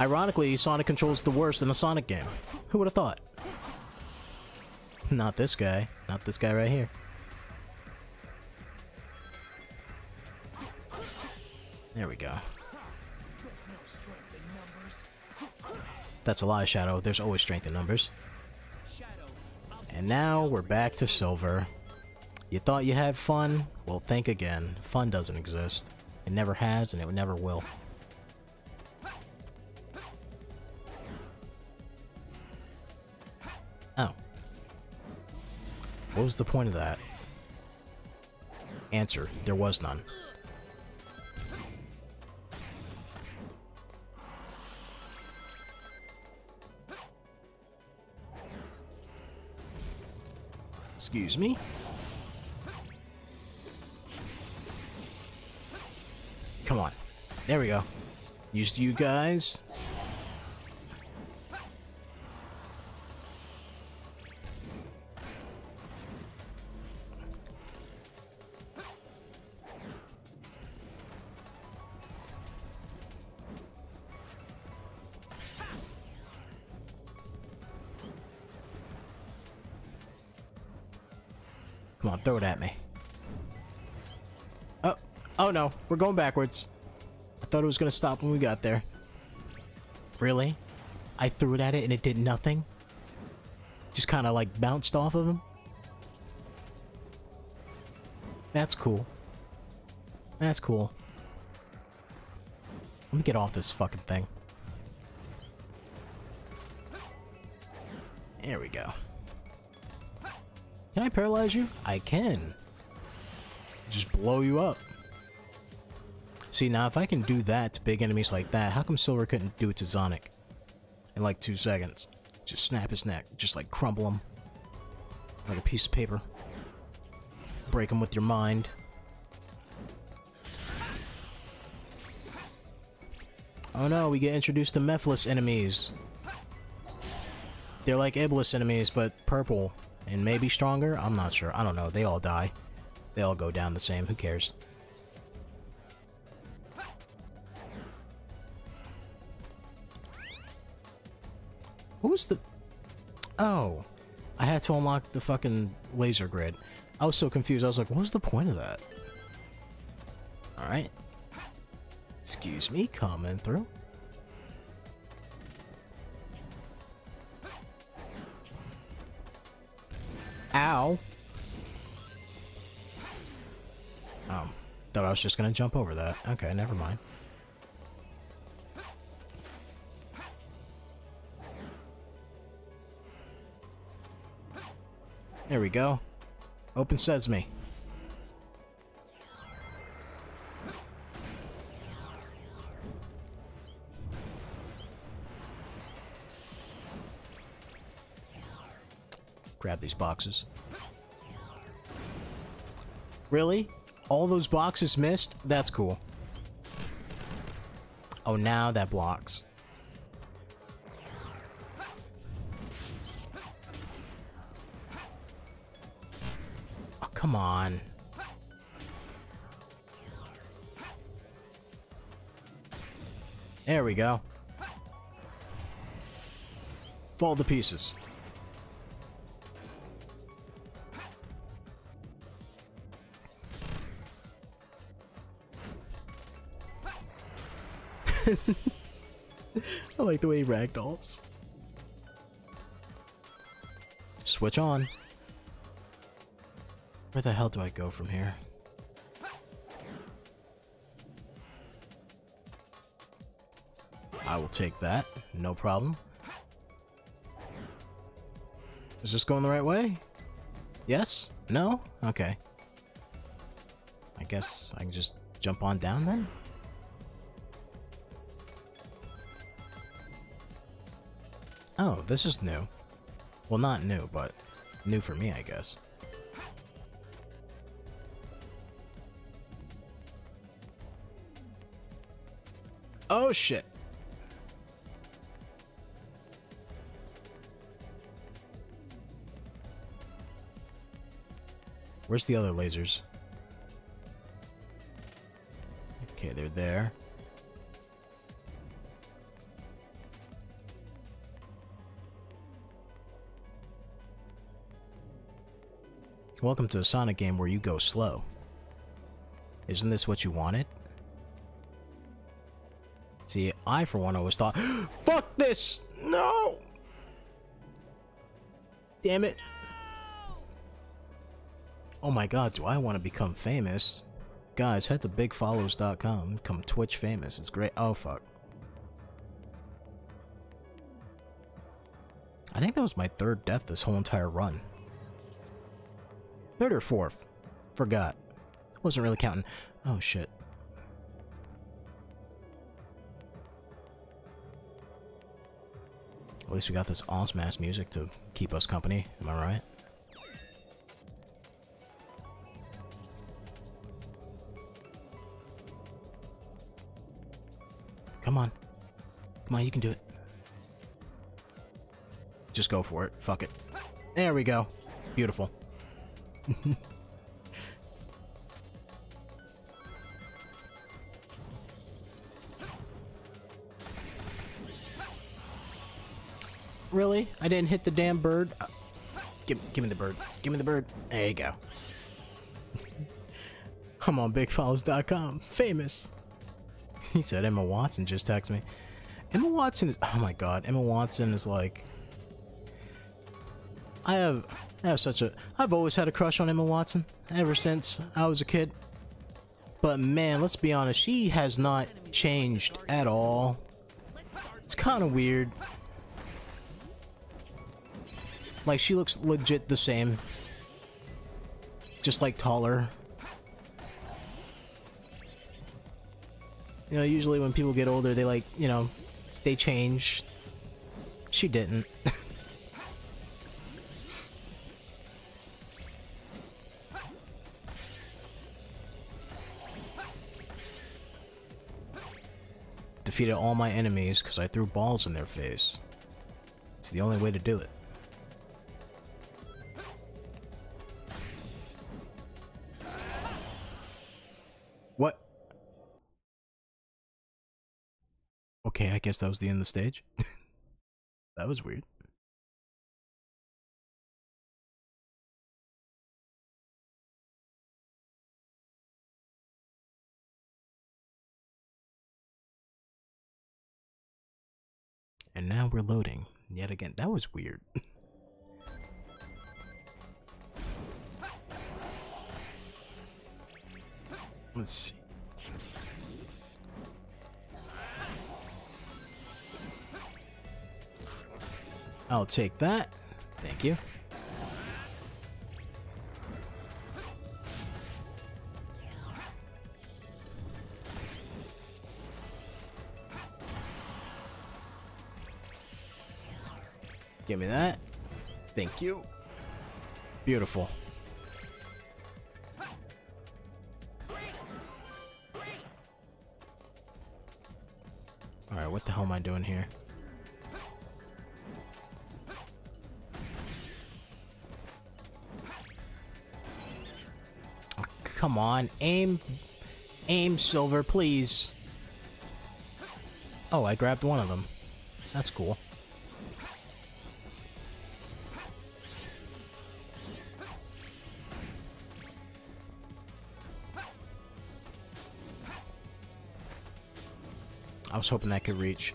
Ironically, Sonic controls the worst in a Sonic game. Who would have thought? Not this guy. Not this guy right here. There we go. That's a lot of Shadow. There's always strength in numbers. And now we're back to Silver. You thought you had fun? Well, think again. Fun doesn't exist. It never has, and it never will. Oh. What was the point of that? Answer. There was none. Excuse me? Come on. There we go. Used you guys. Come on, throw it at me. Oh, oh no, we're going backwards. I thought it was gonna stop when we got there. Really? I threw it at it and it did nothing? Just kind of like bounced off of him? That's cool. That's cool. Let me get off this fucking thing. There we go. Can I paralyze you? I can. Just blow you up. See, now if I can do that to big enemies like that, how come Silver couldn't do it to Sonic? In like two seconds. Just snap his neck. Just like crumble him. Like a piece of paper. Break him with your mind. Oh no, we get introduced to Mephiles enemies. They're like Iblis enemies, but purple. And maybe stronger? I'm not sure. I don't know. They all die. They all go down the same. Who cares? What was the... Oh. I had to unlock the fucking laser grid. I was so confused. I was like, what was the point of that? Alright. Excuse me, coming through. Thought I was just gonna jump over that. Okay, never mind. There we go. Open sesame. Grab these boxes. Really? All those boxes missed? That's cool. Oh, now that blocks. Oh, come on. There we go. Fall to pieces. I like the way he ragdolls. Switch on. Where the hell do I go from here? I will take that. No problem. Is this going the right way? Yes? No? Okay. I guess I can just jump on down then? Oh, this is new. Well, not new, but new for me, I guess. Oh, shit. Where's the other lasers? Okay, they're there. Welcome to a Sonic game where you go slow. Isn't this what you wanted? See, I for one always thought, Fuck this! No! Damn it. Oh my god, do I want to become famous? Guys, head to bigfollows.com, become Twitch famous. It's great. Oh fuck. I think that was my third death this whole entire run. Third or fourth. Forgot. Wasn't really counting. Oh shit. At least we got this awesome ass music to keep us company, am I right? Come on. Come on, you can do it. Just go for it. Fuck it. There we go. Beautiful. really? I didn't hit the damn bird? Uh, give, give me the bird. Give me the bird. There you go. I'm on bigfollows.com. Famous. He said Emma Watson just texted me. Emma Watson is oh my god, Emma Watson is like I have I have such a I've always had a crush on Emma Watson ever since I was a kid. But man, let's be honest, she has not changed at all. It's kind of weird. Like she looks legit the same. Just like taller. You know, usually when people get older, they like, you know, they change. She didn't. Defeated all my enemies because I threw balls in their face. It's the only way to do it. What? Okay, I guess that was the end of the stage. that was weird. And now we're loading. Yet again, that was weird. Let's see. I'll take that. Thank you. Give me that. Thank you. Beautiful. Alright, what the hell am I doing here? Oh, come on, aim, aim, Silver, please. Oh, I grabbed one of them. That's cool. Was hoping that could reach.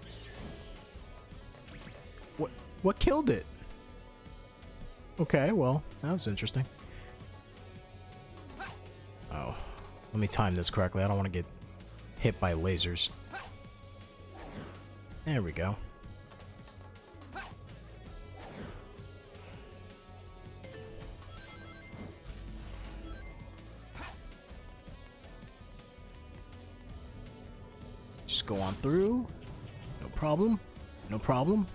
What what killed it? Okay, well, that was interesting. Oh, let me time this correctly. I don't want to get hit by lasers. There we go. Through. No problem. No problem.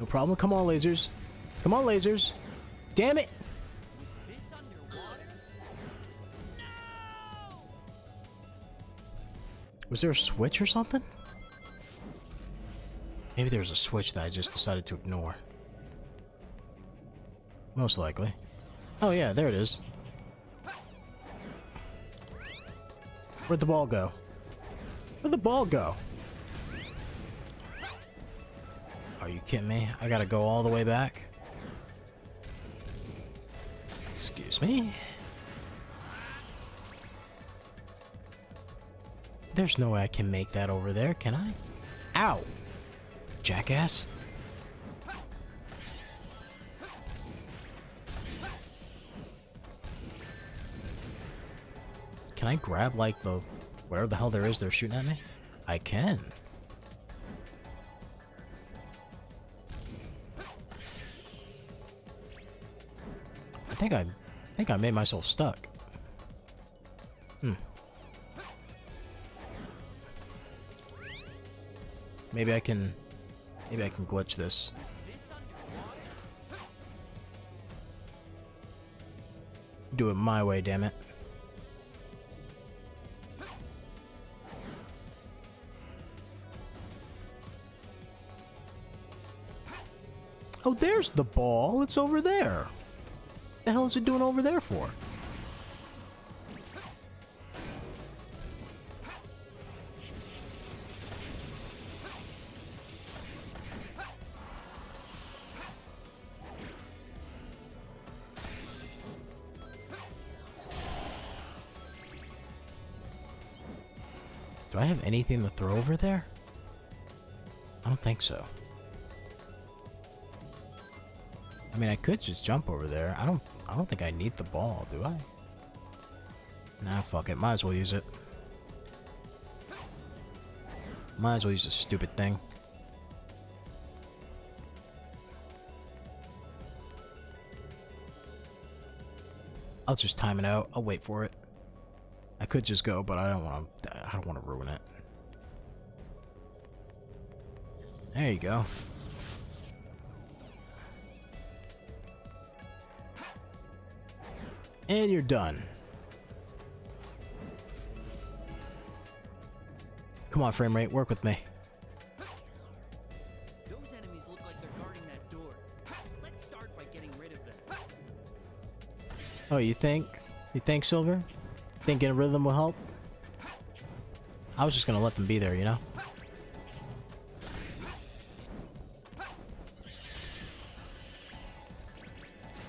No problem. Come on, lasers. Come on, lasers. Damn it! Was there a switch or something? Maybe there was a switch that I just decided to ignore. Most likely. Oh yeah, there it is. Where'd the ball go? Where'd the ball go? Are you kidding me? I gotta go all the way back? Excuse me? There's no way I can make that over there, can I? Ow! Jackass. Can I grab, like, the... Whatever the hell there is they're shooting at me? I can. Think I... I think I made myself stuck. Hmm. Maybe I can... Maybe I can glitch this. Do it my way, damn it. Oh, there's the ball. It's over there. The hell is it doing over there for? Do I have anything to throw over there? I don't think so. I mean, I could just jump over there. I don't I don't think I need the ball, do I? Nah, fuck it. Might as well use it. Might as well use this stupid thing. I'll just time it out. I'll wait for it. I could just go, but I don't want to. I don't want to ruin it. There you go. And you're done. Come on, frame rate, work with me. Those enemies look like they're guarding that door. Let's start by getting rid of them. Oh, you think? You think, Silver? Think getting rid of them will help? I was just gonna let them be there, you know?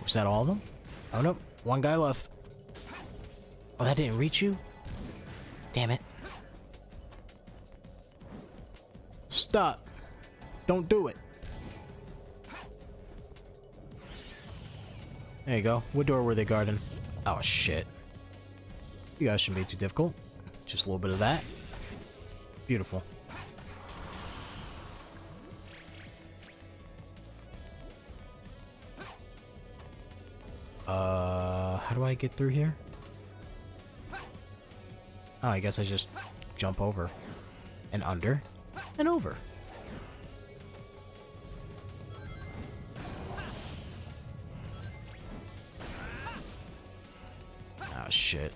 Was that all of them? Oh, no. One guy left. Oh, that didn't reach you? Damn it. Stop. Don't do it. There you go. What door were they guarding? Oh, shit. You guys shouldn't be too difficult. Just a little bit of that. Beautiful. I get through here? Oh, I guess I just jump over. And under. And over. Oh, shit.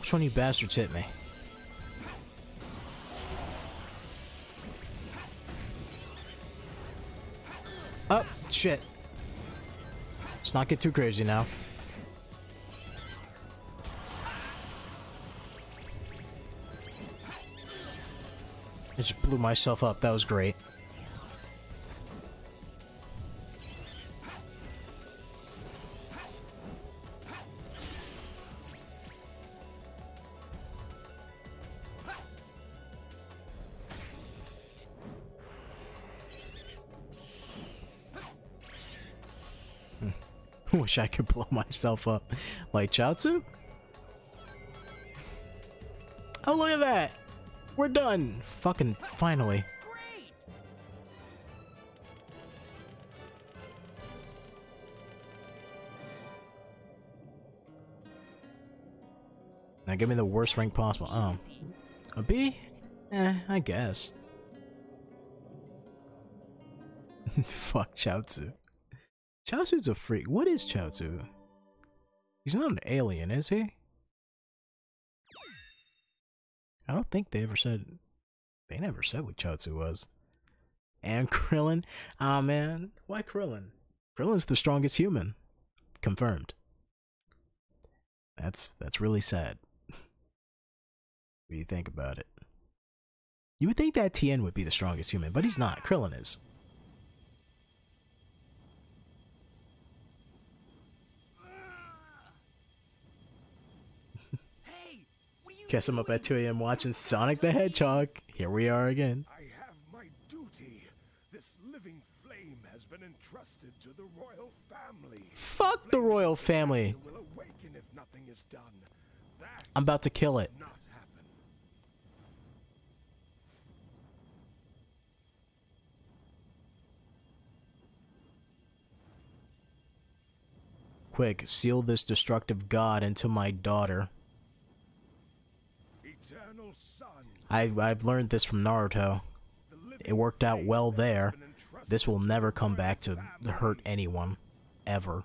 Which one you bastards hit me? Oh, shit. Not get too crazy now. I just blew myself up. That was great. Wish I could blow myself up like Chaozu. Oh, look at that! We're done! Fucking finally. Now give me the worst rank possible. Oh. A B? Eh, I guess. Fuck Chaozu. Chaozu's a freak. What is Chaozu? He's not an alien, is he? I don't think they ever said. They never said what Chaozu was. And Krillin? Ah oh, man, why Krillin? Krillin's the strongest human. Confirmed. That's that's really sad. what do you think about it? You would think that Tien would be the strongest human, but he's not. Krillin is. Guess I'm up at 2 a.m. watching Sonic the Hedgehog. Here we are again. I have my duty. This living flame has been entrusted to the royal family. Fuck the royal family. Will awaken if nothing is done. That I'm about to kill it. Quick, seal this destructive god into my daughter. I've, I've learned this from Naruto. It worked out well there. This will never come back to hurt anyone. Ever.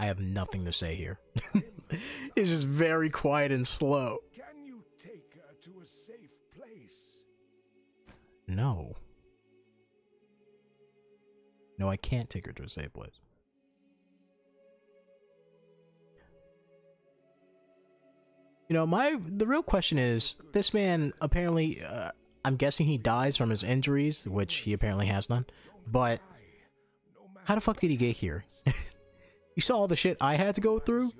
I have nothing to say here. it's just very quiet and slow. Can you take her to a safe place? No. No, I can't take her to a safe place. You know, my the real question is this man apparently uh, I'm guessing he dies from his injuries, which he apparently has none. But how the fuck did he get here? You saw all the shit I had to go through?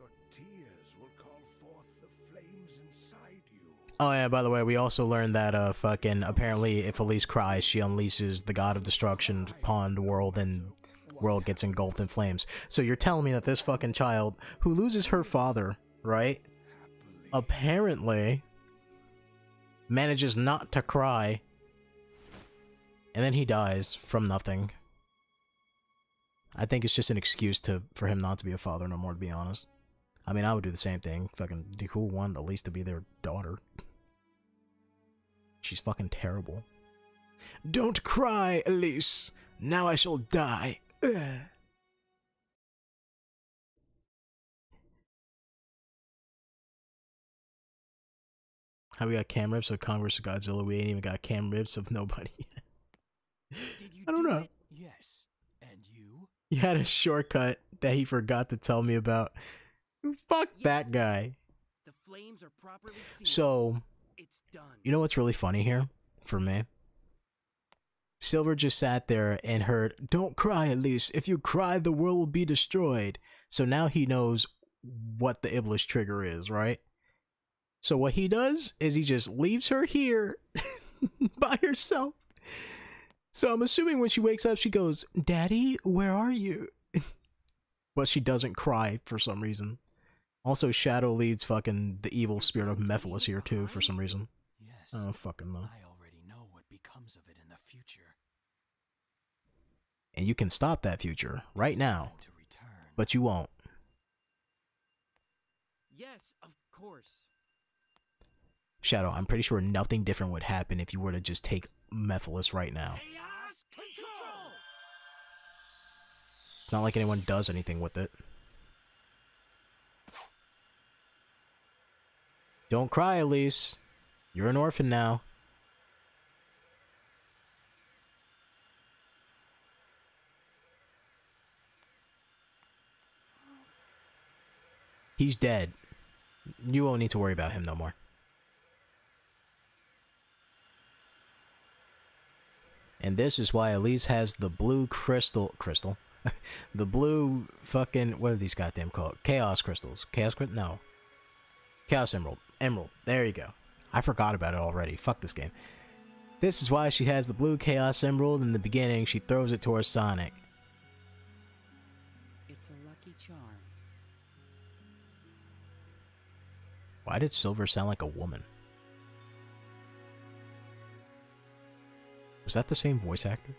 Oh yeah, by the way, we also learned that uh fucking apparently if Elise cries, she unleashes the god of destruction upon the world and world gets engulfed in flames. So you're telling me that this fucking child who loses her father, right? Apparently manages not to cry and then he dies from nothing. I think it's just an excuse to for him not to be a father no more to be honest. I mean, I would do the same thing. Fucking who would want Elise to be their daughter? She's fucking terrible. Don't cry, Elise. Now I shall die. Ugh. How we got cam rips of Kong versus Godzilla? We ain't even got cam rips of nobody. I don't know. Yes. He had a shortcut that he forgot to tell me about. Fuck that guy. The flames are properly sealed. So, it's done. you know what's really funny here for me? Silver just sat there and heard, Don't cry, Elise. If you cry, the world will be destroyed. So now he knows what the Iblis trigger is, right? So what he does is he just leaves her here by herself. So I'm assuming when she wakes up, she goes, Daddy, where are you? but she doesn't cry for some reason. Also, Shadow leads fucking the evil spirit of Mephiles here too for some reason. Yes. Oh fucking know. I already know what becomes of it in the future. And you can stop that future right now. But you won't. Yes, of course. Shadow, I'm pretty sure nothing different would happen if you were to just take Mephiles right now. It's not like anyone does anything with it. Don't cry, Elise. You're an orphan now. He's dead. You won't need to worry about him no more. And this is why Elise has the blue crystal crystal. the blue fucking what are these goddamn called? Chaos crystals. Chaos crystal? No. Chaos emerald. Emerald. There you go. I forgot about it already. Fuck this game. This is why she has the blue chaos emerald in the beginning. She throws it towards Sonic. It's a lucky charm. Why did Silver sound like a woman? Was that the same voice actor?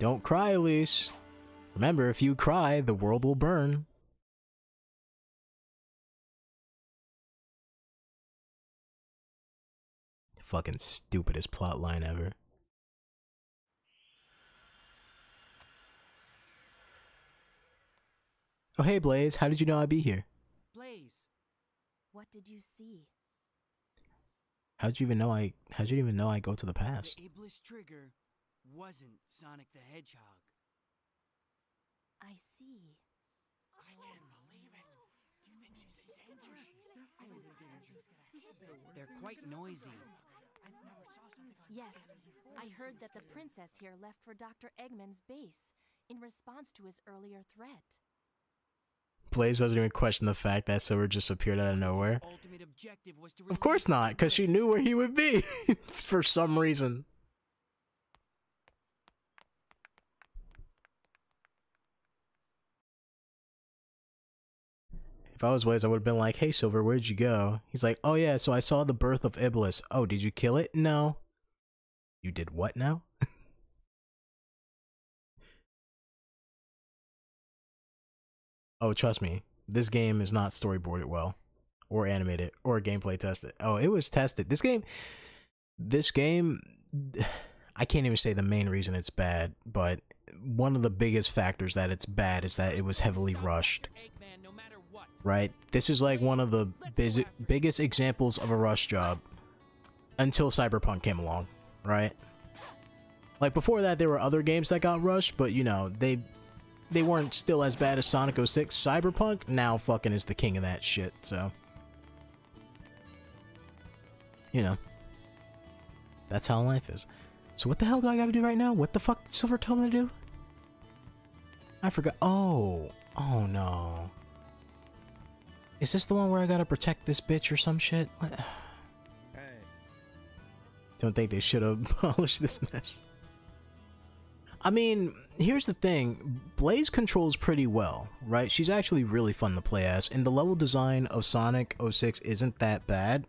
Don't cry, Elise. Remember, if you cry, the world will burn. Fucking stupidest plot line ever. Oh hey Blaze, how did you know I'd be here? Blaze. What did you see? How'd you even know I how'd you even know I go to the past? The Iblis trigger wasn't Sonic the Hedgehog. I see. I oh, can't believe it. Do you think she's in danger? I don't think They're quite noisy. I never saw something like yes, I heard that the princess here left for Dr. Eggman's base in response to his earlier threat. Blaze doesn't even question the fact that Silver just appeared out of nowhere. Of course not, because she knew where he would be for some reason. If I was Blaze, I would have been like, hey Silver, where'd you go? He's like, oh yeah, so I saw the birth of Iblis. Oh, did you kill it? No. You did what now? oh, trust me, this game is not storyboarded well, or animated, or gameplay tested. Oh, it was tested. This game, this game, I can't even say the main reason it's bad, but one of the biggest factors that it's bad is that it was heavily rushed. Right? This is like one of the biggest examples of a rush job until Cyberpunk came along, right? Like before that there were other games that got rushed, but you know, they they weren't still as bad as Sonic 06. Cyberpunk now fucking is the king of that shit, so you know. That's how life is. So what the hell do I gotta do right now? What the fuck did Silver tell me to do? I forgot. Oh. Oh no. Is this the one where I gotta protect this bitch or some shit? What? Don't think they should have polished this mess. I mean, here's the thing. Blaze controls pretty well, right? She's actually really fun to play as, and the level design of Sonic 06 isn't that bad.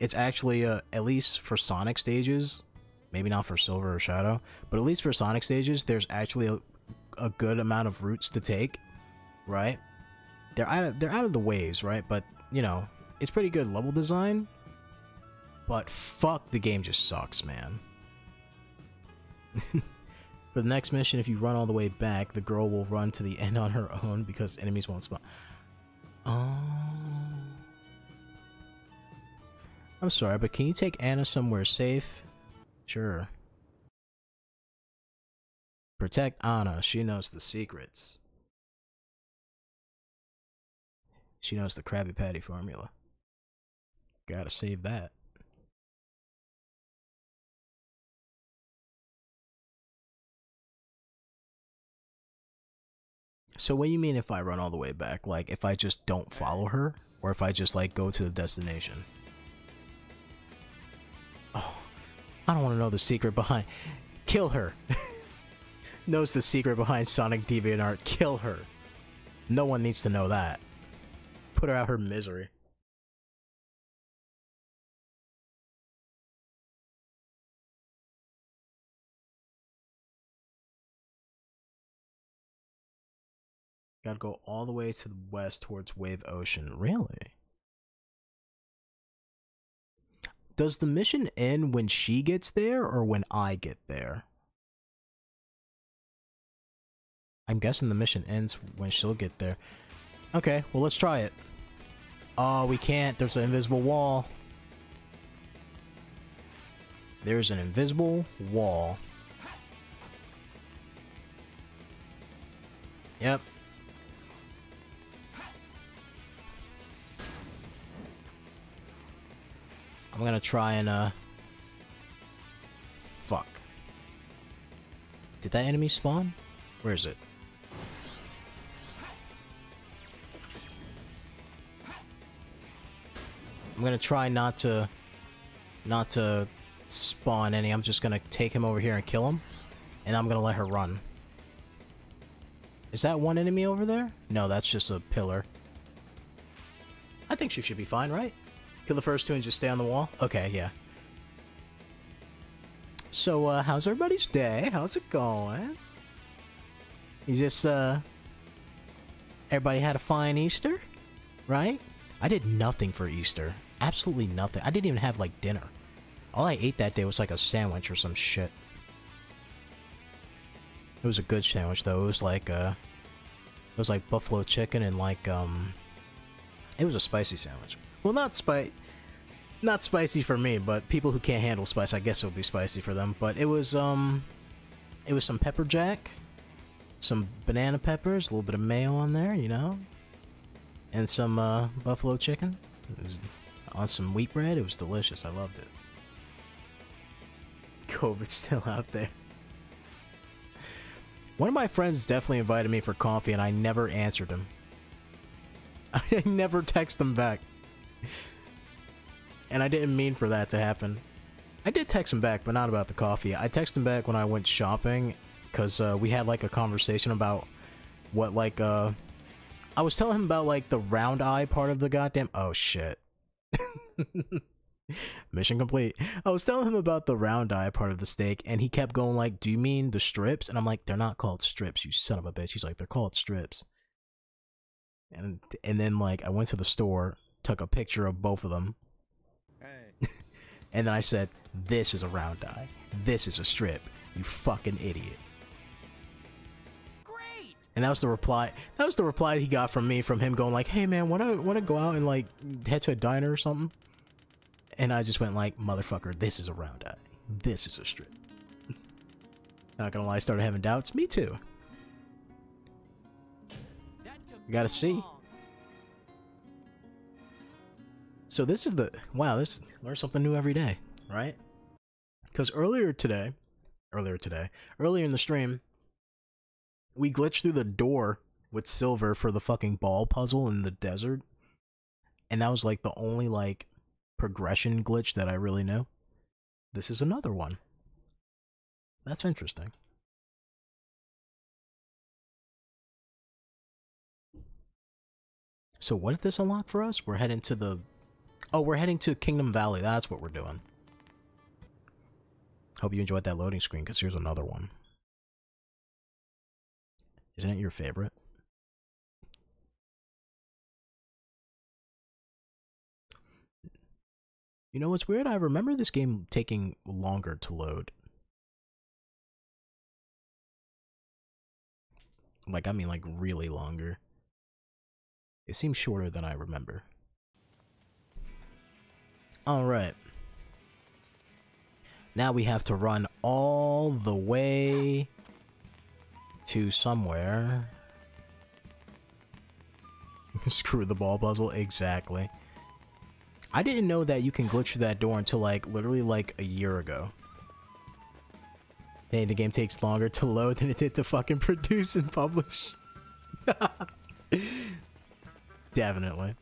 It's actually, uh, at least for Sonic stages, maybe not for Silver or Shadow, but at least for Sonic stages, there's actually a, a good amount of routes to take, right? They're out of, they're out of the ways, right? But, you know, it's pretty good level design, but fuck, the game just sucks, man. For the next mission, if you run all the way back, the girl will run to the end on her own because enemies won't spawn. Oh. I'm sorry, but can you take Anna somewhere safe? Sure. Protect Anna. She knows the secrets. She knows the Krabby Patty formula. Gotta save that. So what do you mean if I run all the way back? Like if I just don't follow her? Or if I just like go to the destination? Oh, I don't want to know the secret behind... Kill her! Knows the secret behind Sonic DeviantArt. Kill her! No one needs to know that. Put her out her misery. Gotta go all the way to the west towards Wave Ocean. Really? Does the mission end when she gets there or when I get there? I'm guessing the mission ends when she'll get there. Okay, well let's try it. Oh, we can't. There's an invisible wall. There's an invisible wall. Yep, I'm gonna try and, uh... Fuck. Did that enemy spawn? Where is it? I'm gonna try not to... Not to spawn any. I'm just gonna take him over here and kill him. And I'm gonna let her run. Is that one enemy over there? No, that's just a pillar. I think she should be fine, right? Kill the first two and just stay on the wall? Okay, yeah. So, uh, how's everybody's day? How's it going? Is this, uh... Everybody had a fine Easter? Right? I did nothing for Easter. Absolutely nothing. I didn't even have, like, dinner. All I ate that day was, like, a sandwich or some shit. It was a good sandwich, though. It was, like, uh... It was, like, buffalo chicken and, like, um... It was a spicy sandwich. Well, not spicy. Not spicy for me, but people who can't handle spice, I guess it would be spicy for them. But it was, um... It was some pepper jack. Some banana peppers, a little bit of mayo on there, you know? And some, uh, buffalo chicken. It was on some wheat bread. It was delicious. I loved it. COVID's still out there. One of my friends definitely invited me for coffee and I never answered him. I never text him back and I didn't mean for that to happen. I did text him back, but not about the coffee. I texted him back when I went shopping, because uh, we had like a conversation about what like uh I was telling him about like the round eye part of the goddamn oh shit. Mission complete. I was telling him about the round eye part of the steak, and he kept going like, "Do you mean the strips?" And I'm like, "They're not called strips, you son of a bitch." He's like, "They're called strips." And and then like I went to the store, took a picture of both of them, and then I said, This is a round eye. This is a strip. You fucking idiot. And that was the reply. That was the reply he got from me from him going like, "Hey man, wanna wanna go out and like head to a diner or something?" And I just went like, "Motherfucker, this is a round eye. This is a strip." Not gonna lie, I started having doubts. Me too. You gotta see. So this is the wow. This learn something new every day, right? Because earlier today, earlier today, earlier in the stream, we glitched through the door with silver for the fucking ball puzzle in the desert, and that was like the only like progression glitch that I really knew. This is another one. That's interesting. So what did this unlock for us? We're heading to the Oh, we're heading to Kingdom Valley. That's what we're doing. Hope you enjoyed that loading screen, because here's another one. Isn't it your favorite? You know what's weird? I remember this game taking longer to load. Like, I mean, like, really longer. It seems shorter than I remember. Alright. Now we have to run all the way to somewhere. Screw the ball puzzle, exactly. I didn't know that you can glitch through that door until like literally like a year ago. Hey, the game takes longer to load than it did to fucking produce and publish. Definitely.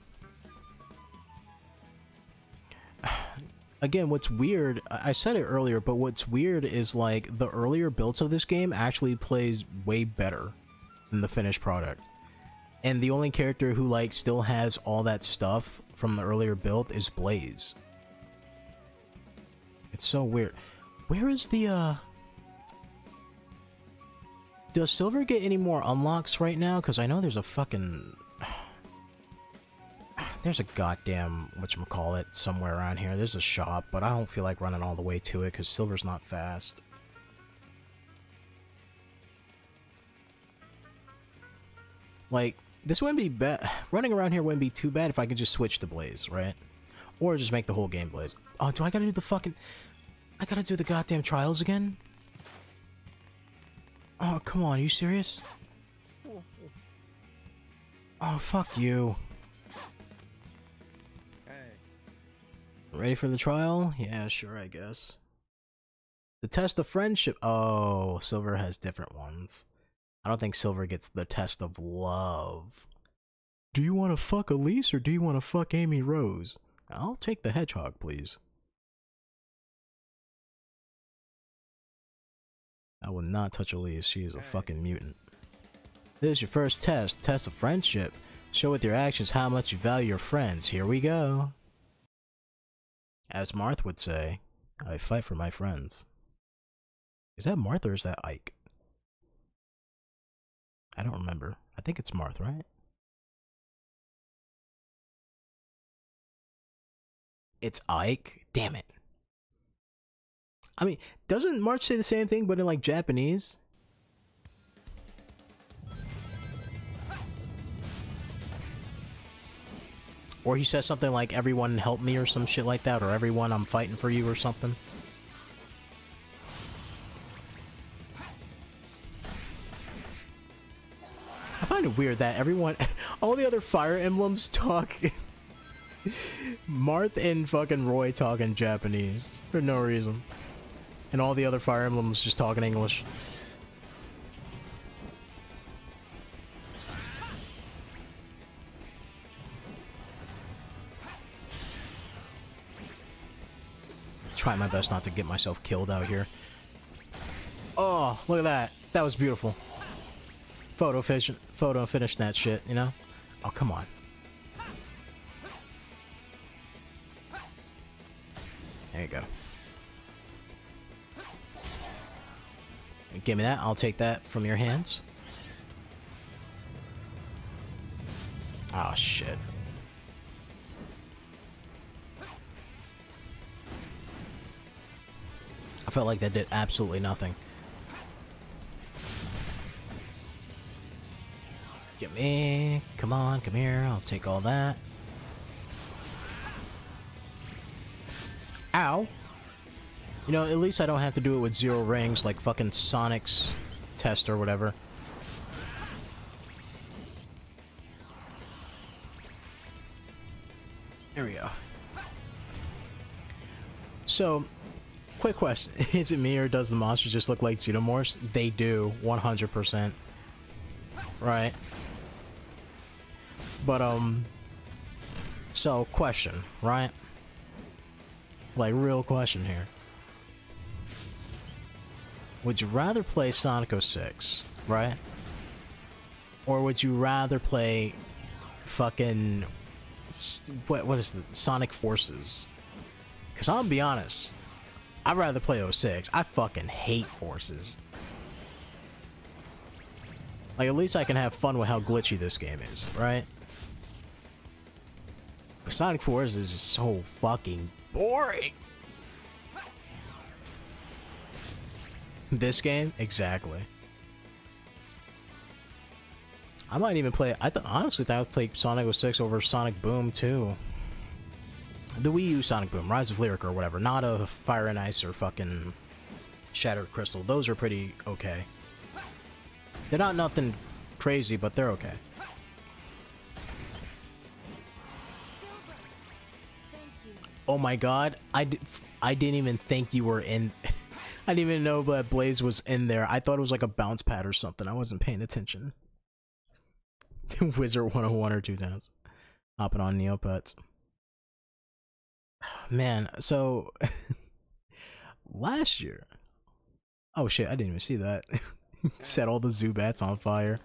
Again, what's weird, I said it earlier, but what's weird is like the earlier builds of this game actually plays way better than the finished product. And the only character who like still has all that stuff from the earlier build is Blaze. It's so weird. Where is the uh Does Silver get any more unlocks right now? Because I know there's a fucking there's a goddamn whatchamacallit somewhere around here. There's a shop, but I don't feel like running all the way to it because Silver's not fast. Like, this wouldn't be bad. Running around here wouldn't be too bad if I could just switch to Blaze, right? Or just make the whole game Blaze. Oh, do I gotta do the fucking... I gotta do the goddamn trials again? Oh, come on, are you serious? Oh, fuck you. Ready for the trial? Yeah, sure, I guess. The test of friendship. Oh, Silver has different ones. I don't think Silver gets the test of love. Do you want to fuck Elise or do you want to fuck Amy Rose? I'll take the hedgehog, please. I will not touch Elise. She is a fucking mutant. This is your first test. Test of friendship. Show with your actions how much you value your friends. Here we go. As Marth would say, I fight for my friends. Is that Marth or is that Ike? I don't remember. I think it's Marth, right? It's Ike? Damn it. I mean, doesn't Marth say the same thing but in like Japanese? Or he says something like, everyone help me or some shit like that, or everyone I'm fighting for you or something. I find it weird that everyone, all the other Fire Emblems talk, Marth and fucking Roy talk in Japanese for no reason. And all the other Fire Emblems just talk in English. Try my best not to get myself killed out here. Oh, look at that. That was beautiful. Photo, fish, photo finish that shit, you know? Oh, come on. There you go. Give me that. I'll take that from your hands. Oh, shit. I felt like that did absolutely nothing. Get me. Come on, come here. I'll take all that. Ow. You know, at least I don't have to do it with zero rings like fucking Sonic's test or whatever. There we go. So, quick question. Is it me or does the monsters just look like Xenomorphs? They do, 100%. Right? But, um... So, question, right? Like, real question here. Would you rather play Sonic 06, right? Or would you rather play fucking what what is the Sonic Forces? Cause I'll be honest, I'd rather play 06. I fucking hate Forces. Like at least I can have fun with how glitchy this game is, right? Sonic Forces is just so fucking boring. This game? Exactly. I might even play. I th honestly think I would play Sonic 06 over Sonic Boom too. The Wii U Sonic Boom, Rise of Lyric or whatever, not a Fire and Ice or fucking Shattered Crystal. Those are pretty okay. They're not nothing crazy, but they're okay. Oh my god, I, I didn't even think you were in... I didn't even know that Blaze was in there. I thought it was like a bounce pad or something. I wasn't paying attention. Wizard 101 or 2000. Hopping on Neopets. Man, so last year. Oh shit, I didn't even see that. set all the Zubats on fire.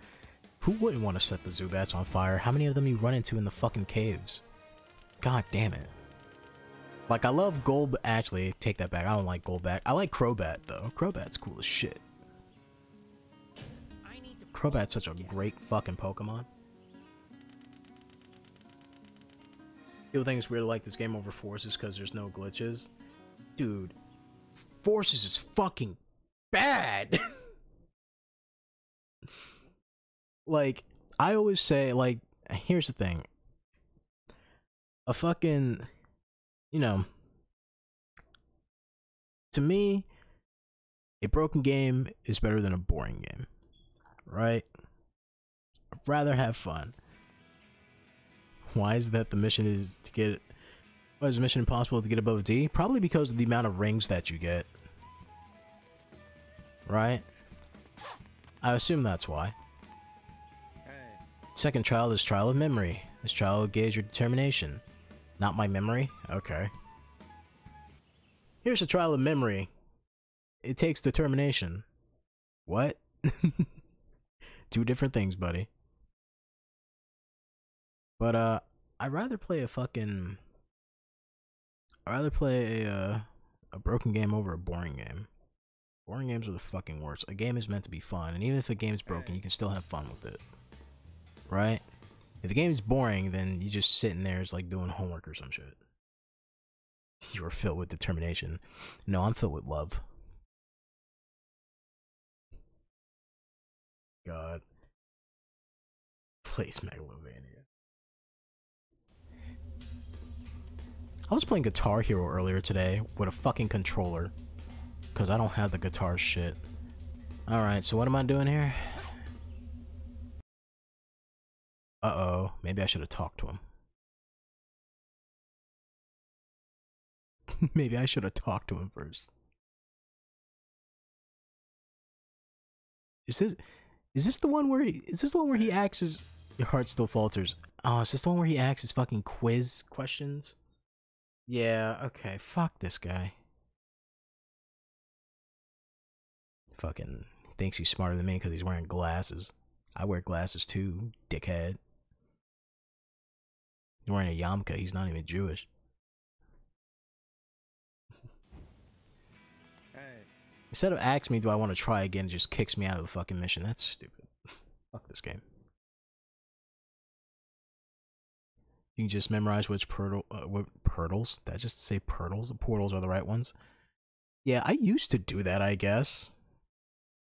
Who wouldn't want to set the Zubats on fire? How many of them you run into in the fucking caves? God damn it. Like, I love Gold. Actually, take that back. I don't like Golbat. I like Crobat, though. Crobat's cool as shit. Crobat's such a great fucking Pokemon. People think it's weird to like this game over Forces because there's no glitches. Dude, Forces is fucking bad. like, I always say, like, here's the thing. A fucking you know, to me, a broken game is better than a boring game, right? I'd rather have fun. Why is that the mission is to get why is mission impossible to get above D? Probably because of the amount of rings that you get. Right? I assume that's why. Second trial is trial of memory. This trial will gauge your determination. Not my memory? Okay. Here's a trial of memory. It takes determination. What? Two different things, buddy. But, uh, I'd rather play a fucking... I'd rather play a, uh, a broken game over a boring game. Boring games are the fucking worst. A game is meant to be fun, and even if a game's broken, you can still have fun with it. Right? If the game's boring, then you just sitting there is like doing homework or some shit. You are filled with determination. No, I'm filled with love. God. Place Megalovania. I was playing Guitar Hero earlier today with a fucking controller. Because I don't have the guitar shit. Alright, so what am I doing here? Uh-oh, maybe I should have talked to him. maybe I should have talked to him first. Is this is this the one where he is this the one where he acts as your heart still falters? Oh, is this the one where he acts as fucking quiz questions? Yeah, okay, fuck this guy. Fucking thinks he's smarter than me because he's wearing glasses. I wear glasses too, dickhead. He's wearing a yarmulke. He's not even Jewish. Hey. Instead of asking me, do I want to try again, just kicks me out of the fucking mission. That's stupid. Fuck this game. You can just memorize which portal, uh, what portals. That just say portals? The portals are the right ones. Yeah, I used to do that, I guess.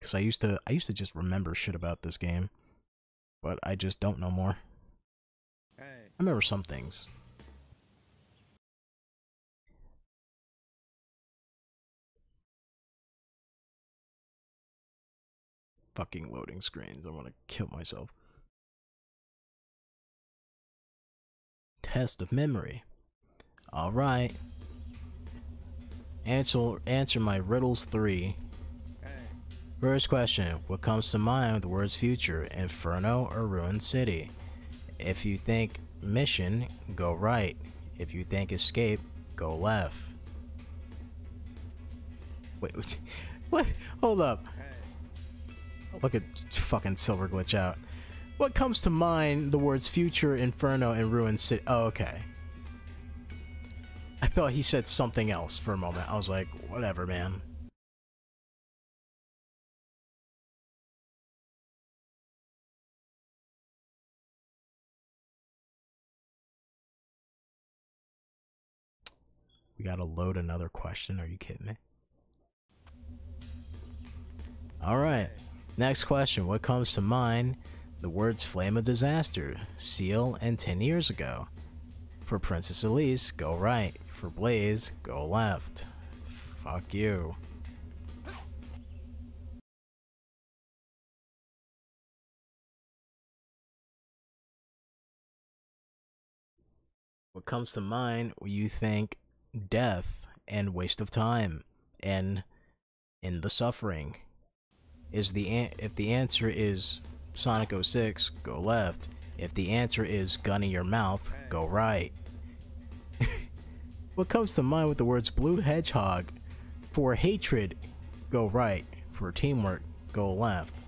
Cause I used to I used to just remember shit about this game. But I just don't know more. I remember some things. Fucking loading screens. I want to kill myself. Test of memory. All right. Answer answer my riddles 3. First question, what comes to mind with the words future, inferno or ruined city? If you think mission, go right. If you think escape, go left. Wait, wait what? Hold up. Look at fucking Silver glitch out. What comes to mind the words future, inferno, and ruined city? Oh, okay. I thought he said something else for a moment. I was like, whatever, man. We gotta load another question. Are you kidding me? Alright. Next question. What comes to mind? The words Flame of Disaster, Seal, and 10 years ago. For Princess Elise, go right. For Blaze, go left. Fuck you. What comes to mind when you think death and waste of time and in the suffering? Is the if the answer is Sonic 06, go left. If the answer is gun in your mouth, go right. what comes to mind with the words blue hedgehog? For hatred, go right. For teamwork, go left.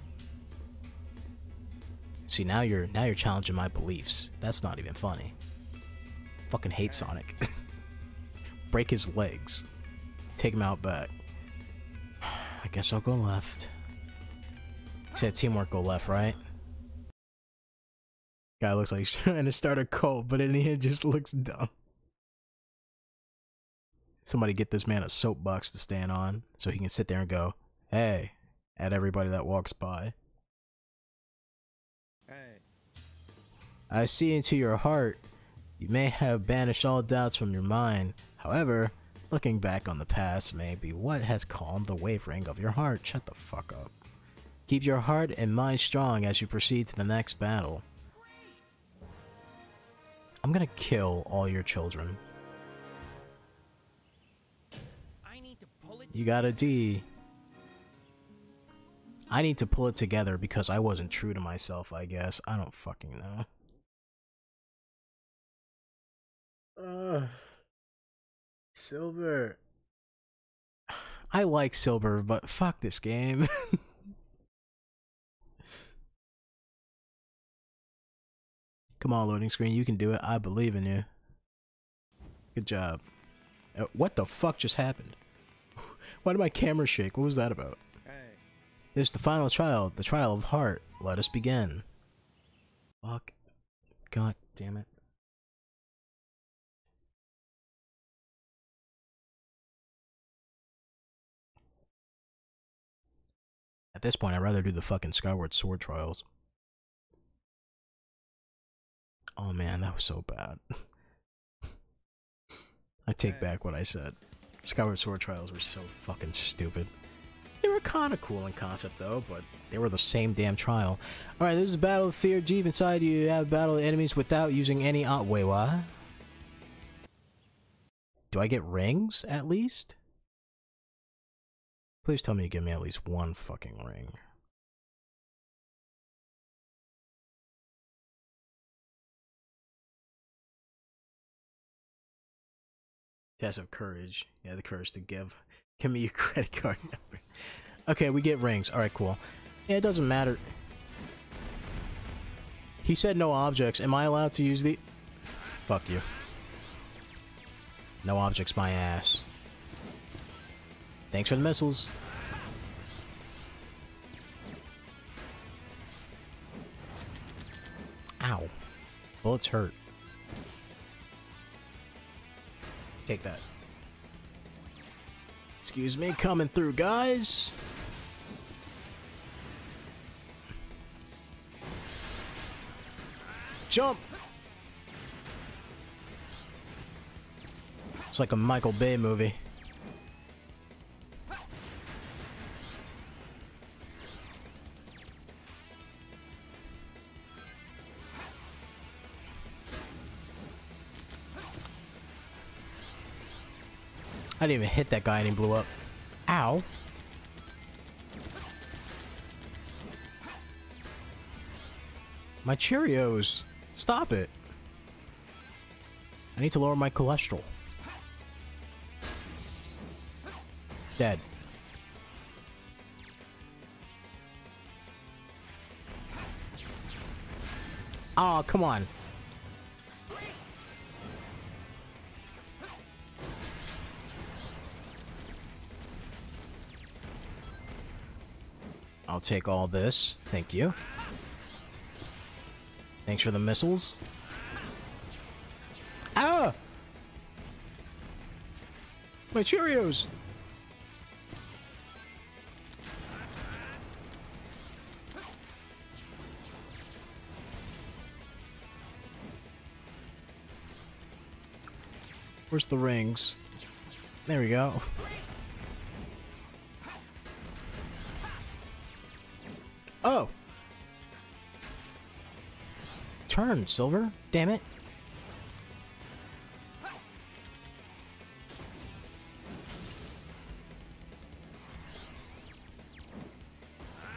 See now you're now you're challenging my beliefs. That's not even funny. Fucking hate Sonic. Break his legs. Take him out back. I guess I'll go left. Said teamwork go left, right? Guy looks like he's trying to start a cult, but in the end just looks dumb. Somebody get this man a soapbox to stand on so he can sit there and go, hey, at everybody that walks by. Hey. I see into your heart. You may have banished all doubts from your mind. However, looking back on the past may be what has calmed the wavering of your heart. Shut the fuck up. Keep your heart and mind strong as you proceed to the next battle. I'm gonna kill all your children. You got a D. I need to pull it together because I wasn't true to myself, I guess. I don't fucking know. Uh, Silver. I like Silver, but fuck this game. Come on, loading screen. You can do it. I believe in you. Good job. Uh, what the fuck just happened? Why did my camera shake? What was that about? Hey. This is the final trial, the trial of heart. Let us begin. Fuck. God damn it. At this point, I'd rather do the fucking Skyward Sword trials. Oh man, that was so bad. I take back what I said. Skyward Sword trials were so fucking stupid. They were kind of cool in concept though, but they were the same damn trial. Alright, this is Battle of Fear. Deep inside you have battle enemies without using any op- Wait, what? Do I get rings, at least? Please tell me you give me at least one fucking ring. Test of courage. Yeah, the courage to give. Give me your credit card number. Okay, we get rings. Alright, cool. Yeah, it doesn't matter. He said no objects. Am I allowed to use the... Fuck you. No objects, my ass. Thanks for the missiles. Ow. Bullets hurt. Take that. Excuse me, coming through, guys. Jump! It's like a Michael Bay movie. I didn't even hit that guy and he blew up. Ow. My Cheerios. Stop it. I need to lower my cholesterol. Dead. Oh, come on. I'll take all this. Thank you. Thanks for the missiles. Ah! My Cheerios! Where's the rings? There we go. Silver. Damn it.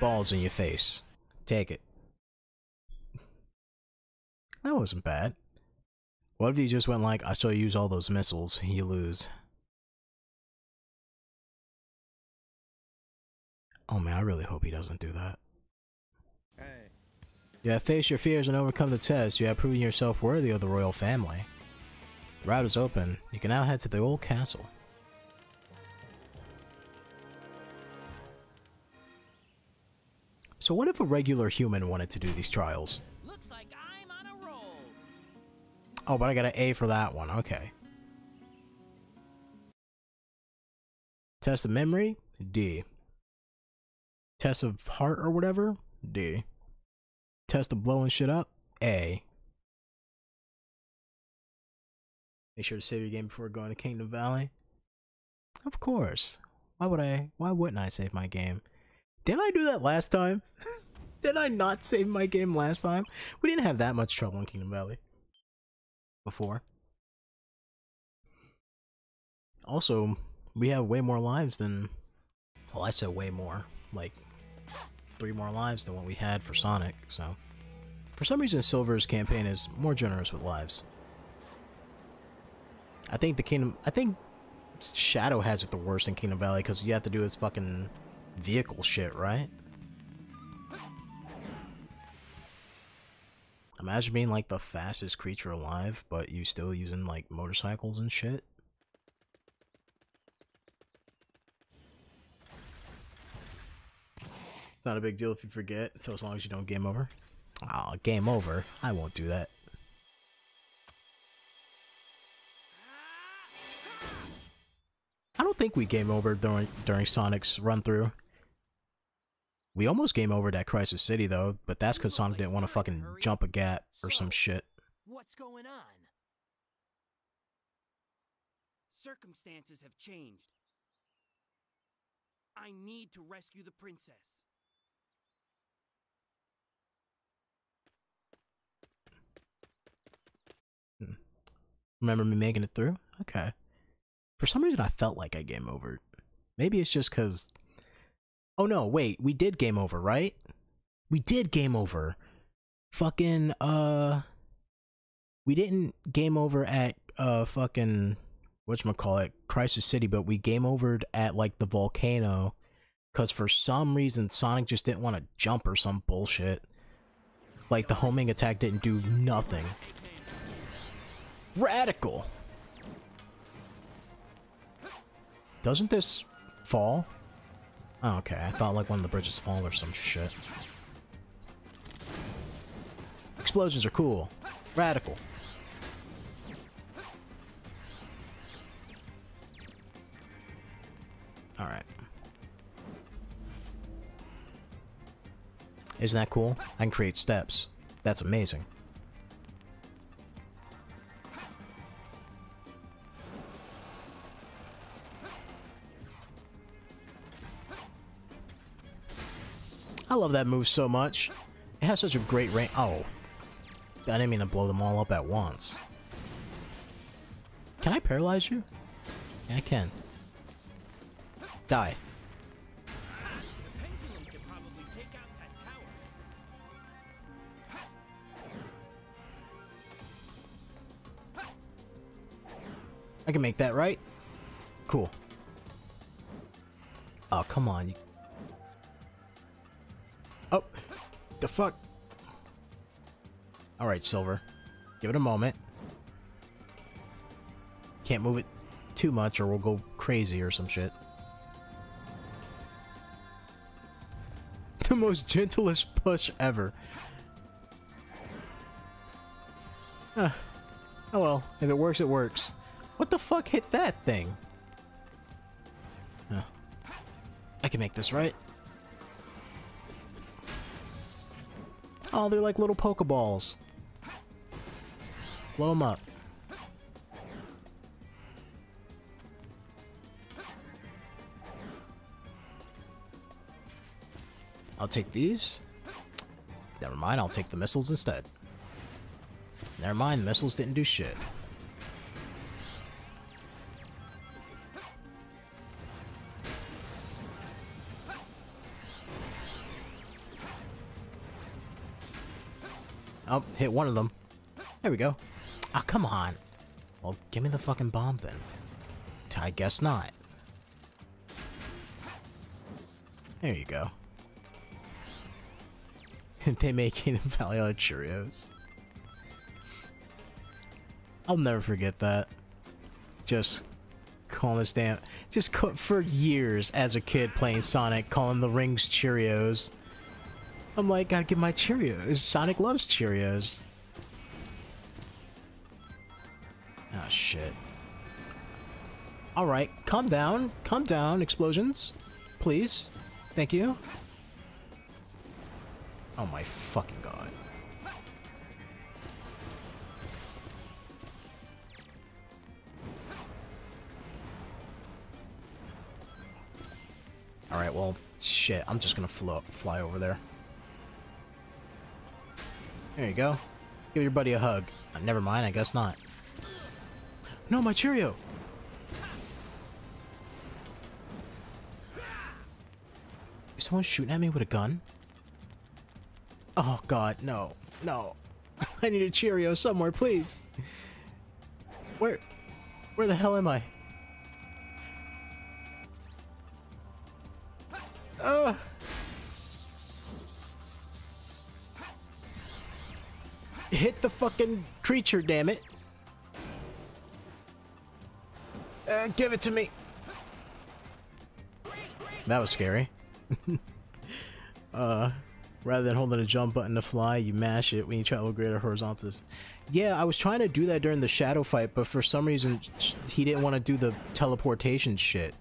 Balls in your face. Take it. That wasn't bad. What if he just went like, I shall use all those missiles, you lose. Oh man, I really hope he doesn't do that. You have faced your fears and overcome the test. You have proven yourself worthy of the royal family. The route is open. You can now head to the old castle. So what if a regular human wanted to do these trials? Looks like I'm on a roll. Oh, but I got an A for that one. Okay. Test of memory? D. Test of heart or whatever? D. Test of blowing shit up? A. Make sure to save your game before going to Kingdom Valley. Of course. Why would I? Why wouldn't I save my game? Didn't I do that last time? Did I not save my game last time? We didn't have that much trouble in Kingdom Valley before. Also, we have way more lives than. Well, I said way more. Like, three more lives than what we had for Sonic, so. For some reason, Silver's campaign is more generous with lives. I think the Kingdom. I think Shadow has it the worst in Kingdom Valley because you have to do his fucking vehicle shit, right? Imagine being like the fastest creature alive, but you still using like motorcycles and shit. It's not a big deal if you forget, so as long as you don't game over. Oh, game over. I won't do that. I don't think we game over during during Sonic's run through. We almost game over at Crisis City though, but that's because Sonic didn't want to fucking jump a gap or some shit. What's going on? Circumstances have changed. I need to rescue the princess. Remember me making it through? Okay. For some reason, I felt like I game over. Maybe it's just because. Oh no, wait, we did game over, right? We did game over. Fucking, uh. We didn't game over at, uh, fucking. Whatchamacallit, Crisis City, but we game overed at, like, the volcano. Because for some reason, Sonic just didn't want to jump or some bullshit. Like, the homing attack didn't do nothing. Radical! Doesn't this fall? Oh, okay. I thought like one of the bridges fall or some shit. Explosions are cool. Radical. Alright. Isn't that cool? I can create steps. That's amazing. I love that move so much. It has such a great range. Oh. I didn't mean to blow them all up at once. Can I paralyze you? Yeah, I can. Die. I can make that, right? Cool. Oh, come on. Oh, the fuck? Alright, Silver. Give it a moment. Can't move it too much or we'll go crazy or some shit. The most gentlest push ever. Oh well, if it works, it works. What the fuck hit that thing? I can make this, right? Oh, they're like little Pokeballs. Blow them up. I'll take these. Never mind, I'll take the missiles instead. Never mind, the missiles didn't do shit. Oh, hit one of them. There we go. Oh, come on. Well, give me the fucking bomb then. I guess not. There you go. they making Valley out of Cheerios. I'll never forget that. Just calling this damn... Just for years as a kid playing Sonic, calling the rings Cheerios. I'm like, gotta get my Cheerios. Sonic loves Cheerios. Oh, shit. Alright, calm down. Calm down, explosions. Please. Thank you. Oh my fucking god. Alright, well, shit. I'm just gonna fly over there. There you go. Give your buddy a hug. Uh, never mind, I guess not. No, my Cheerio! Is someone shooting at me with a gun? Oh god, no. No. I need a Cheerio somewhere, please. Where... Where the hell am I? Fucking creature, damn it. Uh, give it to me. That was scary. uh, rather than holding a jump button to fly, you mash it when you travel greater horizontals. Yeah, I was trying to do that during the shadow fight, but for some reason he didn't want to do the teleportation shit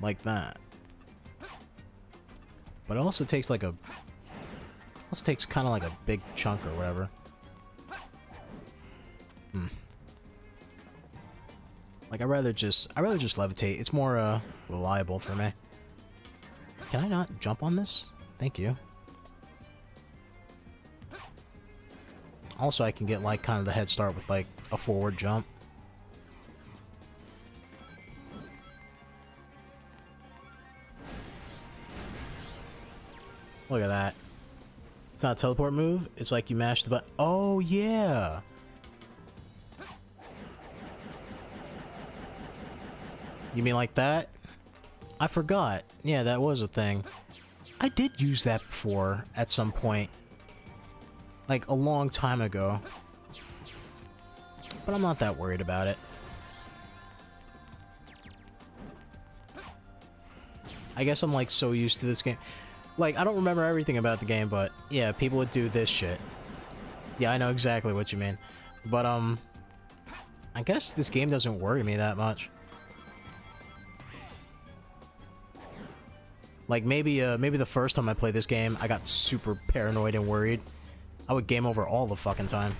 like that. But it also takes like a also takes kind of like a big chunk or whatever. Hmm. Like I rather just I rather just levitate. It's more uh reliable for me. Can I not jump on this? Thank you. Also, I can get like kind of the head start with like a forward jump. Look at that. It's not a teleport move. It's like you mash the button. Oh, yeah. You mean like that? I forgot. Yeah, that was a thing. I did use that before at some point. Like a long time ago. But I'm not that worried about it. I guess I'm like so used to this game. Like, I don't remember everything about the game, but yeah, people would do this shit. Yeah, I know exactly what you mean. But, um, I guess this game doesn't worry me that much. Like maybe uh maybe the first time I played this game, I got super paranoid and worried. I would game over all the fucking time.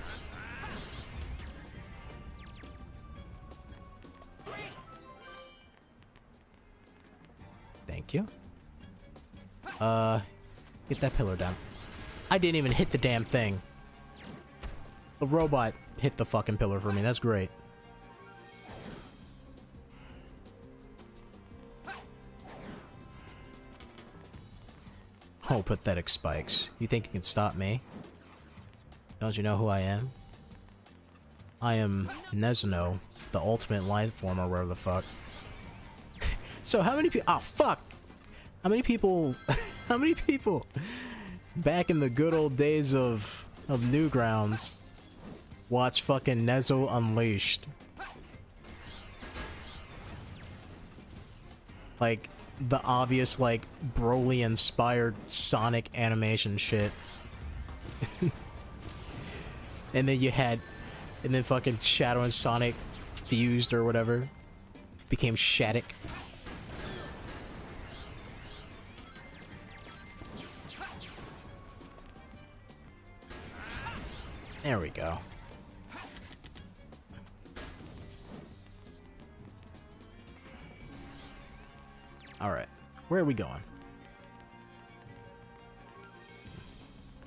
Thank you. Uh, get that pillar down. I didn't even hit the damn thing. The robot hit the fucking pillar for me. That's great. Oh, pathetic spikes. You think you can stop me? Don't you know who I am? I am Nazo, the ultimate life form or whatever the fuck. so how many people- oh ah, fuck! How many people- how many people back in the good old days of of Newgrounds watch fucking Nazo Unleashed? Like, the obvious, like, Broly-inspired Sonic animation shit. and then you had... And then fucking Shadow and Sonic fused or whatever. Became Shadic. There we go. Alright. Where are we going?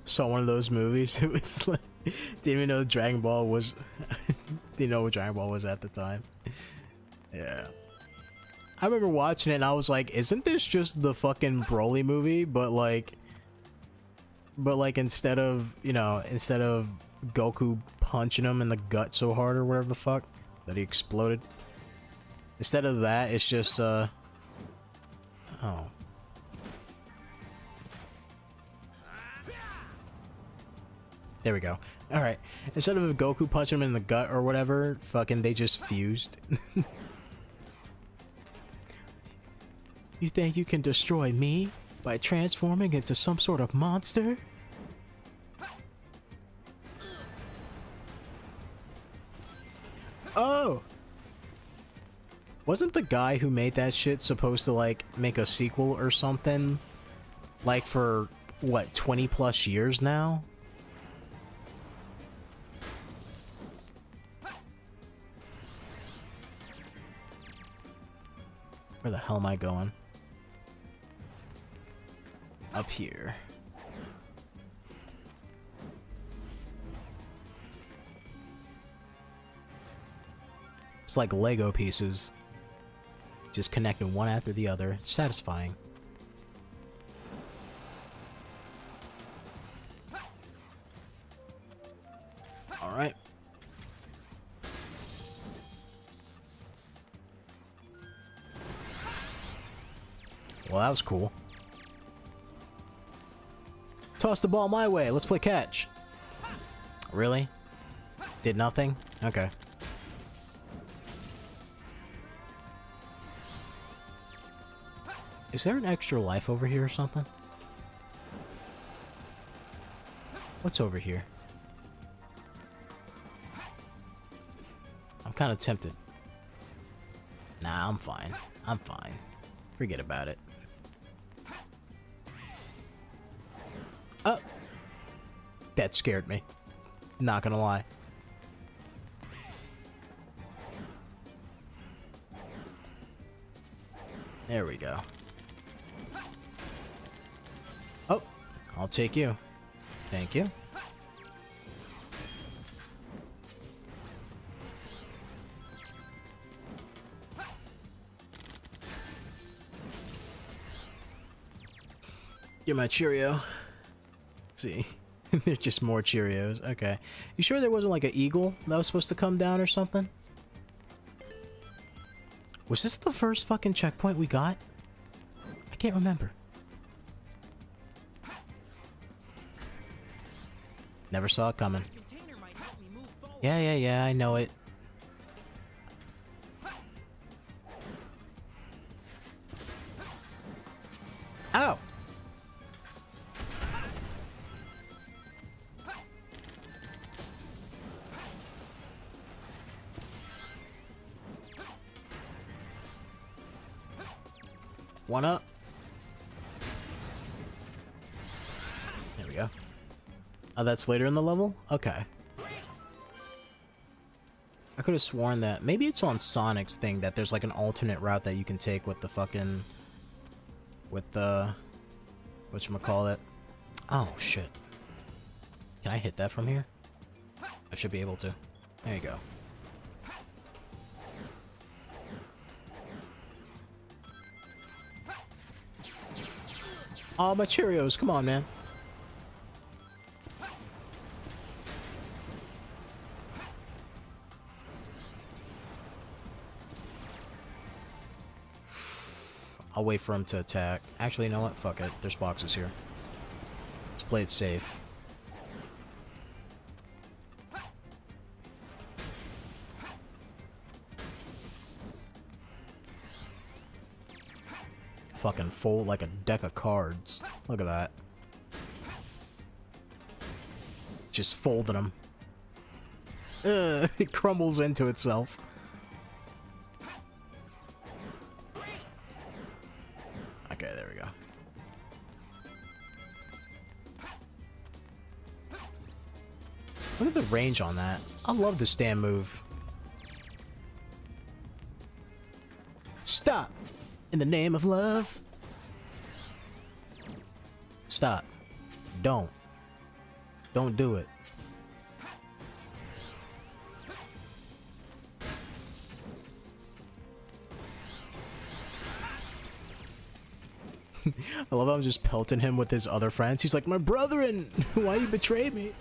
Saw one of those movies. It was like... Didn't even know Dragon Ball was... didn't know what Dragon Ball was at the time. Yeah. I remember watching it and I was like, isn't this just the fucking Broly movie? But like... But like instead of, you know, instead of Goku punching him in the gut so hard or whatever the fuck that he exploded. Instead of that, it's just, uh... Oh. There we go. Alright. Instead of Goku punching him in the gut or whatever, fucking they just fused. you think you can destroy me by transforming into some sort of monster? Oh! Wasn't the guy who made that shit supposed to, like, make a sequel or something? Like, for, what, 20 plus years now? Where the hell am I going? Up here. It's like Lego pieces. Just connecting one after the other. Satisfying. Alright. Well, that was cool. Toss the ball my way. Let's play catch. Really? Did nothing? Okay. Is there an extra life over here or something? What's over here? I'm kind of tempted. Nah, I'm fine. I'm fine. Forget about it. Oh! That scared me. Not gonna lie. There we go. I'll take you. Thank you. Get my Cheerio. Let's see. There's just more Cheerios. Okay. You sure there wasn't like an eagle that was supposed to come down or something? Was this the first fucking checkpoint we got? I can't remember. Never saw it coming. Yeah, yeah, yeah, I know it. Oh, that's later in the level? Okay. I could have sworn that maybe it's on Sonic's thing that there's like an alternate route that you can take with the fucking with the whatchamacallit. Oh shit. Can I hit that from here? I should be able to. There you go. Oh, my Cheerios, come on, man. I'll wait for him to attack. Actually, you know what? Fuck it. There's boxes here. Let's play it safe. Fucking fold like a deck of cards. Look at that. Just folding them. Ugh, it crumbles into itself. Range on that. I love the stand move. Stop! In the name of love. Stop. Don't. Don't do it. I love how I'm just pelting him with his other friends. He's like, my brethren, why you betray me?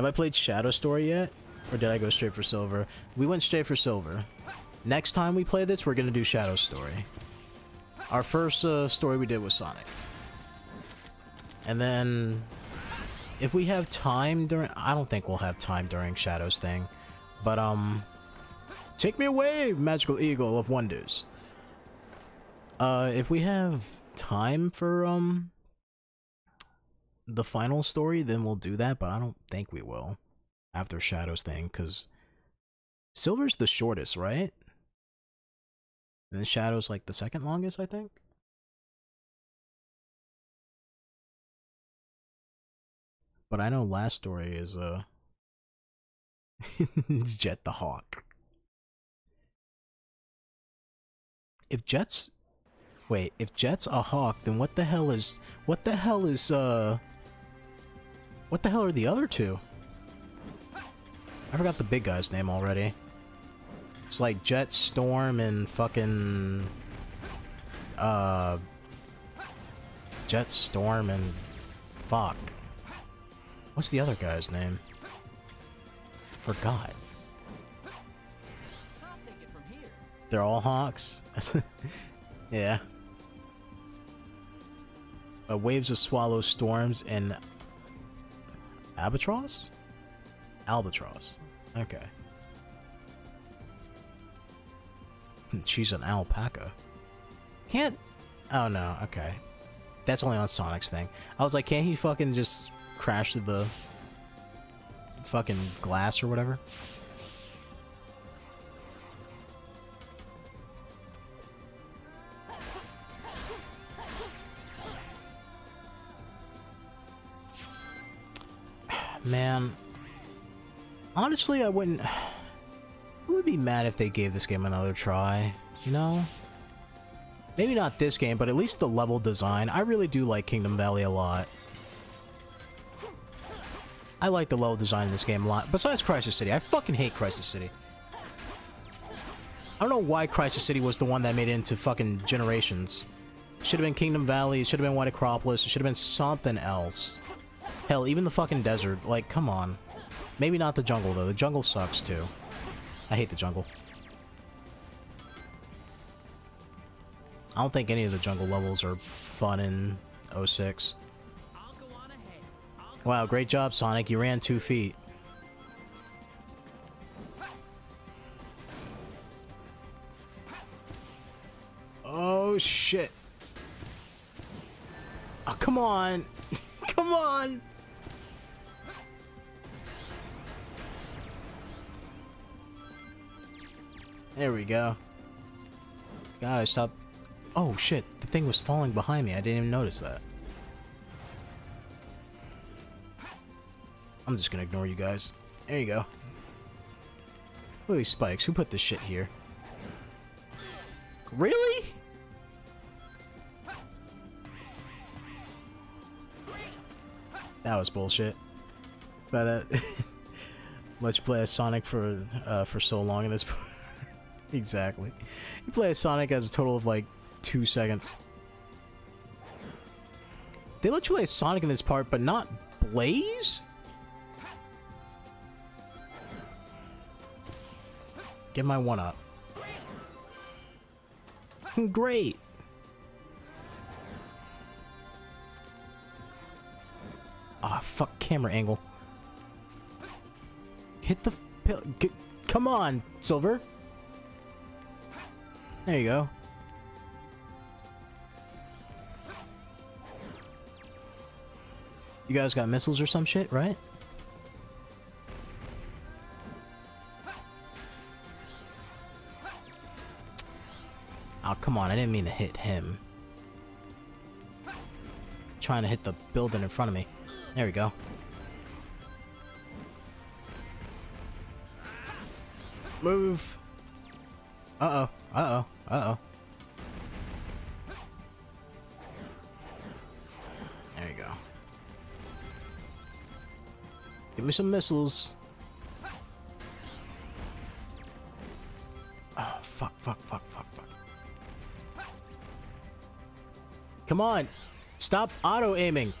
Have I played Shadow Story yet? Or did I go straight for Silver? We went straight for Silver. Next time we play this, we're gonna do Shadow Story. Our first uh, story we did was Sonic. And then, if we have time during... I don't think we'll have time during Shadow's thing. But, um... Take me away, Magical Eagle of Wonders. Uh, if we have time for, um... The final story, then we'll do that, but I don't think we will. After Shadow's thing, because... Silver's the shortest, right? And then Shadow's like the second longest, I think. But I know last story is uh it's Jet the Hawk. If Jet's wait, if Jet's a hawk, then what the hell is what the hell is uh what the hell are the other two? I forgot the big guy's name already. It's like Jet, Storm, and fucking... Uh... Jet, Storm, and... Fuck. What's the other guy's name? Forgot. They're all Hawks? yeah. Uh, waves of Swallow, Storms, and... Albatross? Albatross. Okay. Hmm, she's an alpaca. Can't... Oh no, okay. That's only on Sonic's thing. I was like, can't he fucking just crash the fucking glass or whatever? Man, honestly, I wouldn't... I would be mad if they gave this game another try, you know? Maybe not this game, but at least the level design. I really do like Kingdom Valley a lot. I like the level design in this game a lot. Besides Crisis City. I fucking hate Crisis City. I don't know why Crisis City was the one that made it into fucking Generations. Should have been Kingdom Valley, should have been White Acropolis, it should have been something else. Hell, even the fucking desert. Like, come on. Maybe not the jungle, though. The jungle sucks, too. I hate the jungle. I don't think any of the jungle levels are fun in 06. Wow, great job, Sonic. You ran two feet. Oh, shit. Oh, come on. Come on. There we go. Guys, stop. Oh shit, the thing was falling behind me. I didn't even notice that. I'm just gonna ignore you guys. There you go. Look at these spikes. Who put this shit here? Really? That was bullshit. But uh, let's play as Sonic for uh, for so long in this. exactly. You play as Sonic as a total of like two seconds. They let you play Sonic in this part, but not Blaze? Get my one up. Great. Ah, oh, fuck camera angle. Hit the pill. Come on, Silver. There you go. You guys got missiles or some shit, right? Oh, come on, I didn't mean to hit him. Trying to hit the building in front of me. There we go. Move! Uh-oh, uh-oh, uh-oh. There you go. Give me some missiles. Oh, fuck, fuck, fuck, fuck, fuck. Come on! Stop auto-aiming!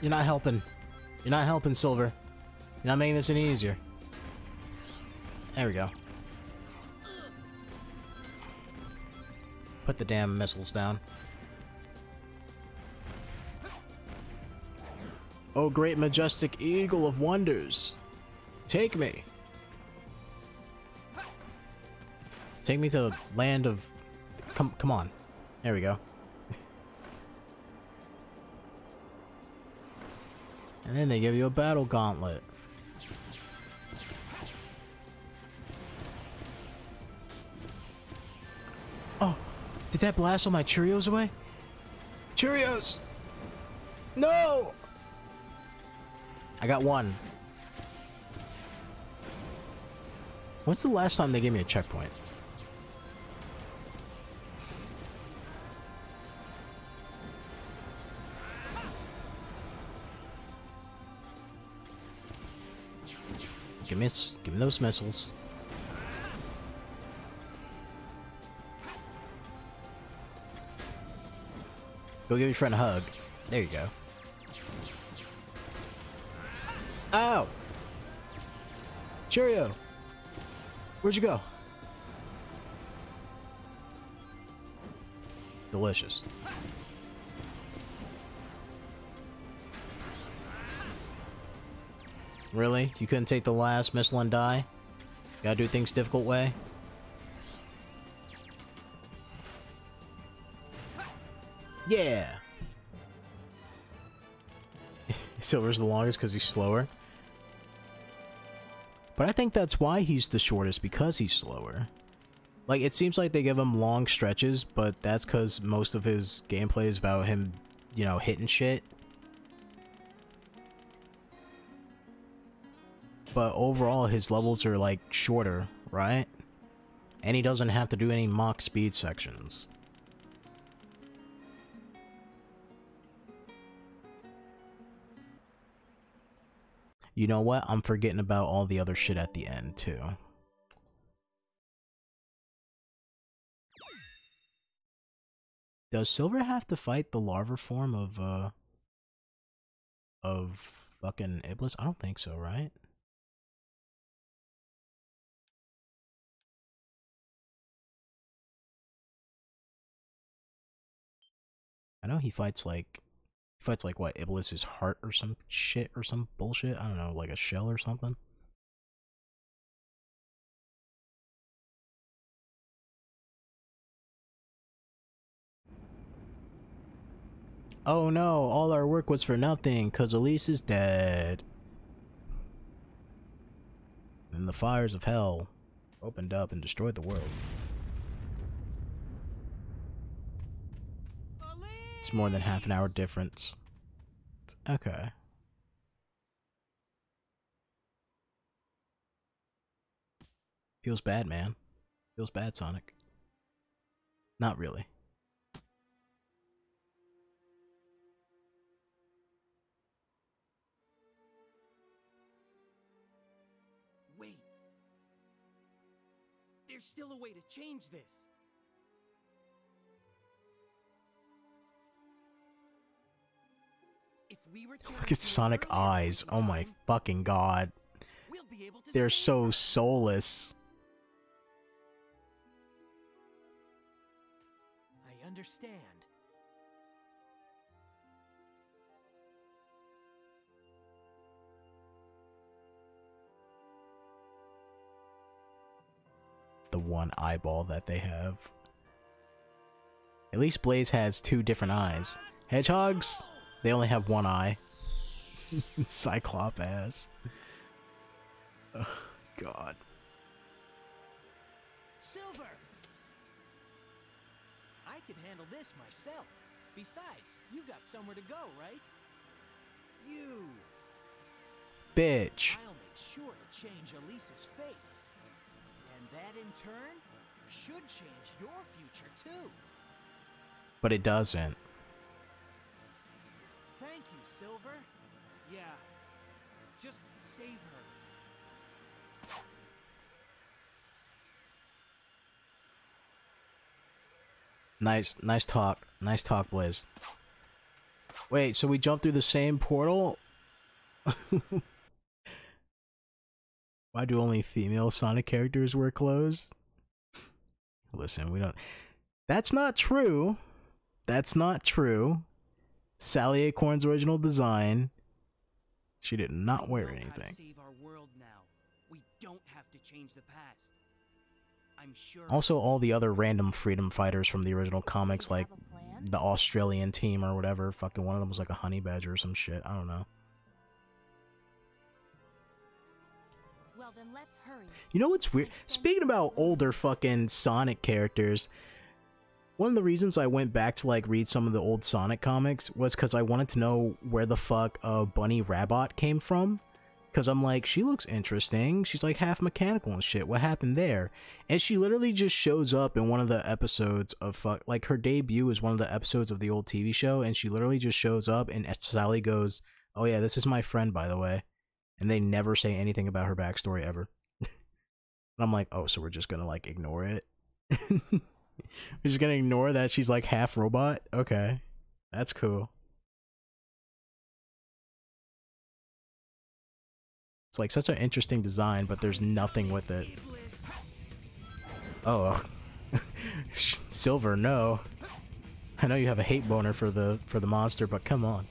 You're not helping. You're not helping, Silver. You're not making this any easier. There we go. Put the damn missiles down. Oh, great majestic eagle of wonders. Take me. Take me to the land of... Come, come on. There we go. And then they give you a battle gauntlet. Oh, did that blast all my Cheerios away? Cheerios! No! I got one. When's the last time they gave me a checkpoint? Give me, give me those missiles. Go give your friend a hug. There you go. Ow! Cheerio! Where'd you go? Delicious. Really? You couldn't take the last missile and die? You Gotta do things difficult way? Yeah! Silver's the longest because he's slower. But I think that's why he's the shortest, because he's slower. Like, it seems like they give him long stretches, but that's because most of his gameplay is about him, you know, hitting shit. But overall, his levels are, like, shorter, right? And he doesn't have to do any Mach speed sections. You know what? I'm forgetting about all the other shit at the end, too. Does Silver have to fight the larva form of, uh... Of fucking Iblis? I don't think so, right? I know he fights like he fights like what Iblis's heart or some shit or some bullshit. I don't know, like a shell or something. Oh no, all our work was for nothing, cause Elise is dead. And the fires of hell opened up and destroyed the world. It's more than half an hour difference. Okay. Feels bad, man. Feels bad, Sonic. Not really. Wait. There's still a way to change this. Look at Sonic eyes. Oh my fucking god. we'll be able to They're so soulless. I understand. The one eyeball that they have. At least Blaze has two different eyes. Hedgehogs, they only have one eye. Cyclop ass. Oh, God. Silver! I can handle this myself. Besides, you got somewhere to go, right? You! Bitch. I'll make sure to change Elise's fate. And that in turn should change your future too. But it doesn't. Thank you, Silver. Yeah. Just save her. Nice, nice talk. Nice talk, Blaze. Wait, so we jumped through the same portal? Why do only female Sonic characters wear clothes? Listen, we don't. That's not true. That's not true. Sally Acorn's original design. She did not wear We know how to anything. save our world now. We don't have to change the past. I'm sure. Also, all the other random freedom fighters from the original comics, like have a plan? the Australian team or whatever. Fucking one of them was like a honey badger or some shit. I don't know. Well, then let's hurry. You know what's weird? Speaking about older fucking Sonic characters, one of the reasons I went back to like read some of the old Sonic comics was because I wanted to know where the fuck uh, Bunnie Rabbot came from. Because I'm like, she looks interesting. She's like half mechanical and shit. What happened there? And she literally just shows up in one of the episodes of fuck. Like her debut is one of the episodes of the old TV show, and she literally just shows up, and Sally goes, "Oh yeah, this is my friend, by the way." And they never say anything about her backstory ever. And I'm like, oh, so we're just gonna like ignore it? we're just gonna ignore that she's like half robot? Okay. That's cool. It's like such an interesting design, but there's nothing with it. Oh. Silver, no. I know you have a hate boner for the for the monster, but come on.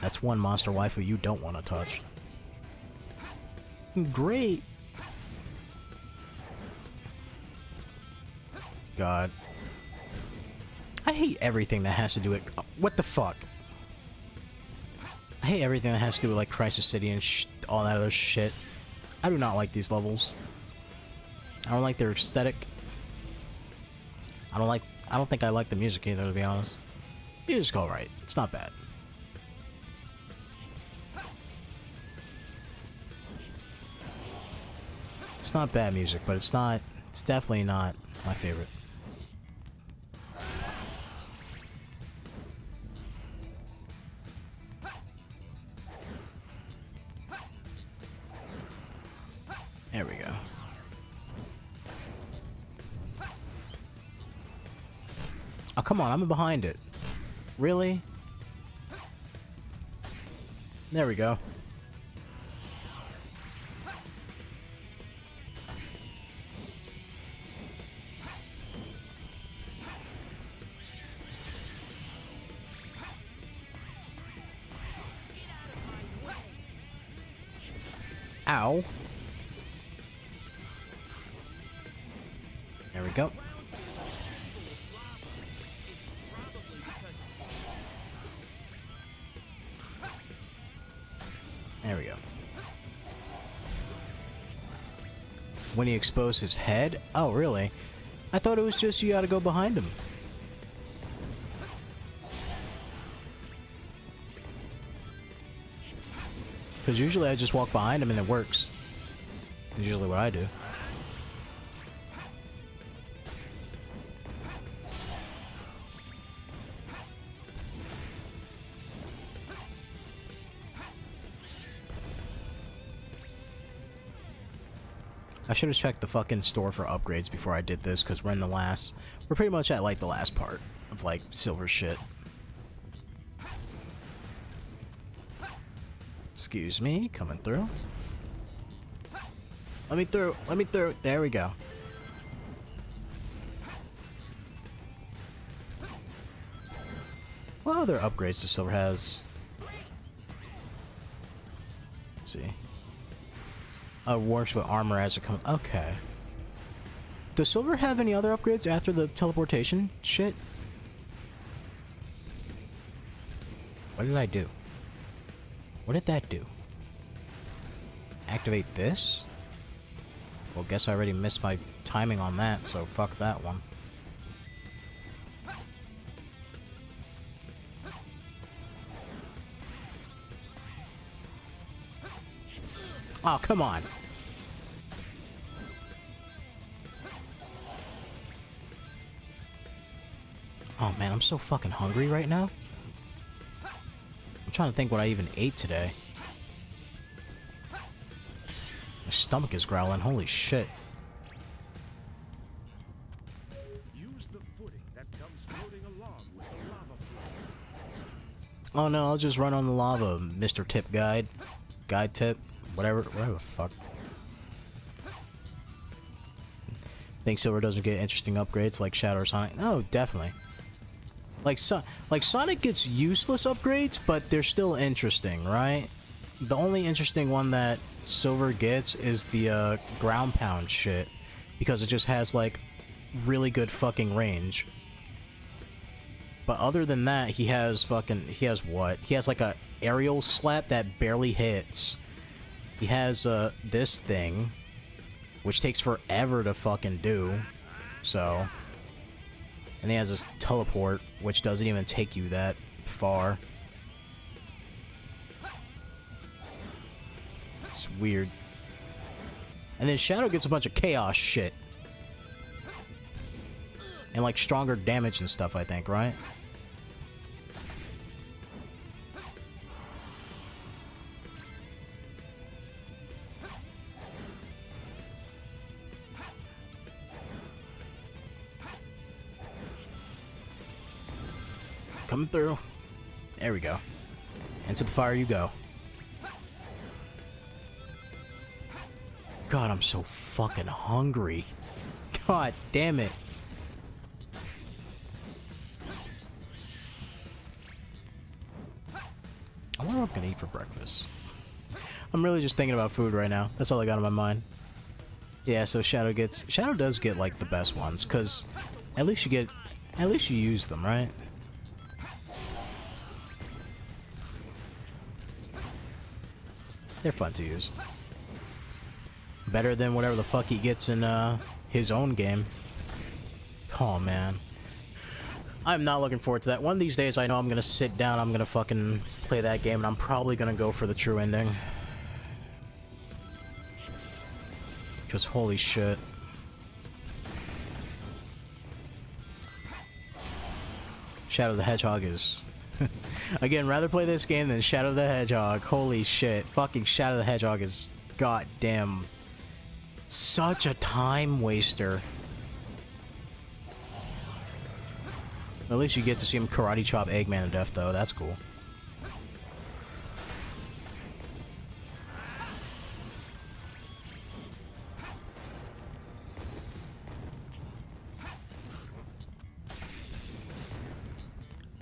That's one monster waifu you don't want to touch. Great. God. I hate everything that has to do with what the fuck. I hate everything that has to do with like Crisis City and all that other shit. I do not like these levels. I don't like their aesthetic. I don't like. I don't think I like the music either, to be honest. Music's alright. It's not bad. It's not bad music, but it's not. It's definitely not my favorite. There we go. Oh, come on, I'm behind it. Really? There we go. Ow. There we go. When he exposed his head? Oh, really? I thought it was just you gotta go behind him. Because usually I just walk behind him and it works. Usually what I do. I should have checked the fucking store for upgrades before I did this, because we're in the last... We're pretty much at, like, the last part of, like, silver shit. Excuse me, coming through. Let me through, let me through. There we go. What other upgrades does silver has? Let's see. Uh, works with armor as it comes. Okay. Does Silver have any other upgrades after the teleportation shit? What did I do? What did that do? Activate this? Well, guess I already missed my timing on that, so fuck that one. Oh, come on. Oh man, I'm so fucking hungry right now. I'm trying to think what I even ate today. My stomach is growling, holy shit. Use the footing that comes floating along with the lava flow. Oh no, I'll just run on the lava, Mr. Tip Guide. Guide tip. Whatever, whatever the fuck. Think Silver doesn't get interesting upgrades like Shadow or Sonic? No, definitely. Like, so like Sonic gets useless upgrades, but they're still interesting, right? The only interesting one that Silver gets is the uh, ground pound shit, because it just has like really good fucking range. But other than that, he has fucking he has what? He has like a aerial slap that barely hits. He has uh this thing, which takes forever to fucking do. So, and he has this teleport, which doesn't even take you that far. It's weird. And then Shadow gets a bunch of chaos shit. And like stronger damage and stuff, I think, right? Coming through. There we go. Into the fire you go. God, I'm so fucking hungry. God damn it. I wonder what I'm gonna eat for breakfast. I'm really just thinking about food right now. That's all I got on my mind. Yeah, so Shadow gets... Shadow does get, like, the best ones, because at least you get... At least you use them, right? They're fun to use. Better than whatever the fuck he gets in uh, his own game. Oh man. I'm not looking forward to that. One of these days I know I'm gonna sit down, I'm gonna fucking play that game, and I'm probably gonna go for the true ending. Because holy shit. Shadow the Hedgehog is... Again, rather play this game than Shadow the Hedgehog. Holy shit. Fucking Shadow the Hedgehog is goddamn such a time waster. At least you get to see him karate chop Eggman to death, though. That's cool.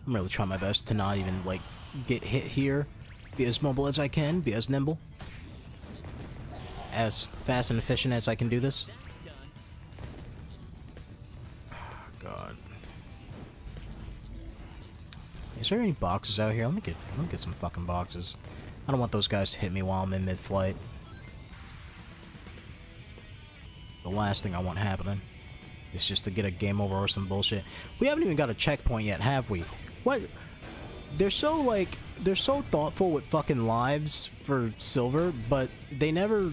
I'm really trying my best to not even, like, get hit here. Be as mobile as I can, be as nimble. As fast and efficient as I can do this. Ah, God. Is there any boxes out here? Let me get let me get some fucking boxes. I don't want those guys to hit me while I'm in mid-flight. The last thing I want happening is just to get a game over or some bullshit. We haven't even got a checkpoint yet, have we? What? They're so, like, they're so thoughtful with fucking lives for silver, but they never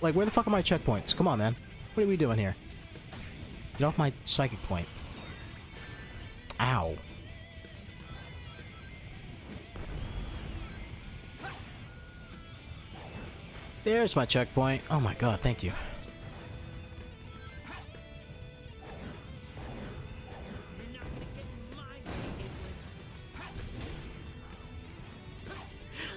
like where the fuck are my checkpoints? Come on, man. What are we doing here? Get off my psychic point. Ow. There's my checkpoint. Oh my god, thank you.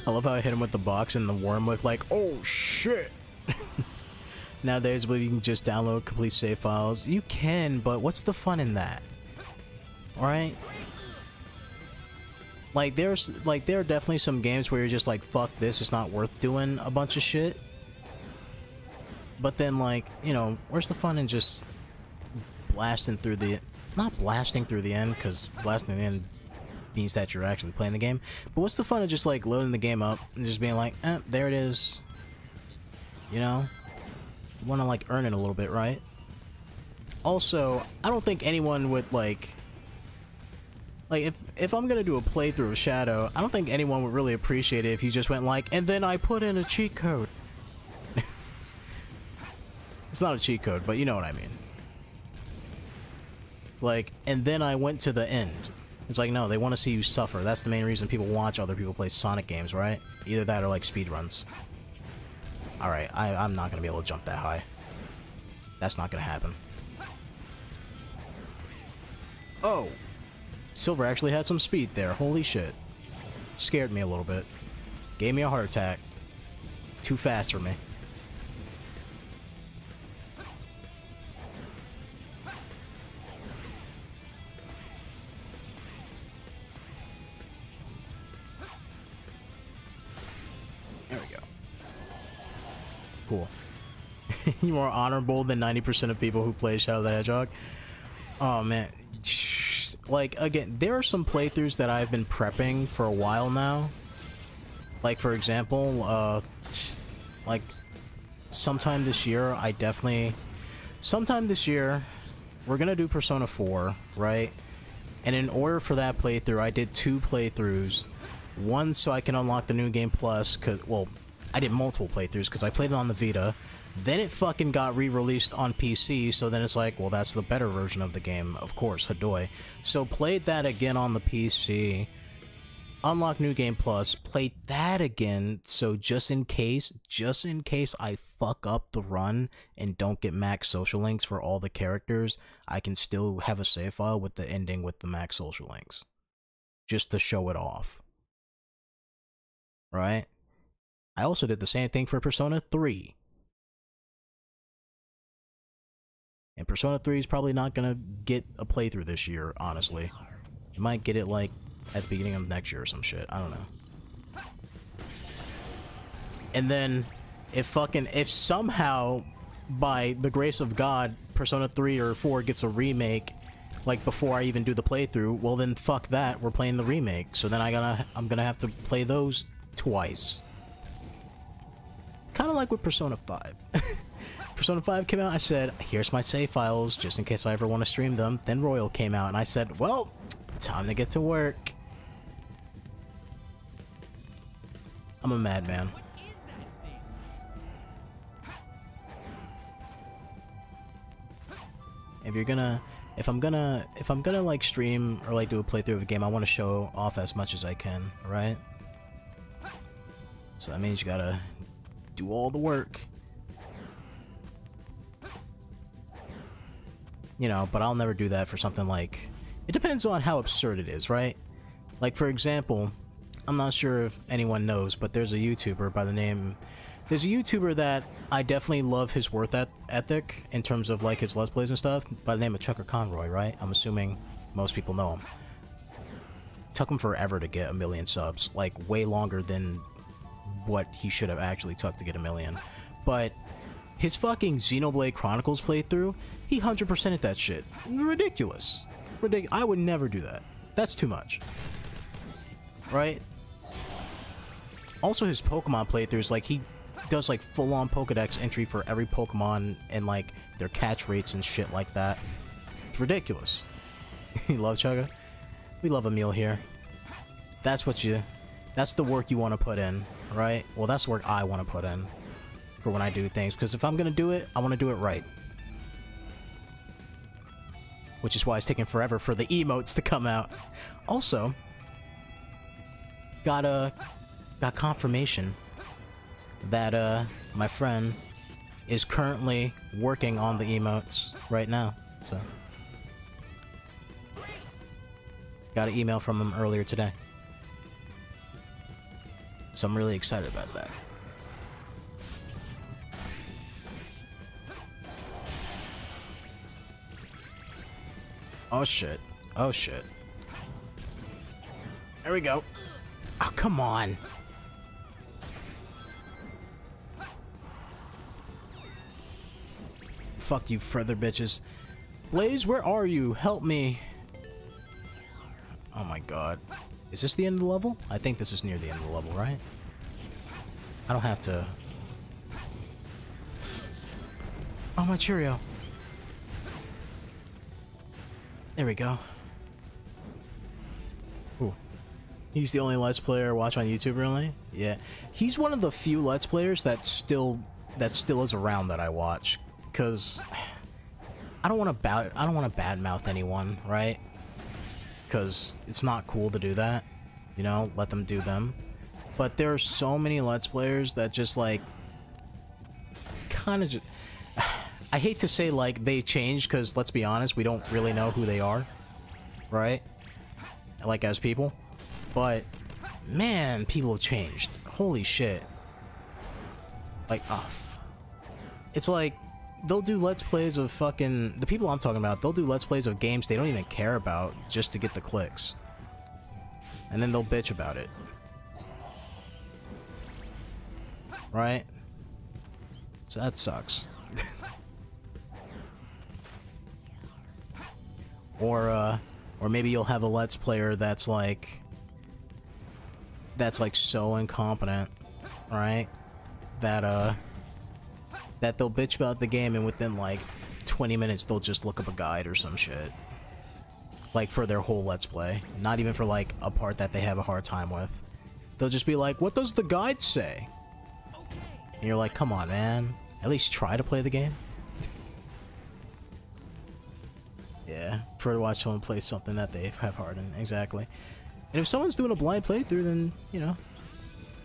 I love how I hit him with the box and the worm looked like, oh shit! Nowadays, you can just download complete save files. You can, but what's the fun in that? Alright? Like, there's, like, there are definitely some games where you're just like, fuck this, it's not worth doing a bunch of shit. But then, like, you know, where's the fun in just blasting through the... Not blasting through the end, because blasting the end means that you're actually playing the game. But what's the fun of just, like, loading the game up and just being like, eh, there it is. You know? You want to, like, earn it a little bit, right? Also, I don't think anyone would, like... Like, if, if I'm gonna do a playthrough of Shadow, I don't think anyone would really appreciate it if you just went like, and then I put in a cheat code. it's not a cheat code, but you know what I mean. It's like, and then I went to the end. It's like, no, they want to see you suffer. That's the main reason people watch other people play Sonic games, right? Either that or like speedruns. Alright, I'm not gonna be able to jump that high. That's not gonna happen. Oh! Silver actually had some speed there. Holy shit. Scared me a little bit. Gave me a heart attack. Too fast for me. Cool. you more honorable than 90% of people who play Shadow the Hedgehog. Oh man. Like, again, there are some playthroughs that I've been prepping for a while now. Like, for example, uh, like, sometime this year, I definitely... Sometime this year, we're gonna do Persona 4, right? And in order for that playthrough, I did two playthroughs. One so I can unlock the New Game Plus, cause, well, I did multiple playthroughs because I played it on the Vita. Then it fucking got re-released on PC, so then it's like, well, that's the better version of the game, of course, Hadoy. So played that again on the PC, unlock New Game Plus, played that again, so just in case, just in case I fuck up the run and don't get max social links for all the characters, I can still have a save file with the ending with the max social links. Just to show it off. Right? I also did the same thing for Persona 3. And Persona 3 is probably not gonna get a playthrough this year, honestly. You might get it, like, at the beginning of next year or some shit. I don't know. And then, if fucking, if somehow, by the grace of God, Persona 3 or 4 gets a remake, like, before I even do the playthrough, well then, fuck that, we're playing the remake. So then I gotta, I'm gonna have to play those twice. Kind of like with Persona 5. Persona 5 came out, I said, here's my save files, just in case I ever want to stream them. Then Royal came out, and I said, well, time to get to work. I'm a madman. If you're gonna, if I'm gonna, if I'm gonna like stream or like do a playthrough of a game, I want to show off as much as I can, right? So that means you gotta do all the work. You know, but I'll never do that for something like... It depends on how absurd it is, right? Like, for example, I'm not sure if anyone knows, but there's a YouTuber by the name... There's a YouTuber that I definitely love his worth ethic in terms of, like, his Let's Plays and stuff, by the name of Chuggaaconroy, right? I'm assuming most people know him. Took him forever to get a million subs, like, way longer than what he should have actually took to get a million. But his fucking Xenoblade Chronicles playthrough, he 100%ed that shit. Ridiculous. Ridic I would never do that. That's too much. Right? Also his Pokemon playthroughs, like he does like full-on Pokedex entry for every Pokemon and like their catch rates and shit like that. It's ridiculous. you love Chugga? We love Emil here. That's what you That's the work you want to put in, right? Well, that's the work I want to put in for when I do things. Because if I'm going to do it, I want to do it right. Which is why it's taking forever for the emotes to come out. Also, got a got confirmation that uh my friend is currently working on the emotes right now. So got an email from him earlier today. So I'm really excited about that. Oh shit. Oh shit. There we go. Oh, come on. Fuck you, further bitches. Blaze, where are you? Help me. Oh my god. Is this the end of the level? I think this is near the end of the level, right? I don't have to... Oh, my Cheerio. There we go. Ooh. He's the only Let's Player I watch on YouTube, really? Yeah. He's one of the few Let's Players that still that still is around that I watch. Cause I don't want to bad I don't want to badmouth anyone, right? Cause it's not cool to do that. You know, let them do them. But there are so many Let's Players that just like kind of just I hate to say like they changed because let's be honest, we don't really know who they are, right? Like as people, but man, people have changed. Holy shit! Like, oh, it's like they'll do let's plays of fucking the people I'm talking about. They'll do let's plays of games they don't even care about just to get the clicks, and then they'll bitch about it, right? So that sucks. or uh or maybe you'll have a let's player that's like that's like so incompetent right that uh that they'll bitch about the game and within like 20 minutes they'll just look up a guide or some shit. Like for their whole let's play. Not even for like a part that they have a hard time with. They'll just be like what does the guide say? And you're like come on man. At least try to play the game. Yeah, prefer to watch someone play something that they have hard in. Exactly. And if someone's doing a blind playthrough, then, you know,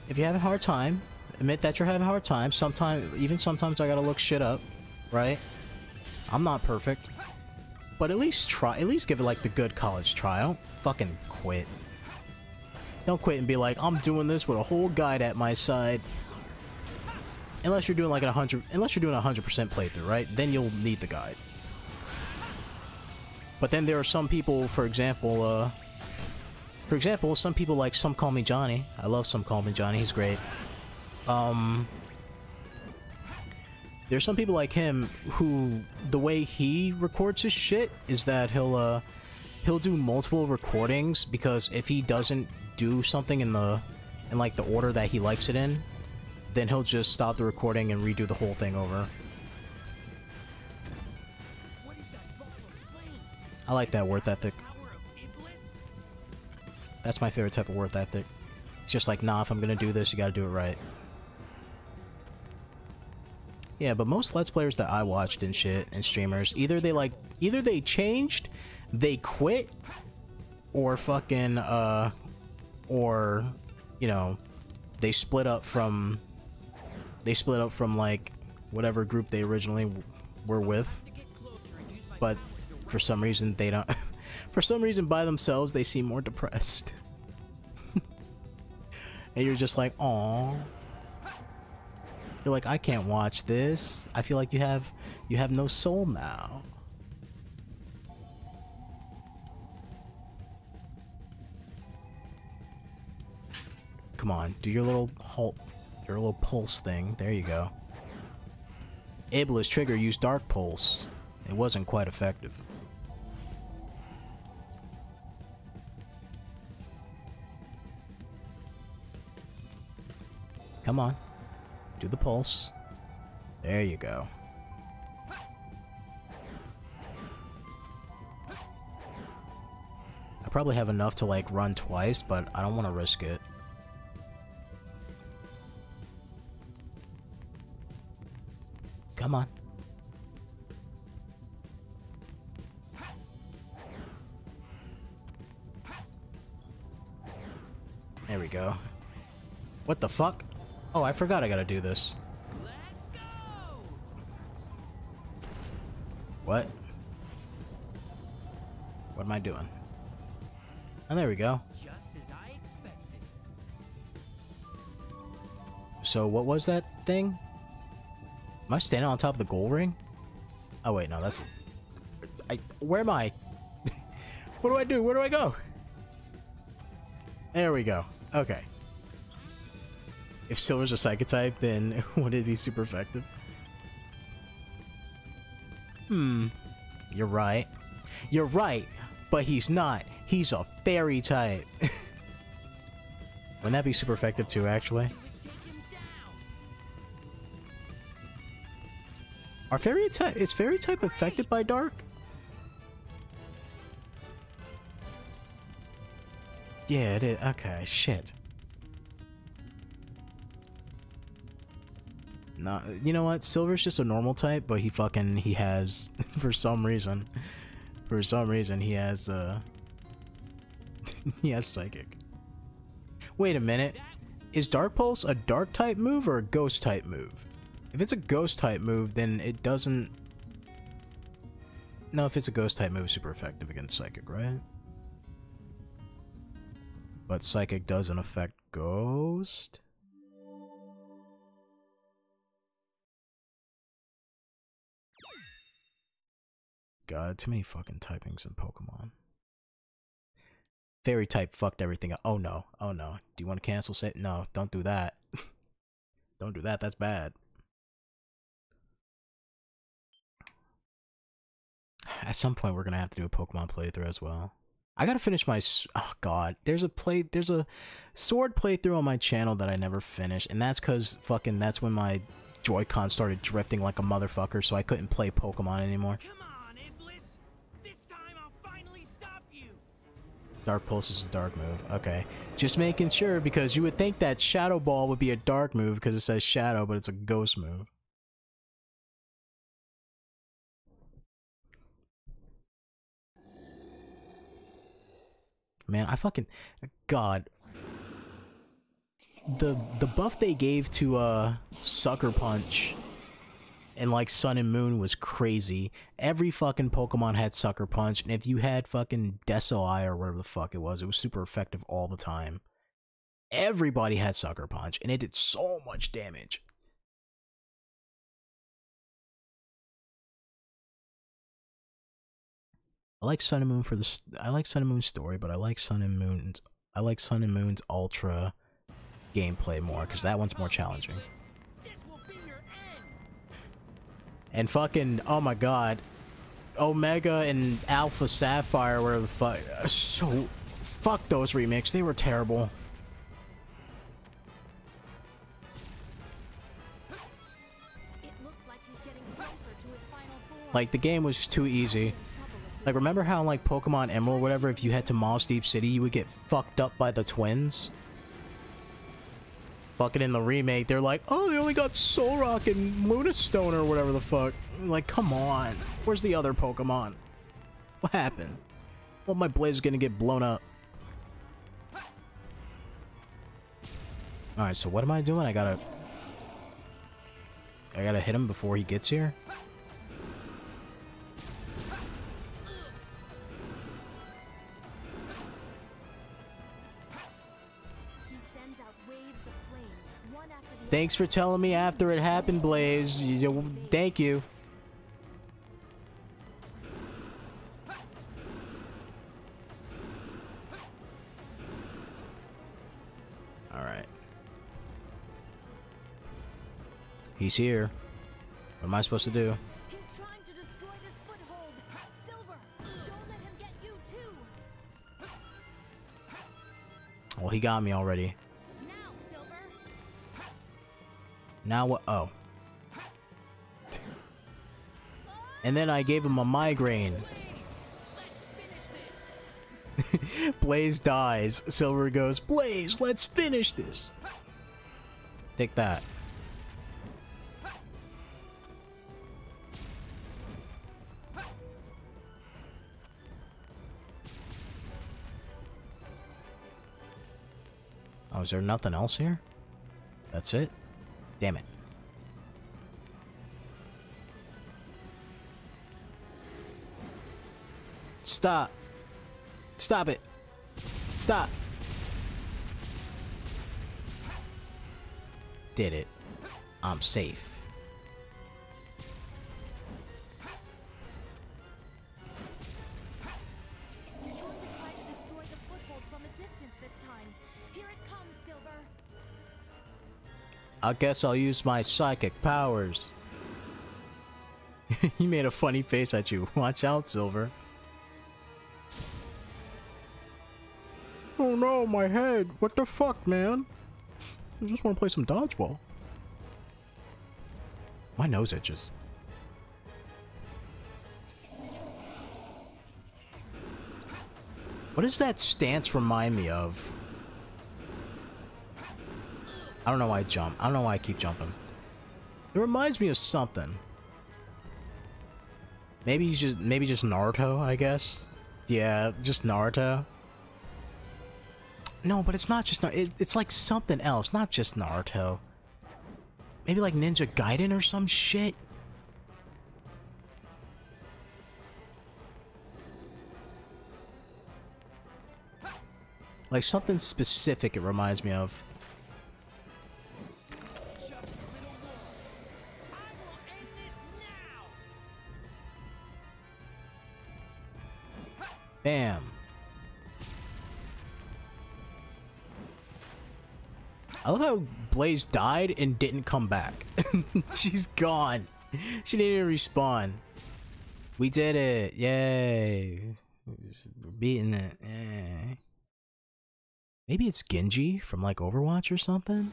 if you have a hard time, admit that you're having a hard time. Sometimes, even sometimes I gotta look shit up, right? I'm not perfect. But at least try, at least give it like the good college try. Don't fucking quit. Don't quit and be like, I'm doing this with a whole guide at my side. Unless you're doing like a hundred, unless you're doing a hundred percent playthrough, right? Then you'll need the guide. But then there are some people, for example, uh, for example, some people like Some Call Me Johnny. I love Some Call Me Johnny. He's great. Um, there's some people like him who the way he records his shit is that he'll uh he'll do multiple recordings because if he doesn't do something in the in like the order that he likes it in, then he'll just stop the recording and redo the whole thing over. I like that worth ethic. That's my favorite type of worth ethic. It's just like, nah, if I'm gonna do this, you gotta do it right. Yeah, but most Let's Players that I watched and shit, and streamers, either they like, either they changed, they quit, or fucking, uh, or, you know, they split up from, they split up from like, whatever group they originally were with, but for some reason they don't for some reason by themselves they seem more depressed. And you're just like oh you're like I can't watch this. I feel like you have you have no soul now. Come on do your little halt your little pulse thing. There you go. Iblis trigger used dark pulse. It wasn't quite effective. Come on. Do the pulse. There you go. I probably have enough to like run twice, but I don't want to risk it. Come on. There we go. What the fuck? Oh, I forgot I gotta do this. What? What am I doing? Oh, there we go. So what was that thing? Am I standing on top of the gold ring? Oh wait, no, that's... I, where am I? what do I do? Where do I go? There we go. Okay. If Silver's a Psychic type, then would it be super effective? Hmm. You're right. You're right, but he's not. He's a fairy type. Wouldn't that be super effective too, actually? Are fairy type is fairy type affected by dark? Yeah, it is. Okay, shit. No, you know what? Silver's just a normal type, but he fucking he has for some reason, for some reason he has uh he has psychic. Wait a minute. Is Dark Pulse a dark type move or a ghost type move? If it's a ghost type move, then it doesn't... No, if it's a ghost type move, super effective against Psychic, right? But Psychic doesn't affect Ghost? God, too many fucking typings in Pokemon. Fairy type fucked everything up. Oh no. Oh no. Do you want to cancel save? No, don't do that. don't do that. That's bad. At some point, we're gonna have to do a Pokemon playthrough as well. I gotta finish my. Oh god, there's a play. There's a sword playthrough on my channel that I never finished, and that's cause fucking that's when my Joy-Con started drifting like a motherfucker, so I couldn't play Pokemon anymore. Dark Pulse is a dark move. Okay. Just making sure because you would think that Shadow Ball would be a dark move because it says Shadow, but it's a ghost move. Man, I fucking God. The the buff they gave to uh Sucker Punch and like Sun and Moon was crazy. Every fucking Pokemon had Sucker Punch, and if you had fucking Eye or whatever the fuck it was, it was super effective all the time. Everybody had Sucker Punch, and it did so much damage. I like Sun and Moon for the I like Sun and Moon's story, but I like Sun and Moon's I like Sun and Moon's Ultra gameplay more because that one's more challenging. And fucking, oh my god. Omega and Alpha Sapphire, were the fuck. So, fuck those remakes. They were terrible. Like, the game was too easy. Like, remember how, like, Pokemon Emerald, whatever, if you head to Mossdeep City, you would get fucked up by the twins? Fucking in the remake, they're like, oh, they only got Solrock and Lunatone or whatever the fuck. Like, come on. Where's the other Pokemon? What happened? Well, my Blaze is gonna get blown up. Alright, so what am I doing? I gotta... I gotta hit him before he gets here? Thanks for telling me after it happened, Blaze. Thank you. Alright. He's here. What am I supposed to do? Well, he got me already. Now what? Oh. And then I gave him a migraine. Blaze dies. Silver goes, Blaze, let's finish this. Take that. Oh, is there nothing else here? That's it? Damn it. Stop. Stop it. Stop. Did it. I'm safe. I guess I'll use my psychic powers. he made a funny face at you. Watch out, Silver. Oh no, my head. What the fuck, man? I just want to play some dodgeball. My nose itches. What does that stance remind me of? I don't know why I jump. I don't know why I keep jumping. It reminds me of something. Maybe he's just maybe just Naruto, I guess. Yeah, just Naruto. No, but it's not just it, it's like something else, not just Naruto. Maybe like Ninja Gaiden or some shit. Like something specific it reminds me of. Bam. I love how Blaze died and didn't come back. She's gone. She didn't even respawn. We did it. Yay. We're beating it. Yay. Maybe it's Genji from like Overwatch or something?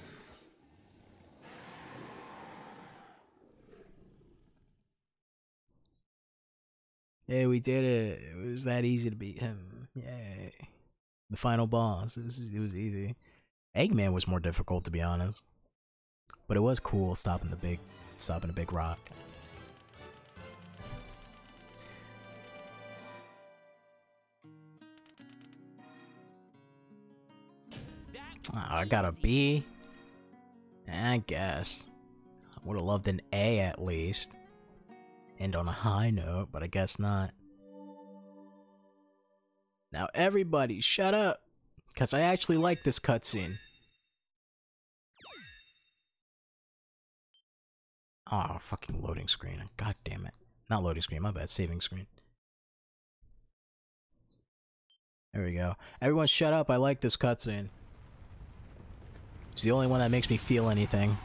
Yeah, we did it. It was that easy to beat him. Yay. The final boss. It was, it was easy. Eggman was more difficult to be honest. But it was cool stopping the big stopping the big rock. Oh, I got a B. I guess. I would have loved an A at least. End on a high note, but I guess not. Now everybody, shut up! Because I actually like this cutscene. Oh, fucking loading screen. God damn it. Not loading screen, my bad. Saving screen. There we go. Everyone shut up. I like this cutscene. It's the only one that makes me feel anything.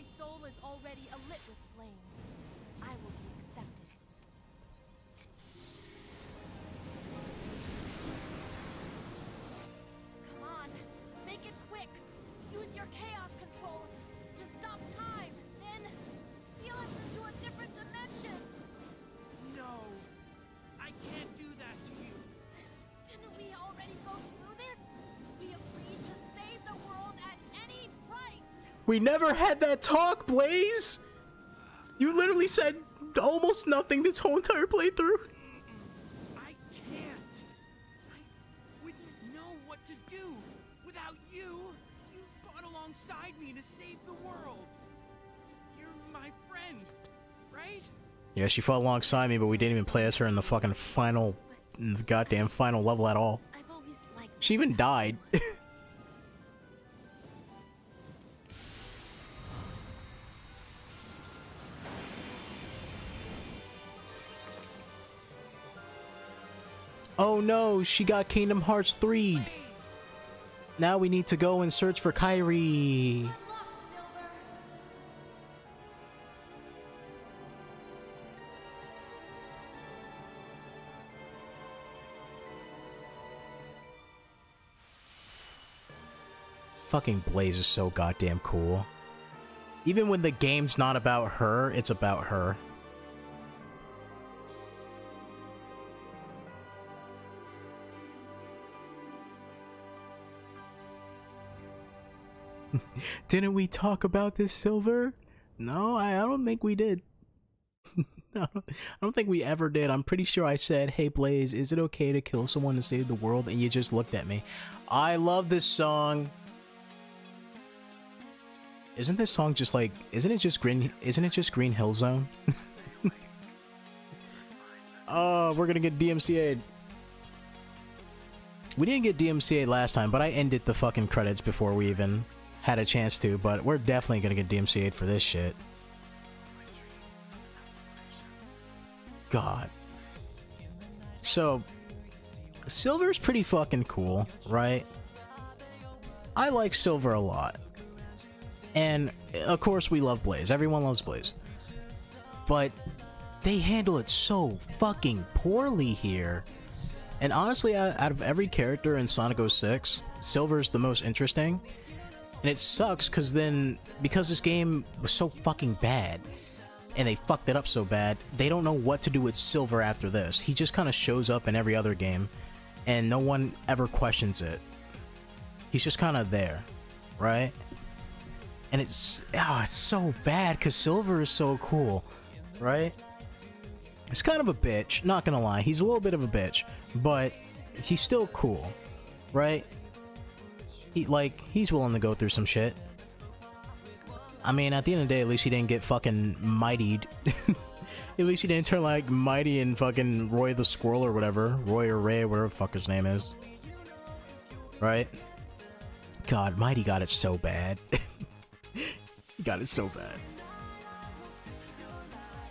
My soul is already alit with flames. We never had that talk, Blaze! You literally said almost nothing this whole entire playthrough. I can't. I wouldn't know what to do without you. You fought alongside me to save the world. You're my friend, right? Yeah, she fought alongside me, but we didn't even play as her in the fucking final, in the goddamn final level at all. I've always liked She even died. No, she got Kingdom Hearts 3. Now we need to go and search for Kairi. Fucking Blaze is so goddamn cool. Even when the game's not about her, it's about her. Didn't we talk about this, Silver? No, I, I don't think we did. I don't think we ever did. I'm pretty sure I said, Hey Blaze, is it okay to kill someone to save the world? And you just looked at me. I love this song. Isn't this song just like isn't it just green isn't it just Green Hill Zone? oh, we're gonna get DMCA'd. We didn't get DMCA'd last time, but I ended the fucking credits before we even had a chance to, but we're definitely gonna get DMCA'd for this shit. God. So, Silver's pretty fucking cool, right? I like Silver a lot. And, of course, we love Blaze. Everyone loves Blaze. But, they handle it so fucking poorly here. And honestly, out of every character in Sonic 06, Silver's the most interesting. And it sucks because then, because this game was so fucking bad, and they fucked it up so bad, they don't know what to do with Silver after this. He just kind of shows up in every other game, and no one ever questions it. He's just kind of there, right? And it's, oh, it's so bad because Silver is so cool, right? He's kind of a bitch, not gonna lie. He's a little bit of a bitch, but he's still cool, right? He, like, he's willing to go through some shit. I mean, at the end of the day, at least he didn't get fucking mightied. at least he didn't turn like Mighty and fucking Roy the Squirrel or whatever. Roy or Ray, whatever the fuck his name is. Right? God, Mighty got it so bad. got it so bad.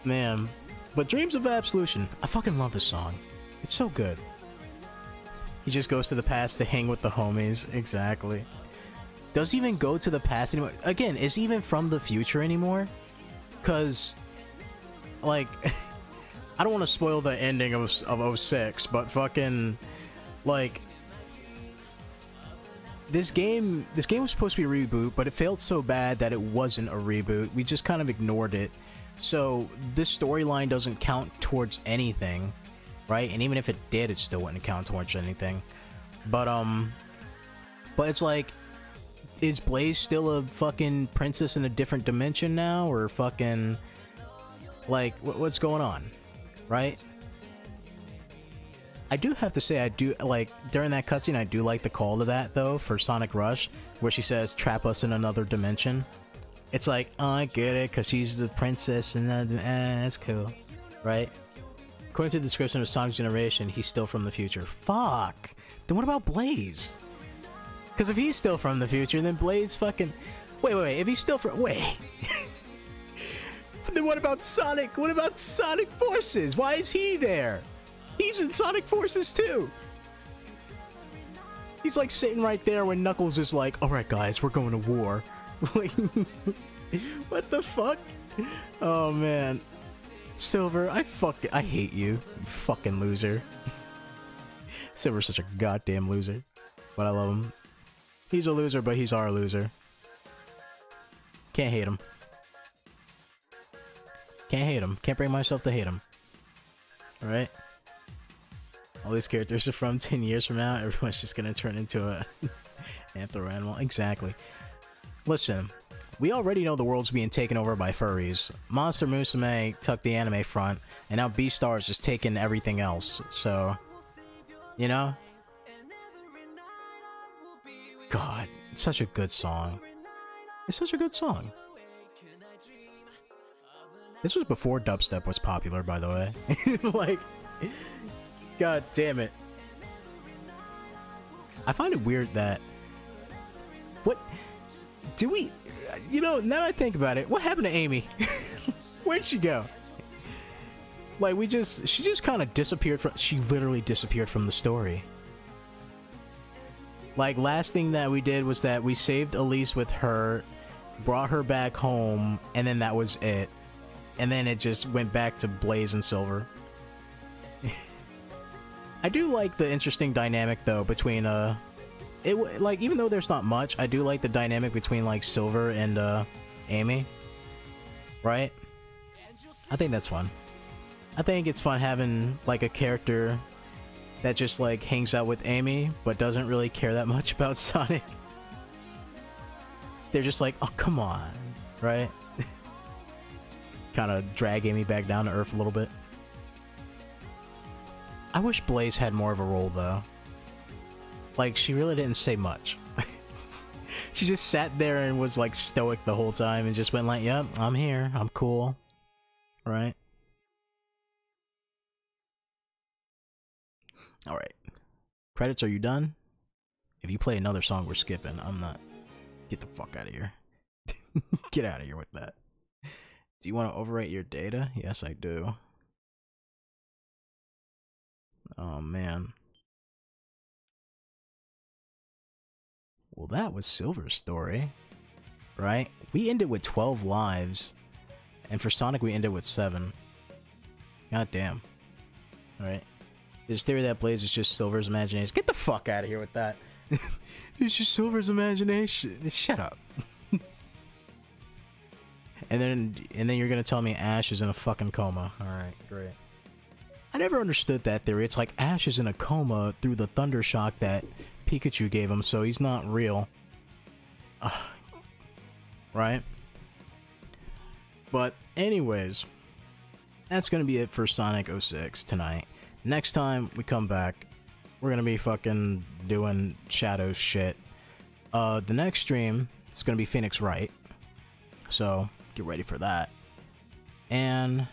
Man. But Dreams of Absolution, I fucking love this song. It's so good. He just goes to the past to hang with the homies. Exactly. Does he even go to the past anymore? Again, is he even from the future anymore? Cause, like, I don't want to spoil the ending of of 06, but fucking, like, this game this game was supposed to be a reboot, but it failed so bad that it wasn't a reboot. We just kind of ignored it. So this storyline doesn't count towards anything, right? And even if it did, it still wouldn't count towards anything. But um, but it's like is Blaze still a fucking princess in a different dimension now, or fucking like what's going on, right? I do have to say I do like during that cutscene I do like the call to that though for Sonic Rush where she says trap us in another dimension. It's like oh I get it because she's the princess and that, eh, that's cool, right? According to the description of Sonic Generations, he's still from the future. Fuck. Then what about Blaze? Because if he's still from the future, then Blaze fucking... Wait, wait, wait. If he's still from... Wait. then what about Sonic? What about Sonic Forces? Why is he there? He's in Sonic Forces too. He's like sitting right there when Knuckles is like, alright guys, we're going to war. What the fuck? Oh man. Silver, I fuck I hate you, you fucking loser. Silver's such a goddamn loser. But I love him. He's a loser, but he's our loser. Can't hate him. Can't hate him. Can't bring myself to hate him. Alright? All these characters are from 10 years from now, everyone's just gonna turn into a anthro animal. Exactly. Listen, we already know the world's being taken over by furries. Monster Musume took the anime front, and now Beastars is just taking everything else. So, you know, God, it's such a good song. It's such a good song. This was before dubstep was popular, by the way. like, god damn it. I find it weird that. What? Do we. You know, now that I think about it, what happened to Amy? Where'd she go? Like, we just. She just kind of disappeared from. She literally disappeared from the story. Like, last thing that we did was that we saved Elise with her, brought her back home, and then that was it. And then it just went back to Blaze and Silver. I do like the interesting dynamic, though, between, uh, it like even though there's not much, I do like the dynamic between like Silver and uh, Amy. Right? I think that's fun. I think it's fun having like a character that just like hangs out with Amy but doesn't really care that much about Sonic. They're just like, oh come on, right? kind of drag Amy back down to earth a little bit. I wish Blaze had more of a role though. Like she really didn't say much. she just sat there and was like stoic the whole time and just went like, "Yep, I'm here. I'm cool." Right? All right. Credits, are you done? If you play another song, we're skipping. I'm not. Get the fuck out of here. Get out of here with that. Do you want to overwrite your data? Yes, I do. Oh, man. Well, that was Silver's story, right? We ended with 12 lives, and for Sonic, we ended with 7. God damn. Alright. This theory that Blaze is just Silver's imagination. Get the fuck out of here with that. it's just Silver's imagination. Shut up. and then and then you're gonna tell me Ash is in a fucking coma. Alright, great. I never understood that theory. It's like Ash is in a coma through the thunder shock that Pikachu gave him, so he's not real. Uh, right? But anyways, that's gonna be it for Sonic 06 tonight. Next time we come back, we're gonna be fucking doing Shadow shit. Uh, the next stream is gonna be Phoenix Wright, so get ready for that. And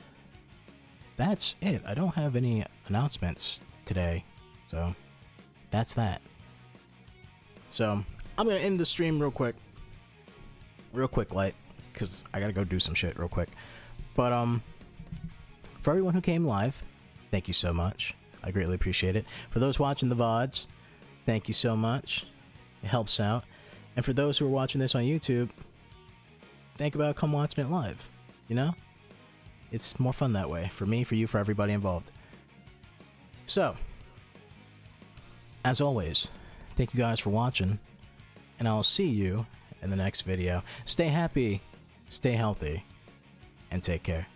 that's it. I don't have any announcements today, so that's that. So I'm gonna end the stream real quick, real quick, light, cause I gotta go do some shit real quick. But um, for everyone who came live, thank you so much. I greatly appreciate it. For those watching the VODs, thank you so much. It helps out. And for those who are watching this on YouTube, think about come watching it live. You know? It's more fun that way. For me, for you, for everybody involved. So, as always, thank you guys for watching. And I'll see you in the next video. Stay happy, stay healthy, and take care.